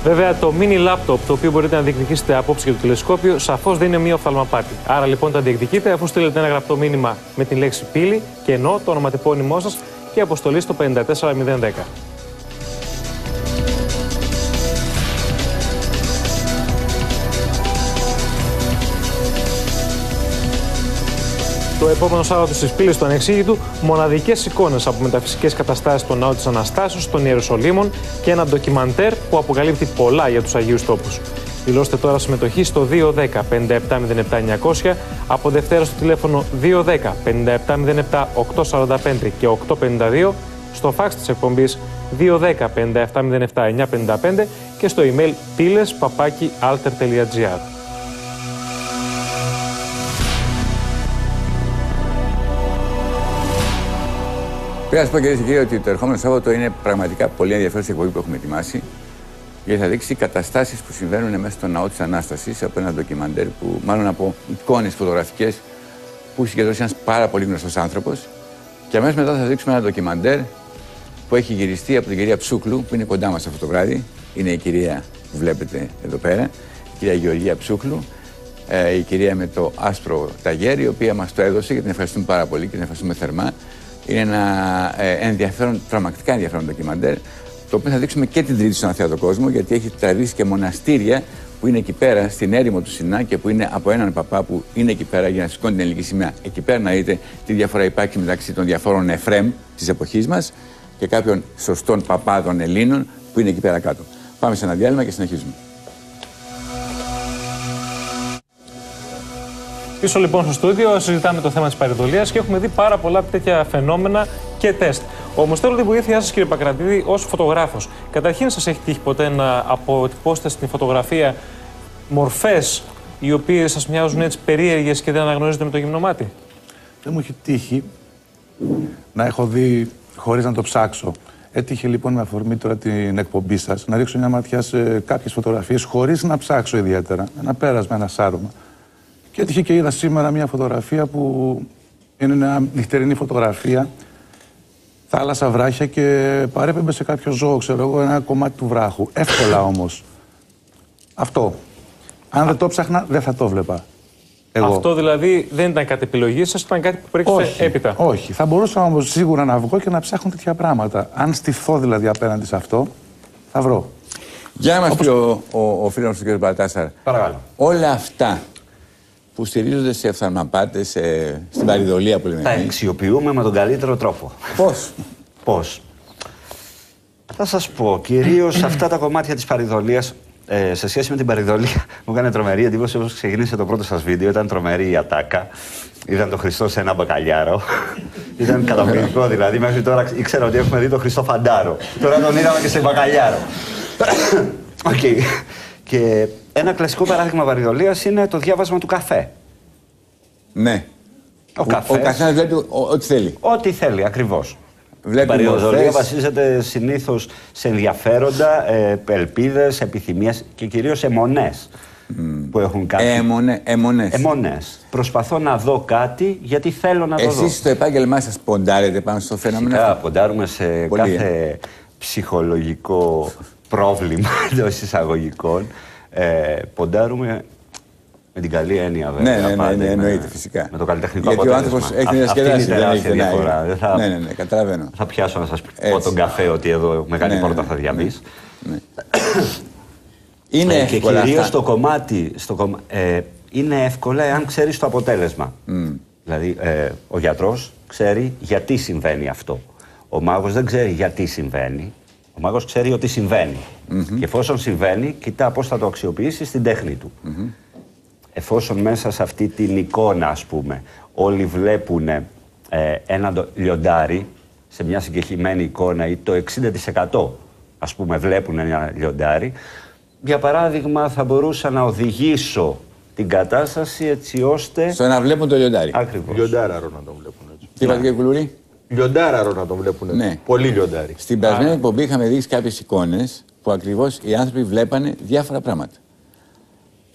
Βέβαια, το mini laptop το οποίο μπορείτε να διεκδικήσετε απόψε για το τηλεσκόπιο σαφώς δεν είναι μία οφθαλμαπάτη. Άρα λοιπόν τα διεκδικείτε αφού στείλετε ένα γραπτό μήνυμα με την λέξη πύλη και ενώ το ονοματεπώνυμό σας και αποστολή στο 54010. Το επόμενο Σάββατο στις πύλες του Ανεξήγητου, μοναδικές εικόνες από μεταφυσικές καταστάσεις στο ναό της Αναστάσεως των Ιερουσαλήμων και ένα ντοκιμαντέρ που αποκαλύπτει πολλά για τους Αγίους Τόπους. Δηλώστε τώρα συμμετοχή στο 210-5707-900 από Δευτέρα στο τηλέφωνο 210-5707-845 και 852, στο φάξ της εκπομπής 210-5707-955 και στο email πύλες
Πρέπει να σα πω κυρίες και κύριοι ότι το ερχόμενο Σάββατο είναι πραγματικά πολύ ενδιαφέρουσα εκπομπή που έχουμε ετοιμάσει. Γιατί θα δείξει καταστάσεις που συμβαίνουν μέσα στο ναό της Ανάστασης από ένα ντοκιμαντέρ που, μάλλον από εικόνες φωτογραφικές που έχει συγκεντρώσει ένας πάρα πολύ γνωστός άνθρωπος. Και αμέσως μετά θα δείξουμε ένα ντοκιμαντέρ που έχει γυριστεί από την κυρία Ψούκλου, που είναι κοντά μας αυτό το βράδυ. Είναι η κυρία που βλέπετε εδώ πέρα, η κυρία Γεωργία Ψούκλου. Ε, η κυρία με το άσπρο ταγέρι, η οποία μας το έδωσε και την ευχαριστούμε πάρα πολύ και την ευχαριστούμε θερμά. Είναι ένα ε, ενδιαφέρον, τρομακτικά ενδιαφέρον ντοκιμαντέρ, το οποίο θα δείξουμε και την Τρίτη στον Αθιάτο κόσμο, γιατί έχει τραβήσει και μοναστήρια που είναι εκεί πέρα, στην έρημο του Σινά και που είναι από έναν παπά που είναι εκεί πέρα για να σηκώνει την ελληνική σημαία. Εκεί πέρα να δείτε τι διαφορά υπάρχει μεταξύ των διαφόρων Εφρέμ της εποχής μας και κάποιων σωστών παπάδων Ελλήνων που είναι εκεί πέρα κάτω. Πάμε σε ένα διάλειμμα και συνεχίζουμε.
Πίσω λοιπόν στο στούντιο συζητάμε το θέμα της παρεδολία και έχουμε δει πάρα πολλά τέτοια φαινόμενα και τεστ. Όμω θέλω τη βοήθειά σας, κύριε Πακρατίδη, ως φωτογράφος. Καταρχήν, σας έχει τύχει ποτέ να αποτυπώσετε στην φωτογραφία μορφές οι οποίες σας μοιάζουν έτσι περίεργες και δεν αναγνωρίζετε με το γυμνό μάτι.
Δεν μου έχει τύχει να έχω δει χωρίς να το ψάξω. Έτυχε λοιπόν με αφορμή τώρα την εκπομπή σας να ρίξω μια ματιά σε κάποιες φωτογραφίες χωρίς να ψάξω ιδιαίτερα. Ένα πέρασμα, ένα σάρωμα. Και έτυχε και είδα σήμερα μια φωτογραφία που είναι μια νυχτερινή φωτογραφία. Θάλασσα, βράχια και παρέπεμπε σε κάποιο ζώο, ξέρω εγώ, ένα κομμάτι του βράχου. Εύκολα όμως. Αυτό. Αν δεν το ψάχνα, δεν θα το βλέπα. Εγώ.
Αυτό δηλαδή δεν ήταν κάτι επιλογής σας, ήταν κάτι που προέκυψε
όχι,
έπειτα.
Όχι. Θα μπορούσα όμως σίγουρα να βγω και να ψάχνω τέτοια πράγματα. Αν στηθώ δηλαδή απέναντι σε αυτό, θα βρω.
Για να μας πει ο, ο, ο φίλος του κ. Μπαλτάσαρ.
Παρακαλώ.
Όλα αυτά που στηρίζονται σε οφθαλμαπάτε, στην παρηδολία που λέμε.
Τα
εμείς.
αξιοποιούμε με τον καλύτερο τρόπο.
Πώς;
Πώς; Θα σας πω, κυρίως αυτά τα κομμάτια της παρηδολίας ε, σε σχέση με την παρηδολία, <laughs> μου έκανε τρομερή εντύπωση όπως ξεκίνησε το πρώτο σας βίντεο. Ήταν τρομερή η ατάκα. Είδαν τον Χριστό σε ένα μπακαλιάρο. <laughs> Ήταν καταπληκτικό δηλαδή. Μέχρι τώρα ήξερα ότι έχουμε δει τον Χριστό Φαντάρο. Τώρα τον είδαμε και σε μπακαλιάρο. <laughs> Οκ. Και ένα κλασικό παράδειγμα παρειδωλίας είναι το διάβασμα του καφέ.
Ναι.
Ο,
Ο,
καφές,
ο καθένας βλέπει ο- ό,τι θέλει.
Ό,τι θέλει, ακριβώς. Η
Βλέπει
παρειδωλία
μορφές.
βασίζεται συνήθως σε ενδιαφέροντα, ε, ελπίδες, επιθυμίες και κυρίως εμμονές που έχουν κάτι.
Έμμονε, έμμονες.
Εμμονές. Προσπαθώ να δω κάτι γιατί θέλω να το δω.
Εσείς στο επάγγελμά σας ποντάρετε πάνω στο φαινόμενο
Φυσικά,
αυτό;
ποντάρουμε σε
Πολύ,
κάθε ψυχολογικό πρόβλημα <laughs> εντός εισαγωγικών. Ε, ποντάρουμε με την καλή έννοια βέβαια.
Ναι, ναι, ναι,
πάντα,
ναι,
με-
εννοείται φυσικά.
Με το καλλιτεχνικό
Γιατί ο
αποτέλεσμα.
άνθρωπος έχει
Α-
διασκεδάσει,
Αυτή είναι η
δεν έχει
τεράστια
την άλλη.
διαφορά. Δεν θα,
Ναι, ναι, ναι, καταλαβαίνω.
θα πιάσω να σας πω
Έτσι.
τον καφέ ότι εδώ μεγάλη
Ναι, ναι,
πόρτα
ναι,
θα διαβείς.
Είναι
Ε, και
εύκολα
κυρίως
αυτά.
το κομμάτι, στο κομμα- ε, είναι εύκολα εάν ξέρεις το αποτέλεσμα. Δηλαδή, ε, ο γιατρός ξέρει γιατί συμβαίνει αυτό. Ο μάγος δεν ξέρει γιατί συμβαίνει. Ο μάγος ξέρει ότι συμβαίνει. Και εφόσον συμβαίνει, κοιτά πώς θα το αξιοποιήσεις στην τέχνη του. Εφόσον μέσα σε αυτή την εικόνα, ας πούμε, όλοι βλέπουν ε, ένα ντο- λιοντάρι σε μια συγκεκριμένη εικόνα ή το 60% ας πούμε βλέπουν ένα λιοντάρι, για παράδειγμα θα μπορούσα να οδηγήσω την κατάσταση έτσι ώστε...
Στο να βλέπουν το λιοντάρι.
Ακριβώς.
Λιοντάραρο να τον βλέπουν έτσι.
Τι είπατε κύριε Κουλούρη.
Λιοντάραρο να τον βλέπουν έτσι.
Ναι.
Πολύ λιοντάρι.
Στην περασμένη εκπομπή είχαμε δείξει κάποιες εικόνες που ακριβώς οι άνθρωποι βλέπανε διάφορα πράγματα.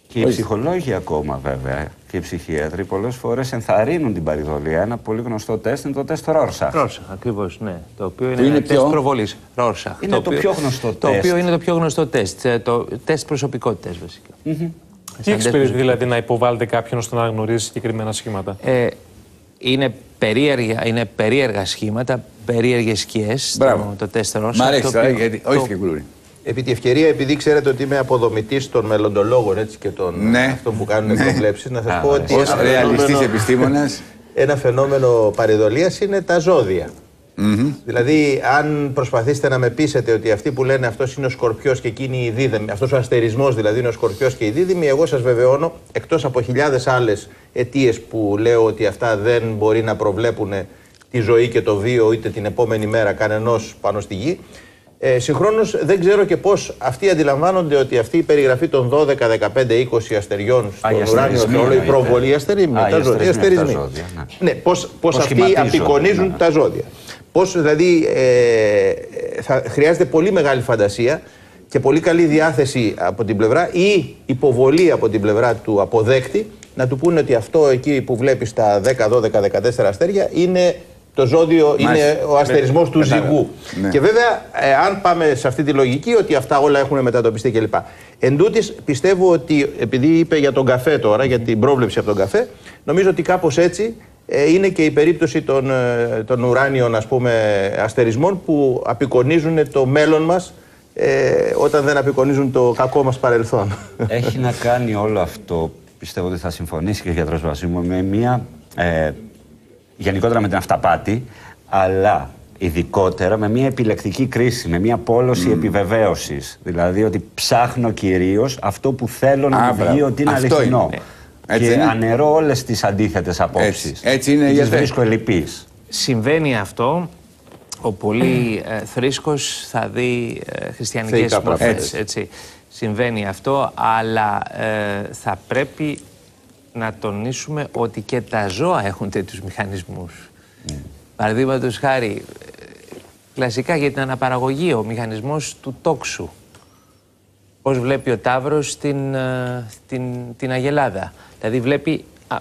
Και οι
Ορίστε.
ψυχολόγοι ακόμα βέβαια και οι ψυχίατροι πολλές φορές ενθαρρύνουν την παρηδολία. Ένα πολύ γνωστό τεστ είναι το τεστ Ρόρσαχ.
Ρόρσαχ, ακριβώς, ναι. Το οποίο είναι,
Που είναι
ένα
ποιο;
τεστ προβολής. Ρόρσαχ.
Είναι το πιο γνωστό
Το
τεστ.
οποίο είναι το πιο γνωστό τεστ. ε, Το τεστ προσωπικότητας βασικά.
Τι
Σαν
έχεις
τεστ
πει δηλαδή να υποβάλλετε κάποιον ώστε να γνωρίζει συγκεκριμένα σχήματα;
Ε, είναι, περίεργα, είναι περίεργα σχήματα, περίεργες σκιές.
Μπράβο.
Το, το τεστ Ρόρσαχ.
Μ' αρέσει
το
τώρα,
οποίο-
γιατί...
το-
Όχι κύριε Κουλούρη.
Επί τη ευκαιρία, επειδή ξέρετε ότι είμαι αποδομητής των μελλοντολόγων έτσι, και των
Ναι.
αυτών που κάνουν
Ναι.
προβλέψει, να σας
Α,
πω
ωραία.
ότι.
Ως
ένα
ρεαλιστής
φαινόμενο-
επιστήμονας.
Ένα φαινόμενο παρεδολίας είναι τα ζώδια. Δηλαδή, αν προσπαθήσετε να με πείσετε ότι αυτοί που λένε αυτός είναι ο σκορπιός και εκείνη η δίδυμη, αυτός ο αστερισμός δηλαδή είναι ο σκορπιός και η δίδυμη, εγώ σας βεβαιώνω, εκτός από χιλιάδες άλλες αιτίες που λέω ότι αυτά δεν μπορεί να προβλέπουν τη ζωή και το βίο είτε την επόμενη μέρα κανενός πάνω στη γη. Ε, Συγχρόνως δεν ξέρω και πώς αυτοί αντιλαμβάνονται ότι αυτή η περιγραφή των 12, 15, 20 αστεριών
Α, οι
στον ουράνιο
αστερισμοί
θεόλο, η
εννοείται.
προβολή αστερισμοί,
Α, οι
τα ζώδια, οι
αστερισμοί,
αστερισμοί.
τα ζώδια, ναι.
Ναι, πώς, πώς
Πώς
αυτοί
σχηματίζονται,
απεικονίζουν
ναι.
τα ζώδια. Πώς δηλαδή ε, θα χρειάζεται πολύ μεγάλη φαντασία και πολύ καλή διάθεση από την πλευρά ή υποβολή από την πλευρά του αποδέκτη να του πούνε ότι αυτό εκεί που βλέπεις τα 10, 12, 14 αστέρια είναι το ζώδιο,
Μάλιστα.
είναι ο αστερισμός του
Κατάλαβα.
ζυγού.
Ναι.
Και βέβαια, ε, αν πάμε σε αυτή τη λογική, ότι αυτά όλα έχουν μετατοπιστεί κλπ. Εν τούτης, πιστεύω ότι, επειδή είπε για τον καφέ τώρα, για την πρόβλεψη από τον καφέ, νομίζω ότι κάπως έτσι ε, είναι και η περίπτωση των, ε, των ουράνιων ας πούμε, αστερισμών που απεικονίζουν το μέλλον μας ε, όταν δεν απεικονίζουν το κακό μας παρελθόν. <laughs>
Έχει να κάνει όλο αυτό, πιστεύω ότι θα συμφωνήσει και ο γιατρός μαζί μου, με μια, ε, γενικότερα με την αυταπάτη, αλλά ειδικότερα με μια επιλεκτική κρίση, με μια πόλωση επιβεβαίωσης. Δηλαδή ότι ψάχνω κυρίως αυτό που θέλω να
Α,
μου βγει
μπράβο.
ότι είναι
Αυτό
αληθινό.
είναι. Έτσι
και
είναι.
αναιρώ όλες τις αντίθετες απόψεις.
Έτσι. Έτσι είναι,
Τις
γιατρέ.
βρίσκω ελλειπείς.
Συμβαίνει αυτό. Ο πολύ ε, θρήσκος θα δει ε, χριστιανικές
Θεϊκά
μορφές.
πράγματα.
Έτσι. Συμβαίνει αυτό, αλλά ε, θα πρέπει να τονίσουμε ότι και τα ζώα έχουν τέτοιους μηχανισμούς. Mm. Παραδείγματος χάρη, ε, κλασικά για την αναπαραγωγή, ο μηχανισμός του τόξου. Πώς βλέπει ο Ταύρος την, ε, την, την Αγελάδα. Δηλαδή βλέπει α,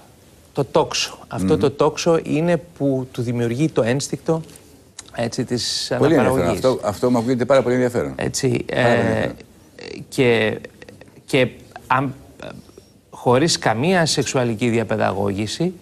το τόξο. Αυτό το τόξο είναι που του δημιουργεί το ένστικτο έτσι, της
Πολύ ενδιαφέρον.
αναπαραγωγής.
Αυτό, αυτό μου ακούγεται πάρα πολύ ενδιαφέρον.
Έτσι,
Πάρα πολύ
ε,
ενδιαφέρον.
και, και αν, ε, χωρίς καμία σεξουαλική διαπαιδαγώγηση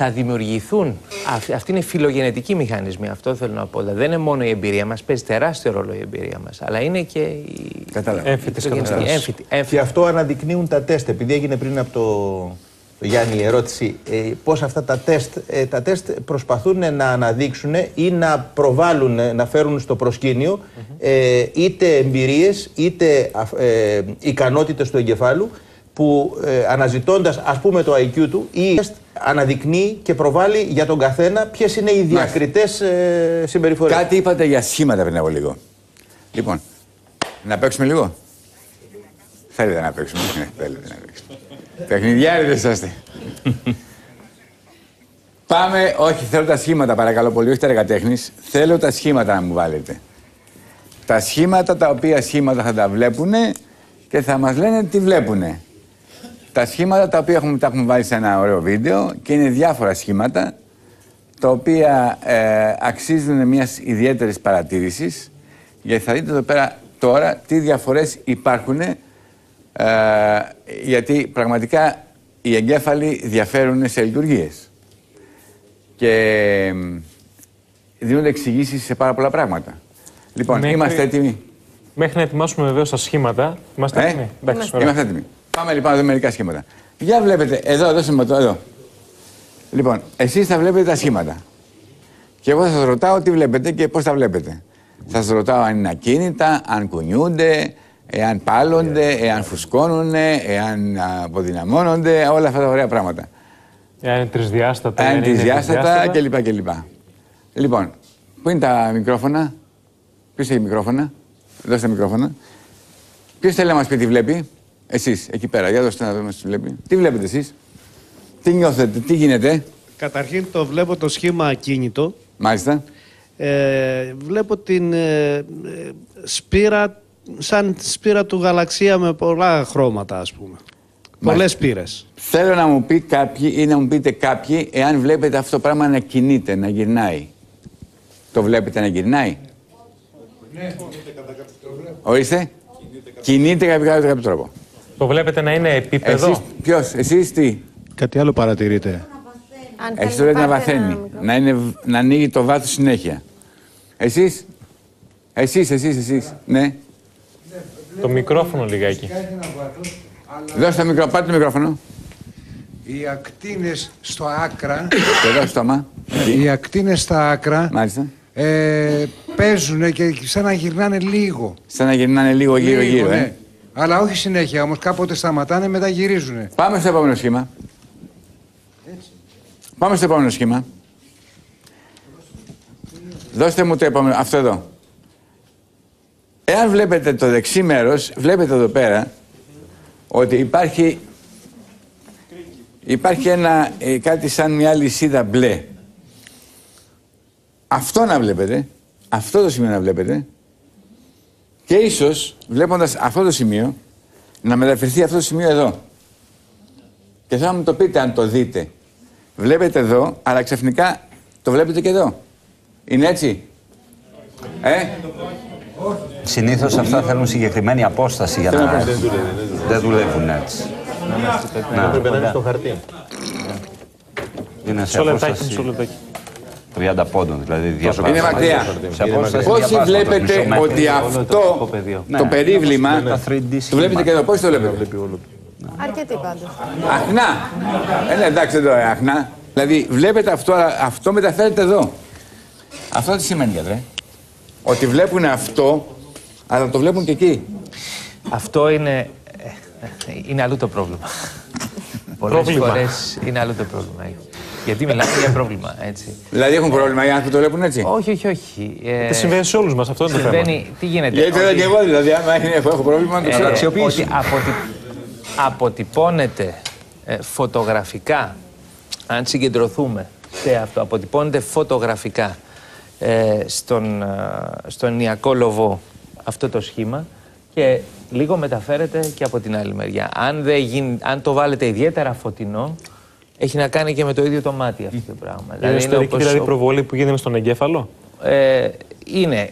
θα δημιουργηθούν, αυ- αυτή είναι φιλογενετική μηχανισμοί, αυτό θέλω να πω. Δηλαδή, δεν είναι μόνο η εμπειρία μας, παίζει τεράστιο ρόλο η εμπειρία μας, αλλά είναι και η
Κατάλαβα.
Έμφυτες
η φιλογενετική-
καταστάσεις.
έμφυτη- έμφυτη.
Και αυτό αναδεικνύουν τα τεστ, επειδή έγινε πριν από το Γιάννη, η ερώτηση. Ε, πώς αυτά τα τεστ, ε, τα τεστ προσπαθούν να αναδείξουν ή να προβάλλουν, ε, να φέρουν στο προσκήνιο ε, είτε εμπειρίες είτε αφ- ε, ικανότητες του εγκεφάλου που ε, αναζητώντας ας πούμε το IQ του ή τεστ αναδεικνύει και προβάλλει για τον καθένα ποιες είναι οι διακριτές ε, συμπεριφορές.
Κάτι είπατε για σχήματα πριν από λίγο. Λοιπόν, να παίξουμε λίγο; Θέλετε να παίξουμε; Ναι, θέλετε να παίξουμε. Παιχνιδιάριδες είσαστε. Πάμε, όχι, θέλω τα σχήματα παρακαλώ πολύ, όχι τα έργα τέχνης. Θέλω τα σχήματα να μου βάλετε. Τα σχήματα τα οποία σχήματα θα τα βλέπουν και θα μας λένε τι βλέπουν. Τα σχήματα τα οποία έχουμε, τα έχουμε βάλει σε ένα ωραίο βίντεο και είναι διάφορα σχήματα τα οποία ε, αξίζουν μιας ιδιαίτερης παρατήρησης. Γιατί θα δείτε εδώ πέρα τώρα τι διαφορές υπάρχουν. Ε, γιατί πραγματικά οι εγκέφαλοι διαφέρουν σε λειτουργίες. Και ε, δίνονται εξηγήσεις σε πάρα πολλά πράγματα. Λοιπόν,
Μέχρι-
είμαστε έτοιμοι.
Μέχρι να ετοιμάσουμε βεβαίως τα σχήματα. Είμαστε
Ε;
έτοιμοι. Εντάξει, ωραία.
Είμαστε έτοιμοι. Πάμε λοιπόν να δούμε μερικά σχήματα. Για βλέπετε, εδώ, δώστε μου το, εδώ. Λοιπόν, εσείς θα βλέπετε τα σχήματα. Και εγώ θα σας ρωτάω τι βλέπετε και πώς τα βλέπετε. Θα σας ρωτάω αν είναι ακίνητα, αν κουνιούνται, εάν πάλλονται, εάν φουσκώνουν, εάν α, αποδυναμώνονται, όλα αυτά τα ωραία πράγματα.
Εάν είναι τρισδιάστατα.
Αν
εάν είναι
τρισδιάστατα
διδιάστατα.
κλπ. κλπ. Λοιπόν, πού είναι τα μικρόφωνα, ποιος έχει μικρόφωνα, δώστε μικρόφωνα. Ποιος θέλει να μας πει τι βλέπει, εσείς εκεί πέρα, για δώστε να δούμε τι βλέπει. Τι βλέπετε εσείς, τι νιώθετε, τι γίνεται,
Καταρχήν το βλέπω το σχήμα ακίνητο.
μάλιστα.
Ε, βλέπω την ε, ε, σπήρα, σαν σπήρα του γαλαξία με πολλά χρώματα ας πούμε. Πολλές πύρες.
Θέλω να μου πει κάποιοι ή να μου πείτε κάποιοι εάν βλέπετε αυτό το πράγμα να κινείται, να γυρνάει. Το βλέπετε να γυρνάει; Ορίστε. Κινείται κατά κάποιο τρόπο.
Το βλέπετε να είναι επίπεδο;
Εσείς, ποιος, εσείς τι;
Κάτι άλλο παρατηρείτε.
Αν
Εσείς το
θέλει
λέτε να
πάρτε ένα
βαθαίνει,
μικρό-
να, είναι, να ανοίγει το βάθος συνέχεια. Εσείς, εσείς, εσείς, εσείς, ναι.
Το μικρόφωνο λιγάκι.
Κάνει ένα βάθος, αλλά
Δώστε το μικρό, πάρτε το μικρόφωνο.
οι ακτίνες στο άκρα,
Και εδώ στόμα.
οι ακτίνες στα άκρα
Μάλιστα.
ε, παίζουν και σαν να γυρνάνε λίγο.
Σαν να γυρνάνε λίγο γύρω-γύρω,
ναι.
ε.
Αλλά όχι συνέχεια όμως, κάποτε σταματάνε, μετά γυρίζουν.
Πάμε στο επόμενο σχήμα. Πάμε στο επόμενο σχήμα. Δώστε μου το επόμενο, αυτό εδώ. Εάν βλέπετε το δεξί μέρος, βλέπετε εδώ πέρα ότι υπάρχει, υπάρχει ένα, ε, κάτι σαν μια λυσίδα μπλε. Αυτό να βλέπετε, αυτό το σημείο να βλέπετε και ίσως βλέποντας αυτό το σημείο να μεταφερθεί αυτό το σημείο εδώ. Και θέλω να μου το πείτε αν το δείτε. Βλέπετε εδώ, αλλά ξαφνικά το βλέπετε και εδώ. Είναι έτσι; Ε,
Συνήθως αυτά θέλουν συγκεκριμένη απόσταση για
Θέλουν
να.
απόσταση.
Δεν δουλεύουν έτσι. Να.
Πρέπει να είναι στο χαρτί.
Είναι σε
Μισό λεπτάκι,
απόσταση
μισό λεπτάκι.
30 πόντων, δηλαδή διαπράγματα.
είναι μακριά.
Σε απόσταση
Πόσοι
διαπράγματος,
βλέπετε
μισό μέτρο.
ότι αυτό
Ναι.
το περίβλημα
Τα 3D
το βλέπετε και εδώ. Πώς το βλέπετε;
Αρκετοί πάντως.
Αχνά. Ε, ναι, εντάξει εδώ, ε, αχνά. Δηλαδή βλέπετε αυτό, αλλά αυτό μεταφέρεται εδώ. Αυτό τι σημαίνει, γιατρέ; Ότι βλέπουν αυτό, αλλά το βλέπουν και εκεί.
Αυτό είναι, ε, είναι αλλού το πρόβλημα. <laughs> Πολλές
Πρόβλημα.
φορές είναι αλλού το πρόβλημα. Γιατί μιλάμε για πρόβλημα, έτσι.
Δηλαδή έχουν πρόβλημα οι άνθρωποι το βλέπουν έτσι;
Όχι, όχι, όχι. Ε,
Δεν συμβαίνει σε όλους μας, αυτό είναι το θέμα.
συμβαίνει, τι γίνεται;
Γιατί το είδα
ότι-
και εγώ, δηλαδή, άμα είναι- έχω, έχω πρόβλημα, να το
Ε,
ξέρω.
ότι
αξιοποιήσω.
αποτι... αποτυπώνεται ε, φωτογραφικά, αν συγκεντρωθούμε σε αυτό, αποτυπώνεται φωτογραφικά ε, στον, ε, στον ενιακό λοβό αυτό το σχήμα και λίγο μεταφέρεται και από την άλλη μεριά. Αν, δεν γίνει, αν το βάλετε ιδιαίτερα φωτεινό, έχει να κάνει και με το ίδιο το μάτι αυτό το πράγμα.
Είναι εσωτερική
όπως-
δηλαδή προβολή που γίνεται στον εγκέφαλο;
ε, είναι, ε,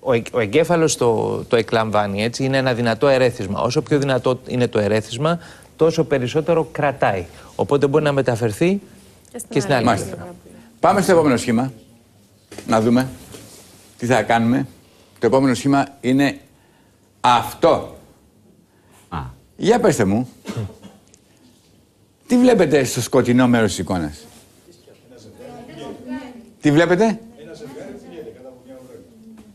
ο, εγ- ο εγκέφαλος το, το εκλαμβάνει, έτσι, είναι ένα δυνατό ερέθισμα. Όσο πιο δυνατό είναι το ερέθισμα, τόσο περισσότερο κρατάει. Οπότε μπορεί να μεταφερθεί και στην άλλη.
Μάλιστα. Πάμε στο επόμενο σχήμα. Να δούμε τι θα κάνουμε. Το επόμενο σχήμα είναι αυτό. Για πέστε μου. Τι βλέπετε στο σκοτεινό μέρος της εικόνας; Τι βλέπετε;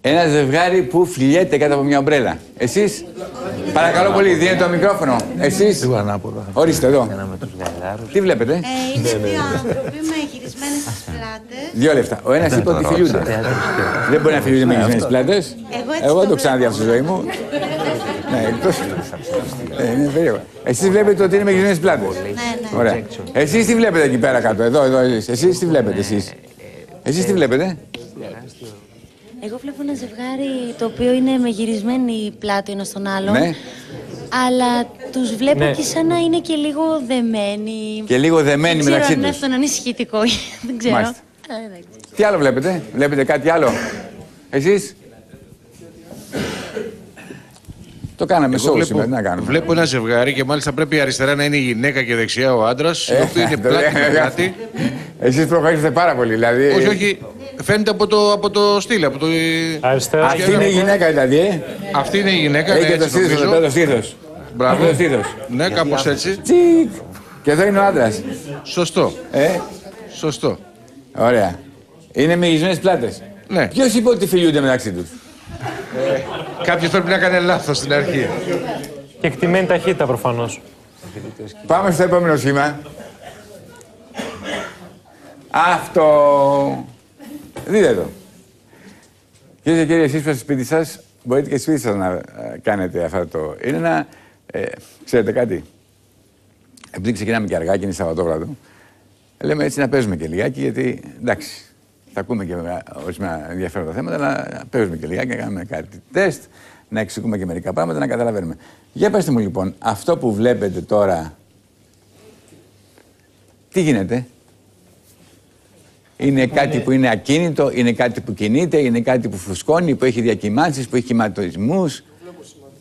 Ένα ζευγάρι που φιλιέται κάτω από μια ομπρέλα. Εσείς, παρακαλώ πολύ, δίνετε το μικρόφωνο. Εσείς,
Λίγο ανάποδα.
ορίστε εδώ. Τι βλέπετε;
Ε, είναι δύο άνθρωποι με γυρισμένες πλάτες.
Δύο λεφτά. Ο ένας είπε ότι φιλιούνται. Δεν μπορεί να φιλιούνται με γυρισμένες πλάτες.
Εγώ έτσι
Εγώ
το
δεν το ξαναδεί αυτό στη ζωή μου. Ναι, εκτός. Ε, Είναι περίεργο. Εσείς βλέπετε ότι είναι με γυρισμένες πλάτες.
Ναι, ναι.
Ωραία. Εσείς τι βλέπετε εκεί πέρα κάτω, εδώ, εδώ, εσείς. Εσείς τι βλέπετε εσείς; Εσείς τι βλέπετε;
Εγώ βλέπω ένα ζευγάρι το οποίο είναι με γυρισμένη πλάτη ένας στον άλλον.
Ναι.
Αλλά τους βλέπω
Ναι.
και σαν να είναι και λίγο δεμένοι.
Και λίγο δεμένοι
Δεν
μεταξύ
ξέρω αν
τους.
αυτό να είναι ησυχητικό. <laughs> Δεν ξέρω.
Μάλιστα.
Ε, δεν ξέρω.
Τι άλλο βλέπετε; Βλέπετε κάτι άλλο; Εσείς; Το κάναμε
Εγώ
σοου
βλέπω-
σήμερα. Τι να κάνουμε.
Βλέπω ένα ζευγάρι και μάλιστα πρέπει η αριστερά να είναι η γυναίκα και δεξιά ο άντρας.
Ε,
οι οποίοι είναι <laughs>
το
πλάτη με
λέω.
πλάτη.
Εσείς προχωρήσετε πάρα πολύ. Δηλαδή...
Όχι, όχι. Φαίνεται από το, από το στυλ. Από το...
Αριστερά.
Αυτή είναι η γυναίκα δηλαδή, ε.
Αυτή είναι η γυναίκα.
Έχει
ναι,
και το
έτσι
στήθος,
νομίζω.
εδώ το στήθος.
Μπράβο.
Αυτό το στήθος.
Ναι, κάπως έτσι.
Τσικ. Και εδώ είναι ο άντρας.
Σωστό.
Ε,
Σωστό.
ωραία. Είναι με γυρισμένες πλάτες.
Ναι.
Ποιος είπε ότι φιλιούνται μεταξύ τους.
Κάποιος πρέπει να κάνει λάθος στην αρχή.
Και εκτιμένη ταχύτητα προφανώς.
Πάμε στο επόμενο σχήμα. Αυτό. Δείτε το. Κυρίες και κύριοι, εσείς που είστε στο σπίτι σας, μπορείτε και στο σπίτι σας να ε, κάνετε αυτό το. Είναι ένα. Ε, ξέρετε κάτι; Επειδή ξεκινάμε και αργά και είναι Σαββατόβραδο, λέμε έτσι να παίζουμε και λιγάκι, γιατί εντάξει, θα ακούμε και βέβαια ορισμένα ενδιαφέροντα θέματα, αλλά να παίζουμε και λιγάκι, να κάνουμε κάτι τεστ, να εξηγούμε και μερικά πράγματα, να καταλαβαίνουμε. Για πετε μου λοιπόν, αυτό που βλέπετε τώρα, τι γίνεται; Είναι κάτι που είναι ακίνητο, είναι κάτι που κινείται, είναι κάτι που φουσκώνει, που έχει διακυμάνσεις, που έχει κυματοισμούς.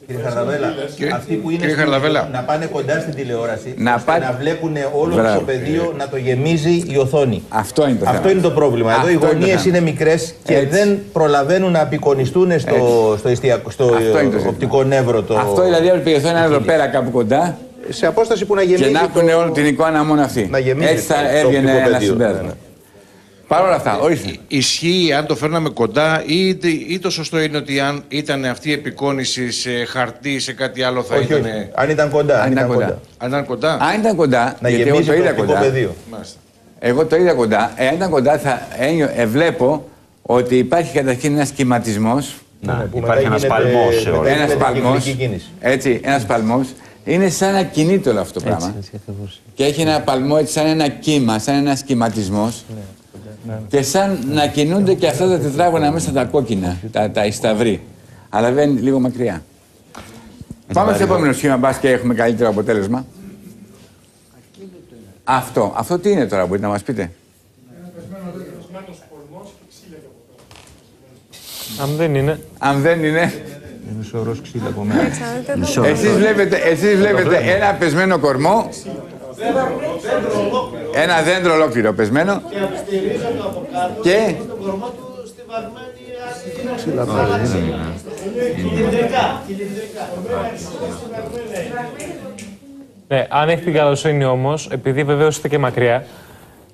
Κύριε Χαρδαβέλα,
Κύριε-
αυτοί που είναι
κύριε
στην-
Χαρδαβέλα.
να πάνε κοντά στην τηλεόραση,
Να
ώστε
πάτε-
να βλέπουν όλο
Μπράβο.
το πεδίο να το γεμίζει η οθόνη.
Αυτό είναι το θέμα.
Αυτό είναι το πρόβλημα. Εδώ οι
Αυτό είναι το
γωνίες
θέμα.
είναι μικρές και
Έτσι.
δεν προλαβαίνουν να απεικονιστούν στο, στο, εστιακό- στο
Αυτό είναι το
ε,
ζήτημα.
οπτικό νεύρο. Το...
Αυτό δηλαδή έπρεπε η οθόνη να είναι εδώ πέρα κάπου κοντά
Σε απόσταση που να γεμίζει.
και να έχουν
το-
όλη την εικόνα μόνο αυτή.
Να γεμίζει
Έτσι θα
το- το
έβγαινε
οπτικό
ένα
πεδίο.
συμπέρασμα.
Ναι, ναι.
Παρ' όλα αυτά, ορίστε.
Ισχύει αν το φέρναμε κοντά ή, ή το σωστό είναι ότι αν ήταν αυτή η επικόνηση σε χαρτί ή σε κάτι άλλο θα
Όχι,
ήταν.
όχι. Αν ήταν κοντά.
Αν ήταν κοντά.
Αν ήταν κοντά.
Αν ήταν κοντά,
Να
γιατί εγώ
γεμίζει
το
το
είδα
οπτικό
κοντά.
πεδίο.
Μάλιστα.
Εγώ το είδα κοντά. Εάν ήταν κοντά, θα ένιω, ε, βλέπω ότι υπάρχει καταρχήν ένας σχηματισμός.
Ναι, που
υπάρχει
μετά
ένας
γίνεται-
παλμός σε όλα.
μετά
Ένα
γίνεται
παλμός.
κυκλική κίνηση.
Έτσι, ένας παλμός. Είναι σαν να κινείται όλο αυτό το πράγμα. Και έχει ένα παλμό έτσι σαν ένα κύμα, σαν ένα σχηματισμός. Και σαν να κινούνται και αυτά τα τετράγωνα μέσα τα κόκκινα, τα, τα ισταυρή. Αλλά δεν είναι λίγο μακριά. Πάμε στο επόμενο σχήμα, μπας και έχουμε καλύτερο αποτέλεσμα. Αυτό. Αυτό τι είναι τώρα, μπορείτε να μας πείτε;
Αν δεν είναι.
Αν δεν είναι.
Είναι σωρός ξύλα από μένα.
Εσείς βλέπετε, εσείς βλέπετε ένα πεσμένο κορμό, ένα δέντρο ολόκληρο πεσμένο και
Ναι, αν έχει την καλοσύνη όμως, επειδή βεβαίως είστε και μακριά,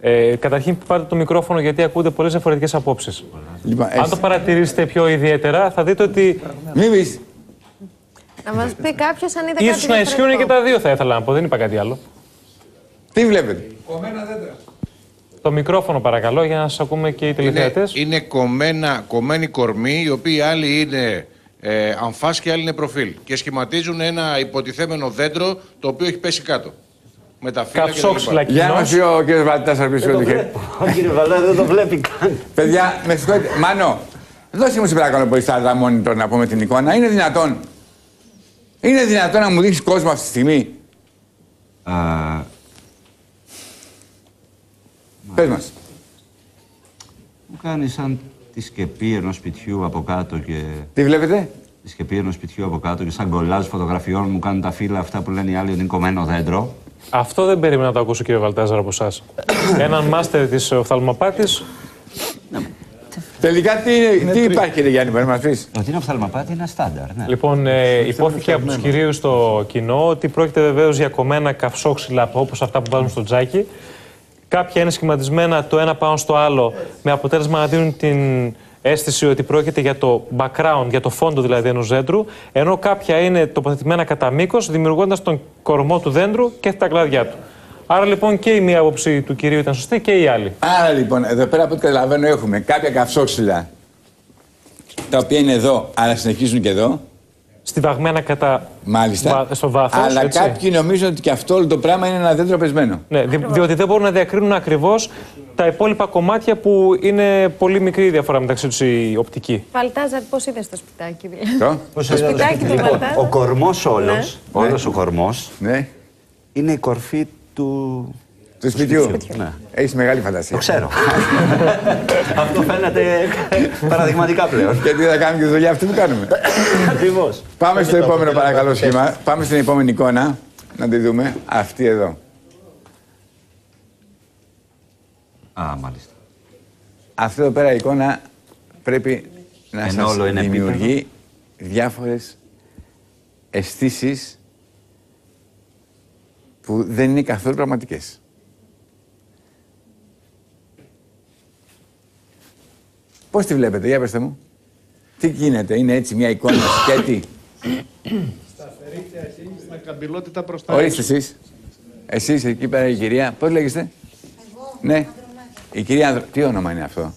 ε, καταρχήν πάρτε το μικρόφωνο γιατί ακούτε πολλές διαφορετικές απόψεις.
Λοιπόν,
Αν το παρατηρήσετε πιο ιδιαίτερα, θα δείτε ότι.
Μην πεις.
Να μας πει κάποιος αν είδε κάτι
ίσως να ισχύουν και τα δύο, θα ήθελα να πω. Δεν είπα κάτι άλλο.
Τι βλέπετε;
Κομμένα δέντρα.
Το μικρόφωνο παρακαλώ για να σας ακούμε και οι
Είναι,
τηλεθεατές.
είναι κομμένα, κομμένοι κορμοί, οι οποίοι άλλοι είναι ε, αμφάς και άλλοι είναι προφίλ. Και σχηματίζουν ένα υποτιθέμενο δέντρο το οποίο έχει πέσει κάτω. Με τα φύλλα και τα
Καψόξυλα
λοιπά.
Για να μας πει ο κύριος Βαλτάσαρ πίσω το χέρι.
Ο κύριος Βαλά δεν το <laughs> βλέπει καν.
Παιδιά, με συγχωρείτε. Μάνο, δώσε μου σε παρακαλώ πολύ στα άλλα monitor να πούμε την εικόνα. Είναι δυνατόν. Είναι δυνατόν να μου δείξεις κόσμο αυτή τη στιγμή;
Α,
Πες μας.
μου κάνει σαν τη σκεπή ενός σπιτιού από κάτω και...
Τι βλέπετε;
Τη σκεπή ενός σπιτιού από κάτω και σαν κολλάζ φωτογραφιών μου κάνουν τα φύλλα αυτά που λένε οι άλλοι ότι είναι κομμένο δέντρο.
Αυτό δεν περίμενα να το ακούσω, κύριε Βαλτάζαρ, από εσάς. Έναν μάστερ της οφθαλμοπάτης.
Τελικά τι, είναι, τι υπάρχει, ρε Γιάννη, μπορείς να μας πεις;
Ότι είναι οφθαλμαπάτη είναι στάνταρ. Ναι.
Λοιπόν, ε, υπόθηκε από τους κυρίους στο κοινό ότι πρόκειται βεβαίως για κομμένα καυσόξυλα όπως αυτά που βάζουν στο τζάκι. Κάποια είναι σχηματισμένα το ένα πάνω στο άλλο, με αποτέλεσμα να δίνουν την αίσθηση ότι πρόκειται για το background, για το φόντο δηλαδή ενός δέντρου, ενώ κάποια είναι τοποθετημένα κατά μήκος, δημιουργώντας τον κορμό του δέντρου και τα κλαδιά του. Άρα λοιπόν και η μία άποψη του κυρίου ήταν σωστή και η άλλη.
Άρα λοιπόν, εδώ πέρα από ό,τι καταλαβαίνω έχουμε κάποια καυσόξυλα τα οποία είναι εδώ, αλλά συνεχίζουν και εδώ.
Στιβαγμένα κατά
Μάλιστα.
βα- στο βάθος.
αλλά κάποιοι νομίζουν ότι και αυτό όλο το πράγμα είναι ένα δέντρο πεσμένο.
Ναι, δι- διότι δεν μπορούν να διακρίνουν ακριβώς τα υπόλοιπα κομμάτια που είναι πολύ μικρή η διαφορά μεταξύ τους η οπτική.
Βαλτάζαρ, πώς είδες το σπιτάκι δηλαδή;
Το;
Πώς
Το
είδα το
σπιτάκι του
Λοιπόν,
Βαλτάζαρ.
ο κορμός όλος,
Ναι.
όλος ο κορμός,
Ναι.
είναι η κορφή του...
Του σπιτιού.
Ναι.
Έχεις μεγάλη φαντασία.
Το ξέρω. <laughs> Αυτό φαίνεται παραδειγματικά πλέον.
Γιατί θα κάνουμε και τη δουλειά αυτή που κάνουμε.
Ακριβώς.
Πάμε στο επόμενο παρακαλώ σχήμα. Πάμε στην επόμενη εικόνα. Να τη δούμε. Αυτή εδώ.
Α, μάλιστα.
Αυτή εδώ πέρα η εικόνα πρέπει να
Ενώ
σας
όλο είναι
δημιουργεί διάφορες αισθήσεις που δεν είναι καθόλου πραγματικές. Πώς τη βλέπετε, για πετε μου. Τι γίνεται, είναι έτσι μια εικόνα <coughs> σκέτη;
Σταθερείτε εσείς στα καμπυλότητα προς τα
Ορίστε
έξω.
εσείς. Εσείς εκεί πέρα η κυρία. Πώς λέγεστε; Ναι. Η κυρία Ανδρο... Τι όνομα είναι αυτό;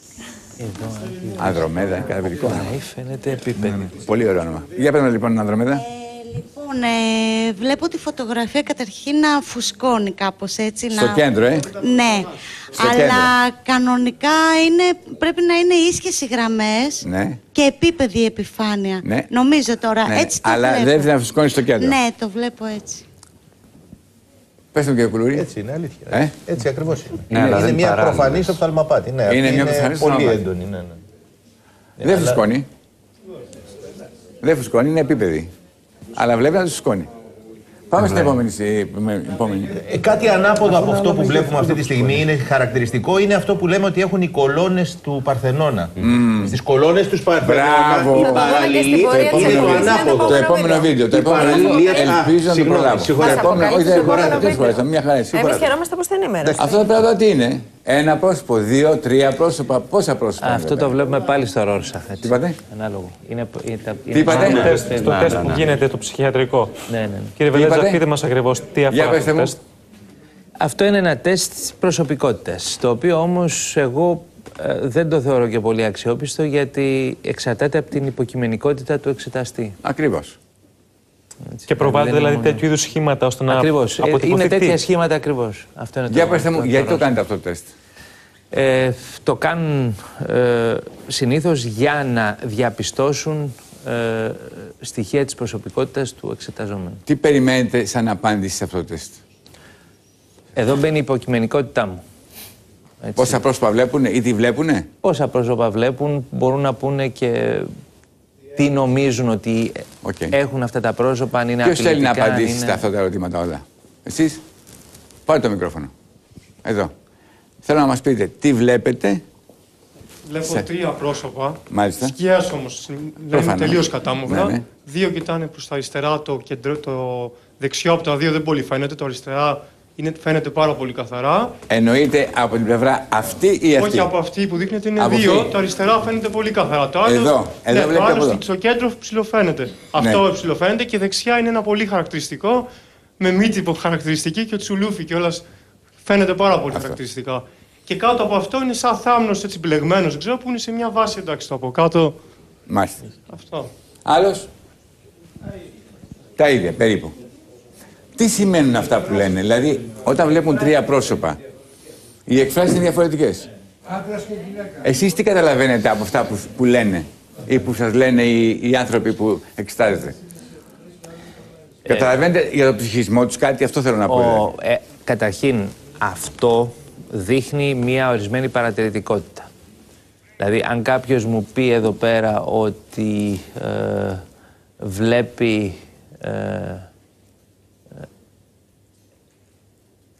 Ανδρομέδα, καταπληκτικό όνομα.
Ναι, φαίνεται επίπεδη.
Πολύ ωραίο όνομα. Για πες μας λοιπόν την Ανδρομέδα.
Λοιπόν, ε, βλέπω τη φωτογραφία καταρχήν να φουσκώνει κάπως έτσι.
Στο
να...
κέντρο, ε;
Ναι.
Στο
Αλλά
κέντρο.
κανονικά είναι, πρέπει να είναι ίσχυες οι γραμμές
Ναι.
και επίπεδη η επιφάνεια.
Ναι.
Νομίζω τώρα.
ναι.
Έτσι το
Αλλά
βλέπω.
δεν θα φουσκώνει στο κέντρο.
Ναι, το βλέπω έτσι.
Πες τον κύριο Κουλούρη.
Έτσι είναι, αλήθεια.
Ε;
Έτσι ακριβώς είναι.
Ναι, αλλά
είναι
δεν
μια
παράλληλα.
προφανή οφθαλμαπάτη. Ναι,
Είναι
αυτή
μια προφανής
πολύ
οφθαλμαπάτη.
έντονη. Ναι, ναι.
Δεν
αλλά-
φουσκώνει. Δεν φουσκώνει, είναι επίπεδη. Αλλά βλέπει να τους φουσκώνει. Πάμε στην επόμενη. στη- με- επόμενη.
Ε, κάτι ανάποδο από αυτό που βλέπουμε αυτή τη στιγμή είναι χαρακτηριστικό είναι αυτό που λέμε ότι έχουν οι κολόνες του Παρθενώνα. Στις κολόνες τους Παρθενώνα
Μπράβο.
η
Θα το δούμε και
παραλληλή
στην πορεία της
είναι το
εκπομπής.
ανάποδο.
Το επόμενο βίντεο. Το
Η
επόμενο
παραλληλή-
βίντεο.
Α,
Ελπίζω να το
συγγνώμη,
προλάβω.
συγχωρείτε.
Το επόμενο- Όχι, δεν χωράει. Δεν χωράει. Μια χαρά. εσύ,
Εμείς
χωράει.
χαιρόμαστε που δεν ημέρα.
Αυτό εδώ πέρα εδώ τι είναι. Ένα πρόσωπο, δύο, τρία πρόσωπα. Πόσα πρόσωπα. είναι
Αυτό
εδώ
το
πέρα;
βλέπουμε πάλι στο Ρόρσαχ. Τι
είπατε;
Ανάλογο. Είναι, είναι, τα-
Τι είπατε;
είναι
Το
τα-
τεστ, το
Ναι,
τεστ
ναι,
που
ναι.
γίνεται, το ψυχιατρικό.
Ναι, ναι, ναι.
Κύριε
Τι
Βελέτζα,
είπατε;
πείτε μας ακριβώς τι
Για
αφορά
πετε
αυτό το
μου.
τεστ.
Αυτό είναι ένα τεστ προσωπικότητας, το οποίο όμως εγώ ε, δεν το θεωρώ και πολύ αξιόπιστο γιατί εξαρτάται από την υποκειμενικότητα του εξεταστή.
Ακριβώ.
Και προβάλλεται
Δεν είναι
δηλαδή
μόνο-
τέτοιου είδους σχήματα ώστε να
Ακριβώς. Ε,
αποτυπωθεί
Είναι
τι.
τέτοια σχήματα ακριβώς. Αυτό είναι
Για
το,
πετε μου,
το-
γιατί
το
το
ρόλο.
κάνετε αυτό το τεστ;
Ε, το κάνουν ε, συνήθως για να διαπιστώσουν ε, στοιχεία της προσωπικότητας του εξεταζόμενου.
Τι περιμένετε σαν απάντηση σε αυτό το τεστ;
Εδώ μπαίνει η υποκειμενικότητά μου. Έτσι.
Πόσα πρόσωπα βλέπουν ή τι βλέπουν.
Πόσα πρόσωπα βλέπουν, μπορούν να πούνε και τι νομίζουν ότι έχουν αυτά τα πρόσωπα, αν είναι
Ποιος θέλει να
απειλητικά, αν
απαντήσει
είναι-
σε αυτά τα ερωτήματα όλα. Εσείς; Πάρε το μικρόφωνο. Εδώ. Θέλω να μας πείτε τι βλέπετε;
Βλέπω
Σε-
τρία πρόσωπα.
Μάλιστα.
Σκιέ όμως. Λένε
Προφανώς.
τελείως κατάμαυρα.
Ναι, ναι.
Δύο κοιτάνε προς τα αριστερά, το, κεντρό, το δεξιό από τα δύο δεν πολύ φαίνεται. Το αριστερά είναι, φαίνεται πάρα πολύ καθαρά.
Εννοείται από την πλευρά αυτή ή αυτή;
Όχι από αυτή που δείχνεται είναι
Από
δύο.
αυτή.
Το αριστερά φαίνεται πολύ καθαρά. Το άλλο,
Εδώ. Εδώ
ναι,
βλέπετε
το άλλο
από εδώ.
στο- στο κέντρο ψηλοφαίνεται. Αυτό
Ναι.
ψηλοφαίνεται και δεξιά είναι ένα πολύ χαρακτηριστικό με μύτη που χαρακτηριστική και τσουλούφι κιόλας φαίνεται πάρα πολύ χαρακτηριστικά. Και κάτω από αυτό είναι σαν θάμνος έτσι μπλεγμένος, δεν ξέρω που είναι σε μια βάση εντάξει το από κάτω.
Μάλιστα.
Αυτό.
Άλλος; Τα ίδια, περίπου. Τι σημαίνουν αυτά που λένε, Δηλαδή, όταν βλέπουν τρία πρόσωπα, οι εκφράσεις είναι διαφορετικές.
Άντρας και γυναίκα.
Εσείς τι καταλαβαίνετε από αυτά που, που λένε ή που σας λένε οι, οι άνθρωποι που εξετάζετε; Καταλαβαίνετε για το ψυχισμό τους κάτι, αυτό θέλω να πω. δηλαδή.
Ο, ε, καταρχήν, αυτό δείχνει μια ορισμένη παρατηρητικότητα. Δηλαδή, αν κάποιος μου πει εδώ πέρα ότι ε, βλέπει ε, ε,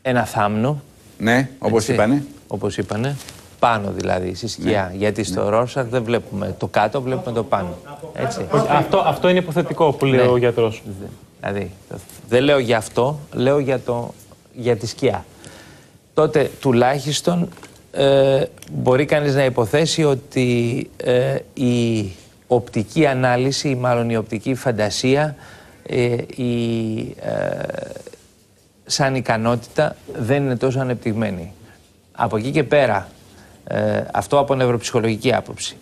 ένα θάμνο...
Ναι, όπως
έτσι,
είπανε.
Όπως είπανε. πάνω δηλαδή, στη σκιά. Γιατί στο Ρόρσαχ δεν βλέπουμε το κάτω, βλέπουμε το πάνω. Έτσι.
Αυτό, αυτό είναι υποθετικό που λέει
Ναι.
ο γιατρός.
Δηλαδή, δεν λέω για αυτό, λέω για, το, για τη σκιά. Τότε τουλάχιστον ε, μπορεί κανείς να υποθέσει ότι ε, η οπτική ανάλυση, ή μάλλον η οπτική φαντασία, ε, η, ε, σαν ικανότητα δεν είναι τόσο ανεπτυγμένη. Από εκεί και πέρα, ε, αυτό από νευροψυχολογική άποψη.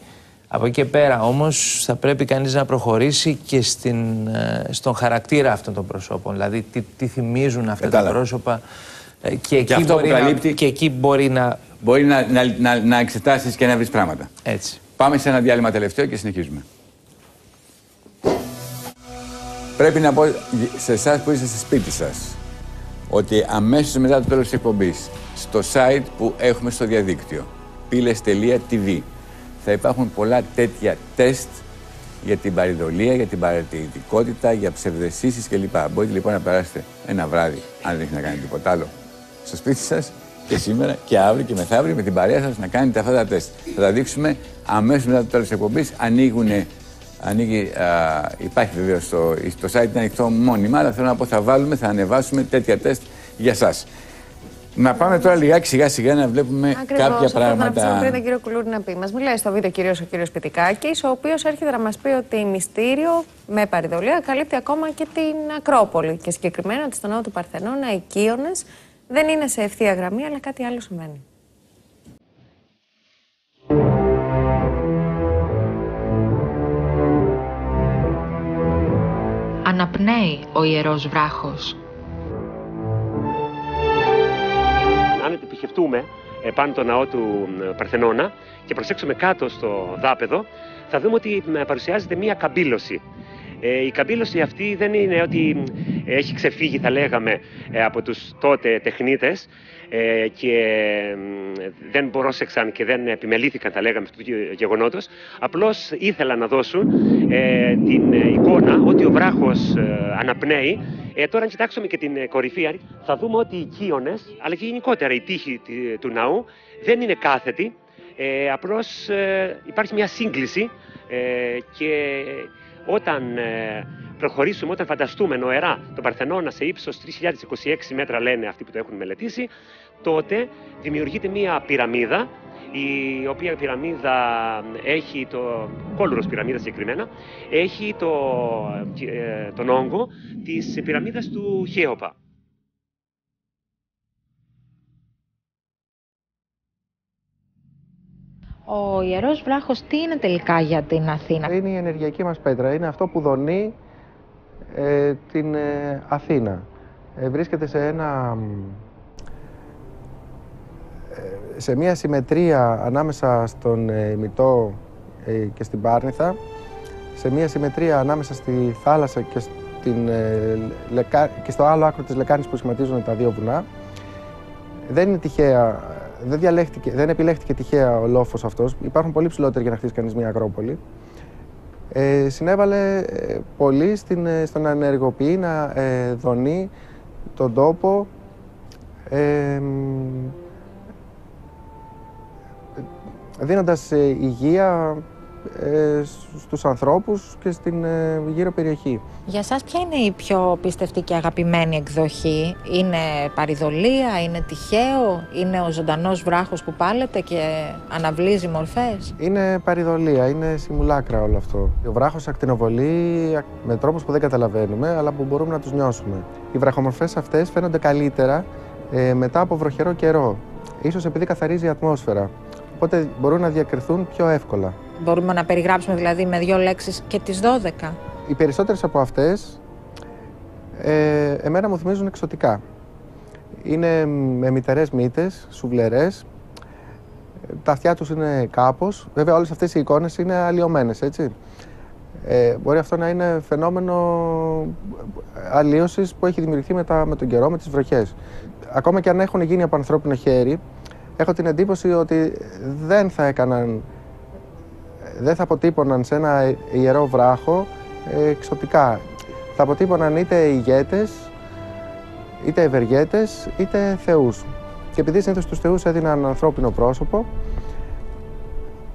Από εκεί και πέρα όμως θα πρέπει κανείς να προχωρήσει και στην, ε, στον χαρακτήρα αυτών των προσώπων. Δηλαδή τι, τι θυμίζουν αυτά
Κατάλαβα.
τα πρόσωπα ε, και, εκεί
αυτό που
μπορεί να,
καλύπτει-
και εκεί μπορεί να...
Μπορεί να, να, να, να εξετάσεις και να βρεις πράγματα.
Έτσι.
Πάμε σε ένα διάλειμμα τελευταίο και συνεχίζουμε. Πρέπει να πω σε εσάς που είστε στη σπίτι σας ότι αμέσως μετά το τέλος της εκπομπής στο site που έχουμε στο διαδίκτυο piles.tv θα υπάρχουν πολλά τέτοια τεστ για την παρηδολία, για την παρατηρητικότητα, για ψευδεσίσεις κλπ. Μπορείτε λοιπόν να περάσετε ένα βράδυ, αν δεν έχετε να κάνετε τίποτα άλλο, στο σπίτι σας και σήμερα και αύριο και μεθαύριο με την παρέα σας να κάνετε αυτά τα τεστ. Θα τα δείξουμε αμέσως μετά το τέλος της εκπομπής. Ανοίγουν, ανοίγει, α, υπάρχει βεβαίως το, το site είναι ανοιχτό μόνιμα, αλλά θέλω να πω θα βάλουμε, θα ανεβάσουμε τέτοια τεστ για σας. Να πάμε τώρα λιγάκι σιγά σιγά να βλέπουμε
Ακριβώς,
κάποια
αυτό θα αφήσουμε πριν
πράγματα.
τον κύριο Κουλούρη να πει. Μας μιλάει στο βίντεο κυρίω ο κύριος Πιτικάκης, ο οποίος έρχεται να μας πει ότι μυστήριο με παρηδολία καλύπτει ακόμα και την Ακρόπολη. Και συγκεκριμένα ότι στο ναό του Παρθενώνα οι Κύονε δεν είναι σε ευθεία γραμμή, αλλά κάτι άλλο συμβαίνει.
Αναπνέει ο ιερός βράχος.
αν επισκεφτούμε ε, πάνω το ναό του μ, Παρθενώνα και προσέξουμε κάτω στο δάπεδο, θα δούμε ότι μ, παρουσιάζεται μία καμπύλωση. Ε, η καμπύλωση αυτή δεν είναι ότι μ, έχει ξεφύγει, θα λέγαμε, ε, από τους τότε τεχνίτες ε, και μ, δεν πρόσεξαν και δεν επιμελήθηκαν, θα λέγαμε, αυτού του γε- γεγονότος. Απλώς ήθελαν να δώσουν ε, την ε, εικόνα ότι ο βράχος ε, αναπνέει ε, τώρα, αν κοιτάξουμε και την ε, κορυφή, θα δούμε ότι οι κύονες, αλλά και γενικότερα η τύχη τη- του ναού, δεν είναι κάθετη. Ε, απλώς ε, υπάρχει μια σύγκληση ε, και όταν ε, προχωρήσουμε, όταν φανταστούμε νοερά τον Παρθενώνα σε ύψος 3.026 μέτρα, λένε αυτοί που το έχουν μελετήσει, τότε δημιουργείται μια πυραμίδα η οποία πυραμίδα έχει το κόλουρος πυραμίδα συγκεκριμένα έχει το, ε, τον όγκο της πυραμίδας του Χέοπα.
Ο ιερός βράχος τι είναι τελικά για την Αθήνα;
Είναι η ενεργειακή μας πέτρα. Είναι αυτό που δονεί ε, την ε, Αθήνα. Ε, βρίσκεται σε ένα... μ, ε, σε μια συμμετρία ανάμεσα στον ε, Ημιτό ε, και στην Πάρνηθα, σε μια συμμετρία ανάμεσα στη θάλασσα και, στην, ε, λεκα- και στο άλλο άκρο της λεκάνης που σχηματίζουν τα δύο βουνά. Δεν είναι τυχαία, δεν, διαλέχτηκε, δεν επιλέχτηκε τυχαία ο λόφος αυτός. Υπάρχουν πολύ ψηλότεροι για να χτίσει κανείς μια Ακρόπολη. Ε, συνέβαλε ε, πολύ στην, ε, στο να ενεργοποιεί, να ε, δονεί τον τόπο. Ε, μ, δίνοντας ε, υγεία ε, σ- στους ανθρώπους και στην ε, γύρω περιοχή.
Για σας ποια είναι η πιο πιστευτή και αγαπημένη εκδοχή; Είναι παριδολία, είναι τυχαίο, είναι ο ζωντανός βράχος που πάλεται και αναβλύζει μορφές;
Είναι παρηδολία, είναι simulacra όλο αυτό. Ο βράχος ακτινοβολεί με τρόπους που δεν καταλαβαίνουμε, αλλά που μπορούμε να τους νιώσουμε. Οι βραχομορφές αυτές φαίνονται καλύτερα ε, μετά από βροχερό καιρό. Ίσως επειδή καθαρίζει η ατμόσφαιρα. Οπότε μπορούν να διακριθούν πιο εύκολα.
Μπορούμε να περιγράψουμε δηλαδή με δύο λέξεις και τις 12.
Οι περισσότερες από αυτές ε, εμένα μου θυμίζουν εξωτικά. Είναι με μυτερές μύτες, σουβλερές. Ε, Τα αυτιά τους είναι κάπως. Βέβαια όλες αυτές οι εικόνες είναι αλλοιωμένες, έτσι. Ε, μπορεί αυτό να είναι φαινόμενο αλλίωσης που έχει δημιουργηθεί με, τα, με τον καιρό, με τις βροχές. Ακόμα και αν έχουν γίνει από ανθρώπινο χέρι, έχω την εντύπωση ότι δεν θα έκαναν δεν θα αποτύπωναν σε ένα ιερό βράχο ε, εξωτικά. Θα αποτύπωναν είτε ηγέτες, είτε ευεργέτες, είτε θεούς. Και επειδή συνήθως τους θεούς έδιναν ανθρώπινο πρόσωπο,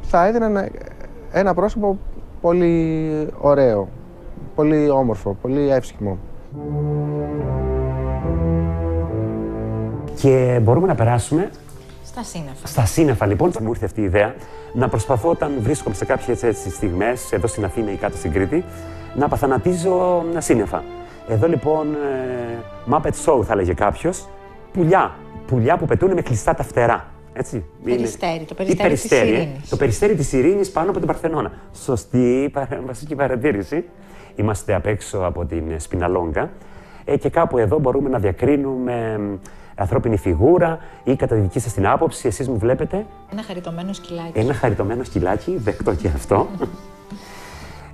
θα έδιναν ε, ένα πρόσωπο πολύ ωραίο, πολύ όμορφο, πολύ εύσχυμο.
Και μπορούμε να περάσουμε
Στα σύννεφα.
στα σύννεφα λοιπόν. Μου ήρθε αυτή η ιδέα να προσπαθώ όταν βρίσκομαι σε κάποιες έτσι στιγμές, εδώ στην Αθήνα ή κάτω στην Κρήτη, να παθανατίζω σύννεφα. Εδώ λοιπόν, ε, Muppet Show θα λέγε κάποιος, πουλιά. Πουλιά που πετούν με κλειστά τα φτερά. Έτσι.
Περιστέρι, το
Ή
περιστέρι της
ε.
ειρήνης.
Το περιστέρι της ειρήνης πάνω από την Παρθενώνα. Σωστή παρα- βασική παρατήρηση. Είμαστε απ' έξω από την ε, Σπιναλόγκα ε, και κάπου εδώ μπορούμε να διακρίνουμε μ, ανθρώπινη φιγούρα ή κατά τη δική σας την άποψη, εσείς μου βλέπετε
Ένα χαριτωμένο σκυλάκι.
ένα χαριτωμένο σκυλάκι, δεκτό και αυτό.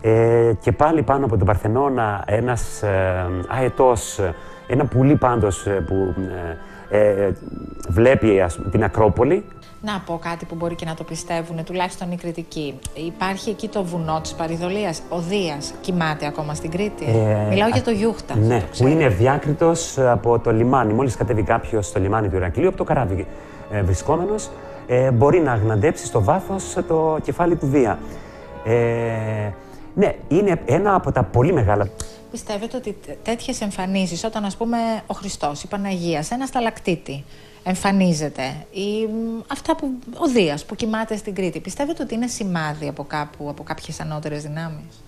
ε, και πάλι πάνω από τον Παρθενώνα ένας ε, αετός, ε, ένα πουλί πάντως ε, που ε, ε, βλέπει ας πούμε, την Ακρόπολη.
Να πω κάτι που μπορεί και να το πιστεύουν, τουλάχιστον οι κριτικοί. Υπάρχει εκεί το βουνό της Παριδολία. Ο Δίας κοιμάται ακόμα στην Κρήτη.
Ε,
Μιλάω
α-
για το Γιούχτα.
Ναι, που είναι ευδιάκριτος από το λιμάνι. Μόλις κατέβει κάποιος στο λιμάνι του Ηρακλείου, από το καράβι ε, βρισκόμενος, ε, μπορεί να αγναντέψει στο βάθος το κεφάλι του Δία. Ε, ναι, είναι ένα από τα πολύ μεγάλα
Πιστεύετε ότι τέτοιες εμφανίσεις, όταν ας πούμε ο Χριστός, η Παναγία, σε ένα σταλακτήτη εμφανίζεται, ή μ, αυτά που. ο Δίας που κοιμάται στην Κρήτη, πιστεύετε ότι είναι σημάδι από κάπου, από κάποιες ανώτερες δυνάμεις;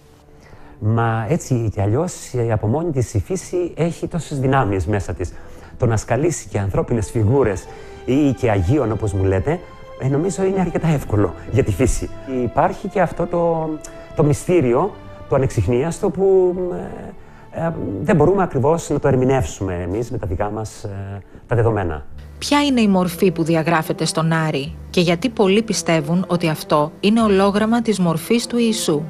Μα έτσι κι αλλιώς από μόνη της η φύση έχει τόσες δυνάμεις μέσα της. Το να σκαλίσει και ανθρώπινες φιγούρες ή και αγίων, όπως μου λέτε, ε, νομίζω είναι αρκετά εύκολο για τη φύση. Υπάρχει και αυτό το, το μυστήριο, το ανεξιχνίαστο που ε, ε, δεν μπορούμε ακριβώς να το ερμηνεύσουμε εμείς με τα δικά μας τα δεδομένα.
Ποια είναι η μορφή που διαγράφεται στον Άρη και γιατί πολλοί πιστεύουν ότι αυτό είναι ολόγραμμα της μορφής του Ιησού;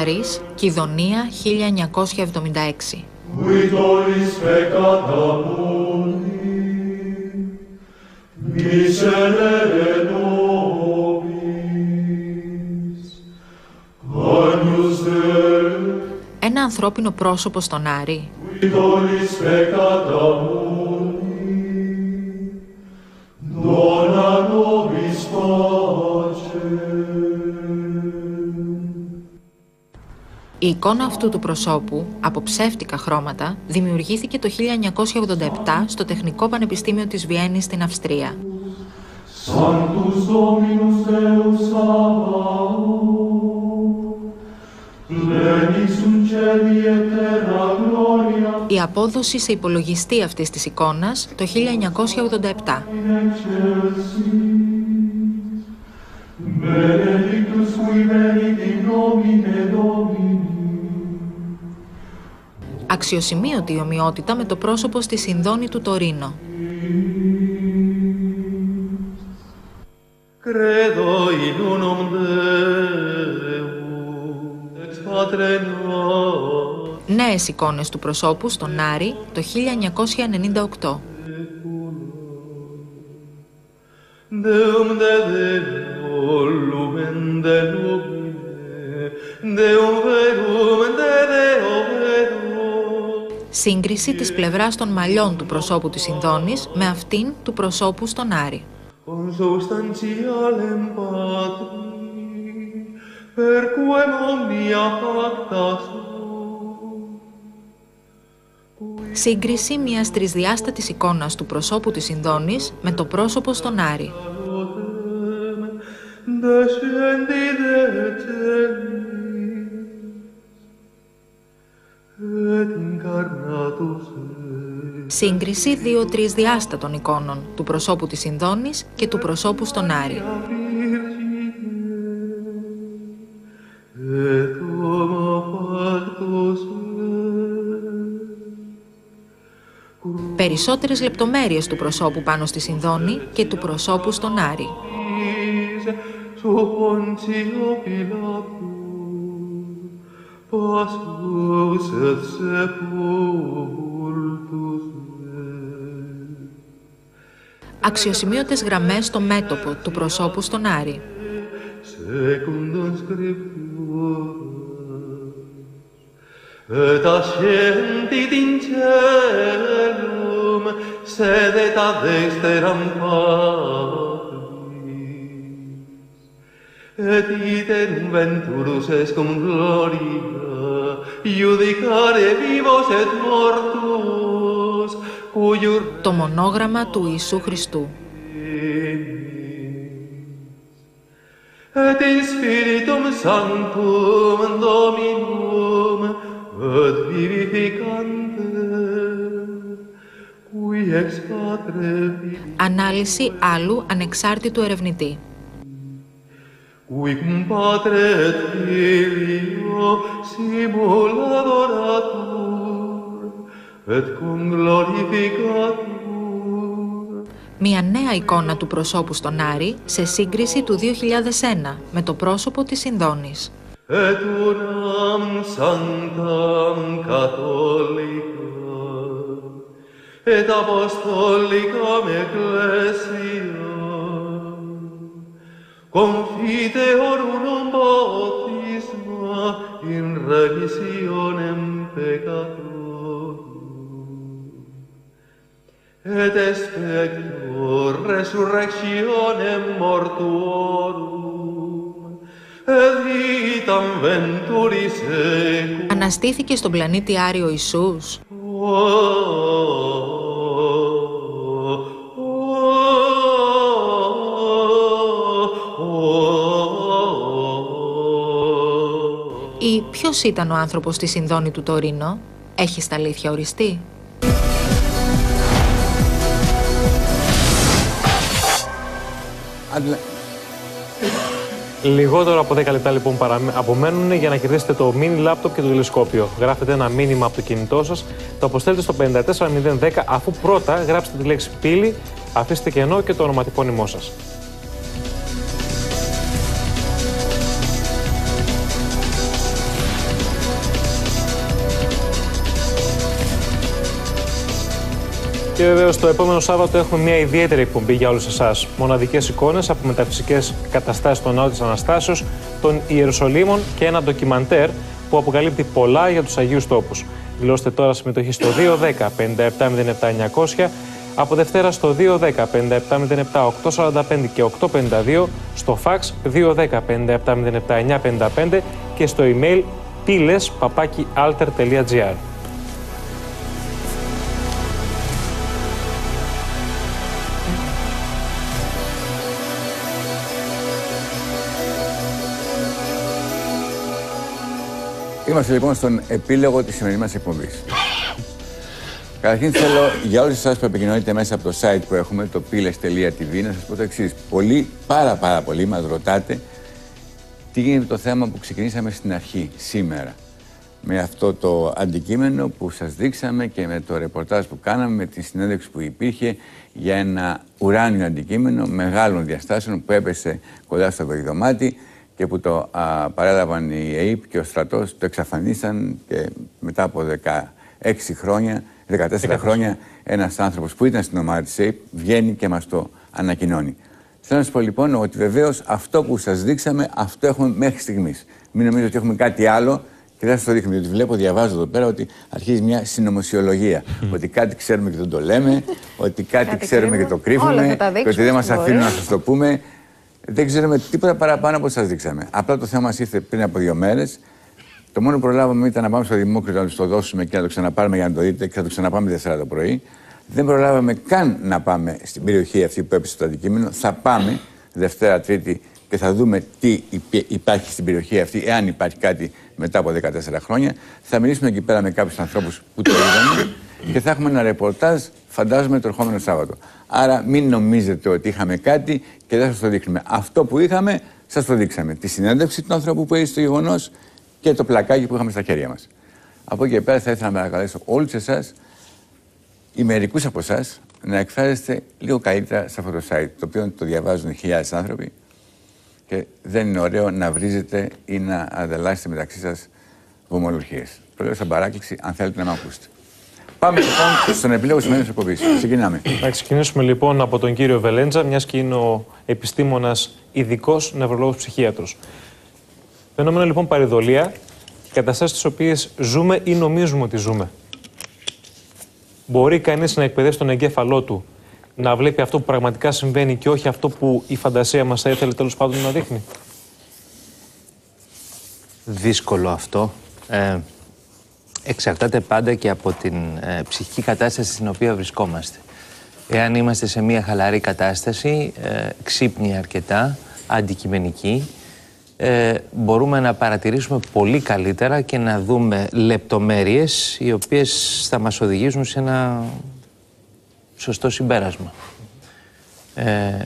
Άρης, Κιδωνία 1976
Vitoris
ανθρώπινο πρόσωπο στον Άρη
Vitoris peccata mundi, dona nobis pace.
Η εικόνα αυτού του προσώπου, από ψεύτικα χρώματα, δημιουργήθηκε το 1987 στο Τεχνικό Πανεπιστήμιο της Βιέννης στην Αυστρία.
Sanctus
η απόδοση σε υπολογιστή αυτής της εικόνας το 1987 Αξιοσημείωτη ομοιότητα με το πρόσωπο στη συνδόνη του Τωρίνο. Νέες εικόνες του προσώπου στον Άρη το 1998.
Deum de Deo, lumen de lumine, Deum verum de Deo verum.
Σύγκριση της πλευράς των μαλλιών του προσώπου της Συνδόνης με αυτήν του προσώπου στον Άρη.
Consubstantialem Patri, per quem omnia pacta
Σύγκριση μιας τρισδιάστατης εικόνας του προσώπου της Συνδόνης με το πρόσωπο στον Άρη.
descendi de celis, et incarnatus
Σύγκριση δύο τρισδιάστατων εικόνων του προσώπου της Συνδόνης και του προσώπου στον Άρη.
Et homo factus
Περισσότερες λεπτομέρειες του προσώπου πάνω στη Συνδόνη και του προσώπου στον Άρη.
Ise su Pontio Pilatus, passus et sepultus
Αξιοσημείωτες γραμμές στο μέτωπο του προσώπου στον Άρη.
secundum scripturas, et ascendit in celum, perpetuum sedet ad dexteram Patris. Et iterum venturus est cum gloria, judicare vivos et mortus, cuiur
Το μονόγραμμα του Ιησού Χριστού.
Et in spiritum sanctum dominum et vivificantem qui ex patre
Ανάλυση άλλου ανεξάρτητου ερευνητή.
qui cum patre et filio simul adoratur et cum glorificatur
μια νέα εικόνα του προσώπου Στονάρη σε σύγκριση του 2001 με το πρόσωπο της
Ινδόνης. Έτουραν με et expector resurrectionem mortuorum et vitam venturi secum
Αναστήθηκε στον πλανήτη Άριο Ιησούς. Ή ποιος ήταν ο άνθρωπος στη Συνδόνη του Τωρίνο, έχει στα αλήθεια οριστεί.
Άντε,
Λιγότερο από 10 λεπτά λοιπόν παραμε- απομένουν για να κερδίσετε το mini laptop και το τηλεσκόπιο. Γράφετε ένα μήνυμα από το κινητό σας, το αποστέλλετε στο 54010 αφού πρώτα γράψετε τη λέξη πύλη, αφήστε κενό και το ονοματεπώνυμό σας. Και βεβαίω το επόμενο Σάββατο έχουμε μια ιδιαίτερη εκπομπή για όλους εσάς. Μοναδικές εικόνες από μεταφυσικές καταστάσεις των ναό της Αναστάσεως, των Ιερουσαλήμων και ένα ντοκιμαντέρ που αποκαλύπτει πολλά για τους Αγίους Τόπους. Δηλώστε τώρα συμμετοχή στο 210 5707 900 από Δευτέρα στο 210 5707 845 και 852, στο fax 210 5707 955 και στο email piles papaki.alter.gr.
Είμαστε λοιπόν στον επίλογο της σημερινής μας εκπομπής. Καταρχήν θέλω για όλους εσάς που επικοινωνείτε μέσα από το site που έχουμε, το piles.tv, να σας πω το εξής. Πολλοί, πάρα πάρα πολλοί μας ρωτάτε τι γίνεται με το θέμα που ξεκινήσαμε στην αρχή, σήμερα. Με αυτό το αντικείμενο που σας δείξαμε και με το ρεπορτάζ που κάναμε, με τη συνέντευξη που υπήρχε για ένα ουράνιο αντικείμενο μεγάλων διαστάσεων που έπεσε κοντά στο βεριδομάτι και που το α, παρέλαβαν οι ΑΕΠ και ο στρατός το εξαφανίσαν και μετά από 16 χρόνια, 14 χρόνια ένας άνθρωπος που ήταν στην ομάδα της ΑΕΠ βγαίνει και μας το ανακοινώνει. Θέλω να σας πω λοιπόν ότι βεβαίως αυτό που σας δείξαμε, αυτό έχουμε μέχρι στιγμής. Μην νομίζετε ότι έχουμε κάτι άλλο και δεν σας το δείχνουμε. Γιατί βλέπω, διαβάζω εδώ πέρα ότι αρχίζει μια συνωμοσιολογία. ότι κάτι ξέρουμε και δεν το λέμε, ότι κάτι,
Κάτι
ξέρουμε και
κρύβουμε.
το κρύβουμε,
Όλα θα τα
και ότι
δείξουμε
δεν μας
όσο
αφήνουν να
μπορεί.
σας το πούμε. Δεν ξέρουμε τίποτα παραπάνω από ό,τι σας δείξαμε. Απλά το θέμα μας ήρθε πριν από δύο μέρες. Το μόνο που προλάβαμε ήταν να πάμε στο Δημόκριτο να τους το δώσουμε και να το ξαναπάρουμε για να το δείτε και θα το ξαναπάμε Δευτέρα το πρωί. Δεν προλάβαμε καν να πάμε στην περιοχή αυτή που έπεσε το αντικείμενο. Θα πάμε Δευτέρα, Τρίτη και θα δούμε τι υπή- υπάρχει στην περιοχή αυτή, εάν υπάρχει κάτι μετά από 14 χρόνια. Θα μιλήσουμε εκεί πέρα με κάποιους ανθρώπους που το είδαν και θα έχουμε ένα ρεπορτάζ, φαντάζομαι, το ερχόμενο Σάββατο. Άρα μην νομίζετε ότι είχαμε κάτι και δεν σας το δείχνουμε. Αυτό που είχαμε, σας το δείξαμε. Τη συνέντευξη του ανθρώπου που έζησε το γεγονός και το πλακάκι που είχαμε στα χέρια μας. Από εκεί και πέρα θα ήθελα να παρακαλέσω όλους εσάς ή μερικούς από εσάς να εκφράζεστε λίγο καλύτερα σε αυτό το site, το οποίο το διαβάζουν χιλιάδες άνθρωποι και δεν είναι ωραίο να βρίζετε ή να ανταλλάσσετε μεταξύ σας βομολογίε. Το λέω σαν παράκληση, αν θέλετε να με ακούσετε. Πάμε λοιπόν στον επιλόγο σημαίνει εκπομπής. Ξεκινάμε.
Να ξεκινήσουμε λοιπόν από τον κύριο Βελέντζα, μιας και είναι ο επιστήμονας ειδικός νευρολόγος ψυχίατρος. Φαινόμενο λοιπόν παρειδολία και καταστάσεις τι οποίες ζούμε ή νομίζουμε ότι ζούμε. Μπορεί κανείς να εκπαιδεύσει τον εγκέφαλό του να βλέπει αυτό που πραγματικά συμβαίνει και όχι αυτό που η φαντασία μας θα ήθελε τέλος πάντων να δείχνει;
Δύσκολο αυτό. Ε, εξαρτάται πάντα και από την ε, ψυχική κατάσταση στην οποία βρισκόμαστε. Εάν είμαστε σε μια χαλαρή κατάσταση, ε, ξύπνη αρκετά, αντικειμενική, ε, μπορούμε να παρατηρήσουμε πολύ καλύτερα και να δούμε λεπτομέρειες οι οποίες θα μας οδηγήσουν σε ένα σωστό συμπέρασμα. Ε,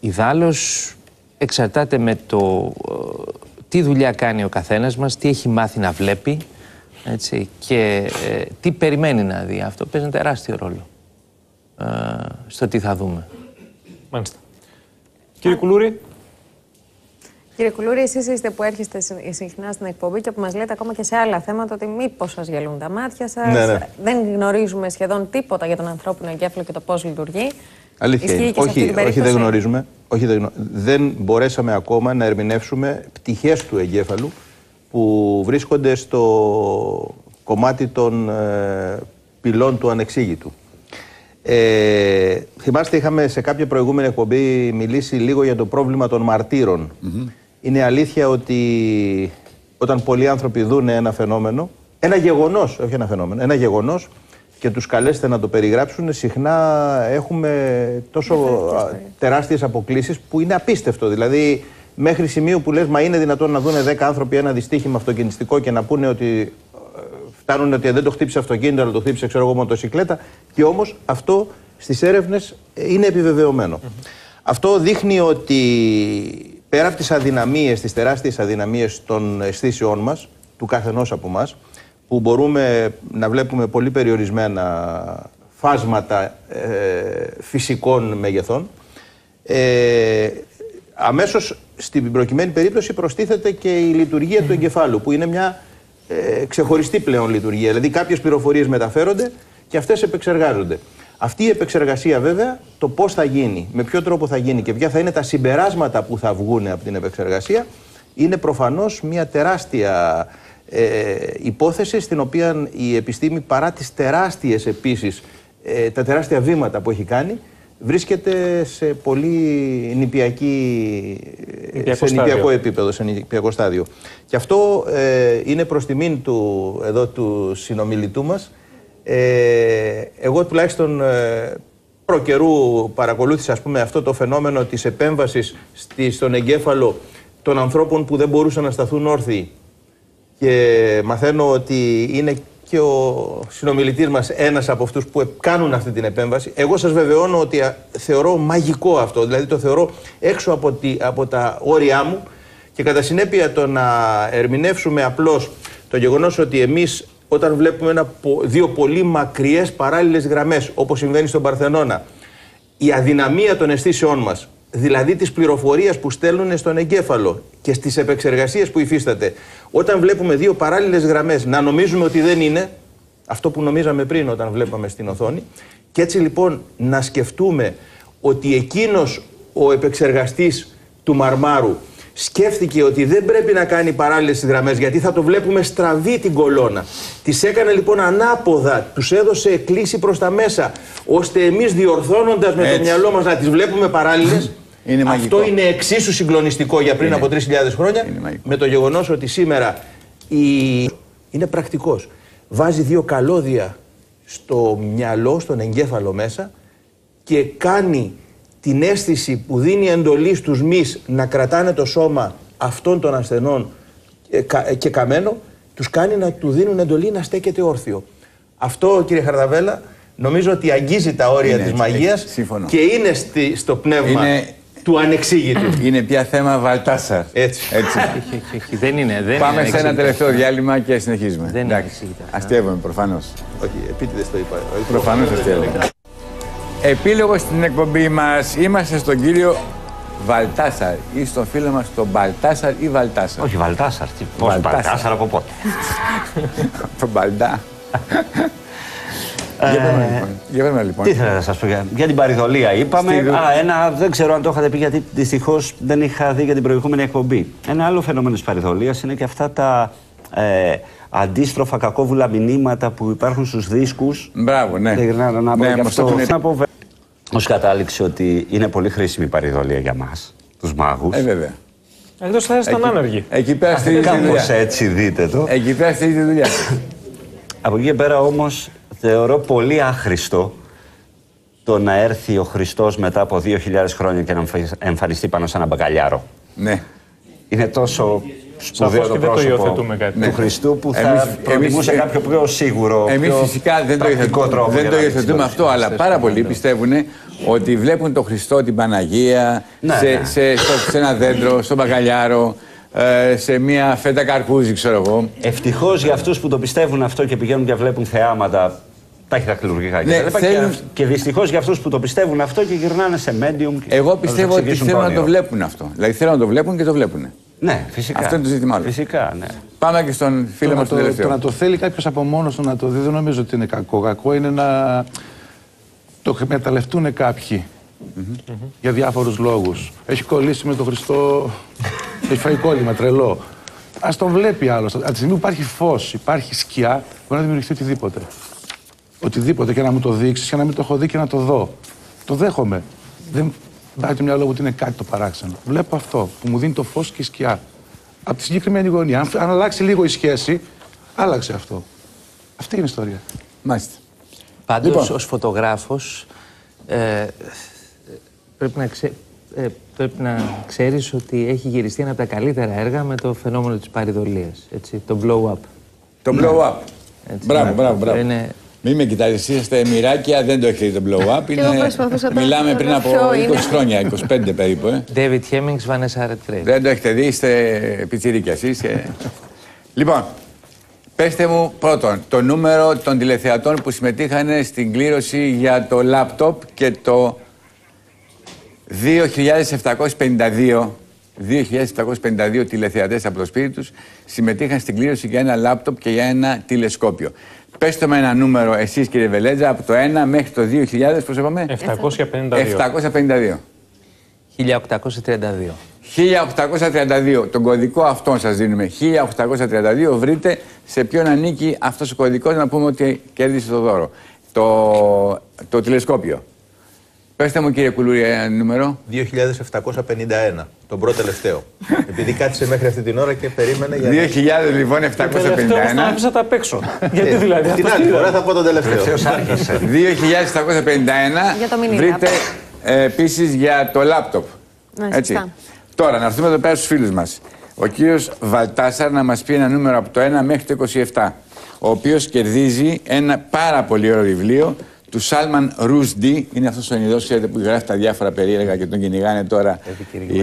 ιδάλλως εξαρτάται με το ε, τι δουλειά κάνει ο καθένας μας, τι έχει μάθει να βλέπει έτσι, και ε, τι περιμένει να δει. Αυτό παίζει ένα τεράστιο ρόλο ε, στο τι θα δούμε.
Μάλιστα. Κύριε Κουλούρη.
Κύριε Κουλούρη, εσείς είστε που έρχεστε συ- συχνά στην εκπομπή και που μας λέτε ακόμα και σε άλλα θέματα ότι μήπως σας γελούν τα μάτια σας.
Ναι, ναι.
Δεν γνωρίζουμε σχεδόν τίποτα για τον ανθρώπινο εγκέφαλο και το πώς λειτουργεί.
Αλήθεια
Ισχύει
είναι.
και σε αυτή
Όχι,
την
όχι, δεν
περίπτωση;
γνωρίζουμε. Όχι, δεν, γνω- δεν μπορέσαμε ακόμα να ερμηνεύσουμε πτυχές του εγκέφαλου που βρίσκονται στο κομμάτι των ε, πυλών του ανεξήγητου. Ε, θυμάστε, είχαμε σε κάποια προηγούμενη εκπομπή μιλήσει λίγο για το πρόβλημα των μαρτύρων. Είναι αλήθεια ότι όταν πολλοί άνθρωποι δουν ένα φαινόμενο, ένα γεγονός, όχι ένα φαινόμενο, ένα γεγονός και τους καλέσετε να το περιγράψουν, συχνά έχουμε τόσο α, τεράστιες αποκλήσεις που είναι απίστευτο. Δηλαδή, μέχρι σημείου που λες, μα είναι δυνατόν να δουν 10 άνθρωποι ένα δυστύχημα αυτοκινηστικό και να πούνε ότι φτάνουν ότι δεν το χτύπησε αυτοκίνητο, αλλά το χτύπησε ξέρω εγώ μοτοσυκλέτα. Και όμως αυτό στις έρευνες είναι επιβεβαιωμένο. Αυτό δείχνει ότι πέρα από τις αδυναμίες, τις τεράστιες αδυναμίες των αισθήσεών μας, του καθενός από εμά, που μπορούμε να βλέπουμε πολύ περιορισμένα φάσματα ε, φυσικών μεγεθών, ε, αμέσως στην προκειμένη περίπτωση προστίθεται και η λειτουργία του εγκεφάλου, που είναι μια ε, ξεχωριστή πλέον λειτουργία. Δηλαδή κάποιες πληροφορίες μεταφέρονται και αυτές επεξεργάζονται. Αυτή η επεξεργασία βέβαια, το πώς θα γίνει, με ποιο τρόπο θα γίνει και ποια θα είναι τα συμπεράσματα που θα βγουν από την επεξεργασία, είναι προφανώς μια τεράστια ε, υπόθεση στην οποία η επιστήμη παρά τις τεράστιες επίσης, ε, τα τεράστια βήματα που έχει κάνει, βρίσκεται σε πολύ νηπιακή,
Νηπιακό
σε
στάδιο.
νηπιακό επίπεδο, σε νηπιακό στάδιο. Και αυτό ε, είναι προς τιμήν του, εδώ, του συνομιλητού μας. Ε, εγώ τουλάχιστον ε, προ καιρού παρακολούθησα ας πούμε, αυτό το φαινόμενο της επέμβασης στη, στον εγκέφαλο των ανθρώπων που δεν μπορούσαν να σταθούν όρθιοι και μαθαίνω ότι είναι και ο συνομιλητής μας ένας από αυτούς που κάνουν αυτή την επέμβαση. Εγώ σας βεβαιώνω ότι α, θεωρώ μαγικό αυτό, δηλαδή το θεωρώ έξω από, τη, από τα όρια μου και κατά συνέπεια το να ερμηνεύσουμε απλώς το γεγονός ότι εμείς όταν βλέπουμε ένα, πο- δύο πολύ μακριές παράλληλες γραμμές όπως συμβαίνει στον Παρθενώνα η αδυναμία των αισθήσεών μας, δηλαδή της πληροφορίας που στέλνουν στον εγκέφαλο και στις επεξεργασίες που υφίσταται, όταν βλέπουμε δύο παράλληλες γραμμές να νομίζουμε ότι δεν είναι, αυτό που νομίζαμε πριν όταν βλέπαμε στην οθόνη, και έτσι λοιπόν να σκεφτούμε ότι εκείνος ο επεξεργαστής του μαρμάρου σκέφτηκε ότι δεν πρέπει να κάνει παράλληλες γραμμές γιατί θα το βλέπουμε στραβή την κολόνα. Τις έκανε λοιπόν ανάποδα, τους έδωσε κλίση προς τα μέσα, ώστε εμείς διορθώνοντας με το
Έτσι.
μυαλό μας να τις βλέπουμε παράλληλες,
Είναι μαγικό.
αυτό είναι εξίσου συγκλονιστικό για πριν
Είναι.
από 3.000 χρόνια με το γεγονός ότι σήμερα η... είναι πρακτικός. Βάζει δύο καλώδια στο μυαλό, στον εγκέφαλο μέσα και κάνει την αίσθηση που δίνει εντολή στους μυς να κρατάνε το σώμα αυτών των ασθενών ε, κα- ε, και καμένο, τους κάνει να του δίνουν εντολή να στέκεται όρθιο. Αυτό κύριε Χαρδαβέλα νομίζω ότι αγγίζει τα όρια
Είναι
της
έτσι,
μαγείας
έτσι, σύμφωνο.
και είναι στη- στο πνεύμα
Είναι-
του ανεξήγητου. <clears throat>
Είναι πια θέμα Βαλτάσαρ.
Έτσι.
Έτσι. <laughs>
δεν είναι. Δεν
Πάμε
είναι
σε ένα
εξήγητο.
τελευταίο διάλειμμα και συνεχίζουμε.
Δεν είναι
Εντάξει.
εξήγητο.
Αστείευομαι προφανώς.
Όχι, επίτηδες το είπα.
Προφανώς αστείευομαι. Επίλογο στην εκπομπή μας είμαστε στον κύριο Βαλτάσαρ ή στον φίλο μας τον Μπαλτάσαρ ή Βαλτάσαρ.
Όχι, Βαλτάσαρ. Τι, πώς Βαλτάσαρ από πότε; <laughs>
τον Μπαλτά.
Ε,
Για πέμε, λοιπόν. Για πέμε, λοιπόν.
Τι ήθελα να σας πω για, για την παριδολία. Είπαμε.
Στη-
Α, ένα, δεν ξέρω αν το είχατε πει γιατί δυστυχώς δεν είχα δει για την προηγούμενη εκπομπή. Ένα άλλο φαινόμενο της παριδολία είναι και αυτά τα ε, αντίστροφα κακόβουλα μηνύματα που υπάρχουν στους δίσκους.
Μπράβο, ναι.
Δεν να, να,
Ναι,
πω γι'
μας το
αυτό.
έχουν-
Να πω βε- ως κατάληξη ότι είναι πολύ χρήσιμη η παρηδολία για μας, τους μάγους.
Ε, βέβαια.
Εκτός θα ήσασταν
Εκεί-
άνεργοι.
Εκεί πέρα στηρίζει τη
Κάπως
δουλειά.
έτσι δείτε το.
Εκεί πέρα στηρίζει τη δουλειά.
Από εκεί και πέρα όμως θεωρώ πολύ άχρηστο το να έρθει ο Χριστός μετά από 2.000 χρόνια και να εμφανι- εμφανιστεί πάνω σε ένα μπακαλιάρο.
Ναι.
Είναι τόσο σπουδαίο
Σαφώς
το
και δεν το
πρόσωπο
υιοθετούμε κάτι
του
τέτοιο.
Χριστού που θα
Εμείς-
προτιμούσε
εμείς-
κάποιο πιο σίγουρο,
Εμείς
πιο
φυσικά δεν το
πρακτικό
υιοθετούμε,
τρόπο
δεν
για
το
να
υιοθετούμε
δείξει
αυτό,
το
αλλά
Χριστό.
πάρα πολλοί πιστεύουν ότι βλέπουν τον Χριστό, την Παναγία,
Ναι,
σε,
ναι.
Σε, στο- σε ένα δέντρο, στον μπακαλιάρο, ε, σε μια φέτα καρπούζι, ξέρω εγώ.
Ευτυχώς για αυτούς που το πιστεύουν αυτό και πηγαίνουν και βλέπουν θεάματα ταχυδακτηλουργικά
Ναι,
κτλ.
θέλουν-
Και, και δυστυχώς για αυτούς που το πιστεύουν αυτό και γυρνάνε σε medium. και
Εγώ
να τους
πιστεύω ότι
εξηγήσουν
θέλουν να
όνειρο.
το βλέπουν αυτό. Δηλαδή θέλουν να το βλέπουν και το βλέπουν.
Ναι, φυσικά.
Αυτό είναι το ζήτημά του.
Φυσικά, ναι.
Πάμε και στον φίλο
το,
μας
να
τον
το, το
τελευταίο.
να το θέλει κάποιος από μόνος του να το δει, δεν νομίζω ότι είναι κακό. Κακό είναι να το εκμεταλλευτούν κάποιοι για διάφορους λόγους. Έχει κολλήσει με τον Χριστό, έχει φάει κόλλημα τρελό. Α τον βλέπει άλλος. Από τη στιγμή που υπάρχει φως, υπάρχει σκιά, μπορεί να δημιουργηθεί οτιδήποτε. Οτιδήποτε και να μου το δείξεις και να μην το έχω δει και να το δω. Το δέχομαι. Δεν πάει το μυαλό μου ότι είναι κάτι το παράξενο. Βλέπω αυτό που μου δίνει το φως και η σκιά. Από τη συγκεκριμένη γωνία. Αν, αν αλλάξει λίγο η σχέση, άλλαξε αυτό. Αυτή είναι η ιστορία.
Μάλιστα.
Πάντως,
Λοιπόν.
ως φωτογράφος, ε, πρέπει, να ξέ, ε, πρέπει να ξέρεις ότι έχει γυριστεί ένα από τα καλύτερα έργα με το φαινόμενο της παρηδολίας, έτσι, το blow-up.
Το blow up.
Έτσι,
Μπράβο,
ναι.
μπράβο,
Αυτό
μπράβο.
είναι-
Μην με κοιτάζετε, εσείς είστε μοιράκια, δεν το έχετε δει το blow up.
εγώ προσπαθούσα τώρα
Μιλάμε
να
πριν
δω
από
ποιο
20
είναι.
χρόνια, 25 περίπου. Ε.
David Hemmings, Vanessa Redgrave.
Δεν το έχετε δει, είστε πιτσιρίκια εσείς. ε. λοιπόν, πέστε μου πρώτον το νούμερο των τηλεθεατών που συμμετείχαν στην κλήρωση για το λάπτοπ και το 2.752 2.752 τηλεθεατές από το σπίτι τους συμμετείχαν στην κλήρωση για ένα λάπτοπ και για ένα τηλεσκόπιο. Πέστε με ένα νούμερο εσείς κύριε Βελέτζα από το 1 μέχρι το 2000, πώς είπαμε;
752.
752.
1832.
1832. Τον κωδικό αυτόν σας δίνουμε. 1832. Βρείτε σε ποιον ανήκει αυτός ο κωδικός να πούμε ότι κέρδισε το δώρο. Το, το τηλεσκόπιο. Πέστε μου κύριε Κουλούρη ένα νούμερο.
2.751, τον πρώτο τελευταίο. <laughs> Επειδή κάθισε μέχρι αυτή την ώρα και περίμενε για.
2.000 λοιπόν
Τελευταίο όμως τον
751.
άφησα τα απ' έξω. <laughs> Γιατί δηλαδή
Την
αυτός
άλλη
τι
φορά
ήταν.
θα πω τον τελευταίο.
2.751. <laughs>
Για το mini
Βρείτε ε, επίσης για το λάπτοπ.
Ναι,
Έτσι.
σωστά.
Τώρα, να έρθουμε εδώ πέρα στους φίλους μας. Ο κύριος Βαλτάσαρ να μας πει ένα νούμερο από το 1 μέχρι το 27, ο οποίος κερδίζει ένα πάρα πολύ ωραίο βιβλίο του Σάλμαν Ρουσντί. Είναι αυτός ο Ινδός, ξέρετε, που γράφει τα διάφορα περίεργα και τον κυνηγάνε τώρα οι,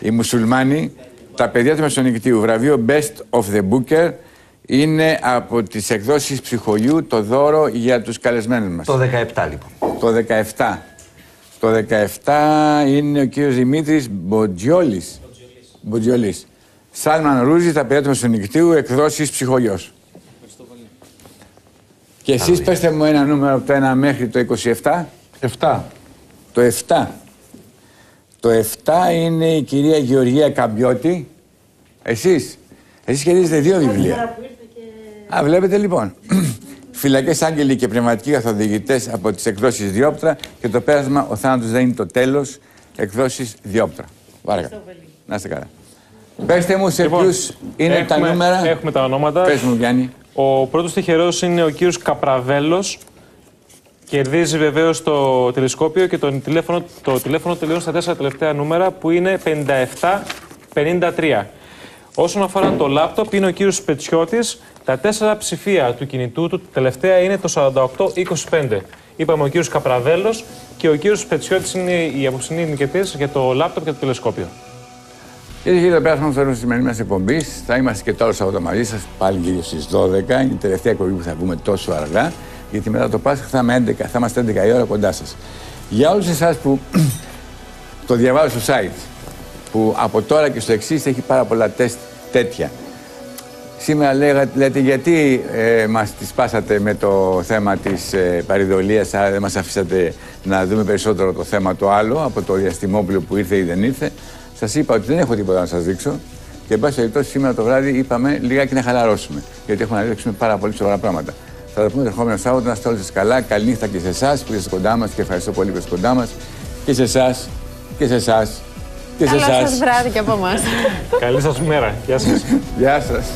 οι μουσουλμάνοι. Τα παιδιά του Μεσονικτίου, βραβείο Best of the Booker, είναι από τις εκδόσεις ψυχολιού το δώρο για τους καλεσμένους μας.
Το 17 λοιπόν.
Το 17. Το 17 είναι ο κύριος Δημήτρης Μποτζιόλης. Μποτζιόλης. Σάλμαν Ρούζη, τα παιδιά του Μεσονικτίου, εκδόσεις ψυχολιός. Και εσείς πέστε μου ένα νούμερο από το 1 μέχρι το 27.
7.
Το 7. Το 7 είναι η κυρία Γεωργία Καμπιώτη. Εσείς. Εσείς κερδίζετε δύο βιβλία. Α, βλέπετε λοιπόν. <clears throat> Φυλακές Άγγελοι και πνευματικοί καθοδηγητέ από τις εκδόσεις Διόπτρα και το πέρασμα Ο θάνατος δεν είναι το τέλος. Εκδόσεις Διόπτρα. Παρακαλώ. Να είστε καλά. Πετε μου σε
Λοιπόν,
ποιους είναι τα
έχουμε-
νούμερα.
Έχουμε τα ονόματα.
Πες μου, Γιάννη.
Ο πρώτος τυχερός είναι ο κύριος Καπραβέλος. Κερδίζει βεβαίως το τηλεσκόπιο και το τηλέφωνο, το τηλέφωνο τελειώνει στα τέσσερα τελευταία νούμερα που είναι 57-53. Όσον αφορά το λάπτοπ, είναι ο κύριος Σπετσιώτης. Τα τέσσερα ψηφία του κινητού του τελευταία είναι το 48-25. Είπαμε ο κύριος Καπραβέλος και ο κύριος Σπετσιώτης είναι οι αποψινοί νικητές για το λάπτοπ και το τηλεσκόπιο.
Κύριε κύριε, το πέρασμα στο στη σημερινή μας εκπομπή. Θα είμαστε και τώρα Σαββατό μαζί σας, πάλι γύρω στις 12. Είναι η τελευταία εκπομπή που θα βγούμε τόσο αργά. Γιατί μετά το Πάσχα θα, είμαι 11, θα είμαστε 11 η ώρα κοντά σας. Για όλους εσάς που <clears throat> το διαβάζω στο site, που από τώρα και στο εξής έχει πάρα πολλά τεστ τέτοια. Σήμερα λέγα, λέτε γιατί ε, μας τη σπάσατε με το θέμα της ε, παρηδολίας, άρα δεν μας αφήσατε να δούμε περισσότερο το θέμα το άλλο από το διαστημόπλαιο που ήρθε ή δεν ήρθε. Σας είπα ότι δεν έχω τίποτα να σας δείξω Και εν πάση περιπτώσει, σήμερα το βράδυ είπαμε λιγάκι να χαλαρώσουμε. Γιατί έχουμε να ρίξουμε πάρα πολύ σοβαρά πράγματα. Θα τα πούμε το ερχόμενο Σάββατο. Να είστε όλοι σας καλά. Καλή νύχτα και σε εσάς που είστε κοντά μας και ευχαριστώ πολύ που είστε κοντά μας. Και σε εσάς και σε εσάς και σε
Καλό
εσάς.
σας βράδυ και από εμάς.
Καλή σας μέρα. Γεια σας. <laughs>
Γεια σας.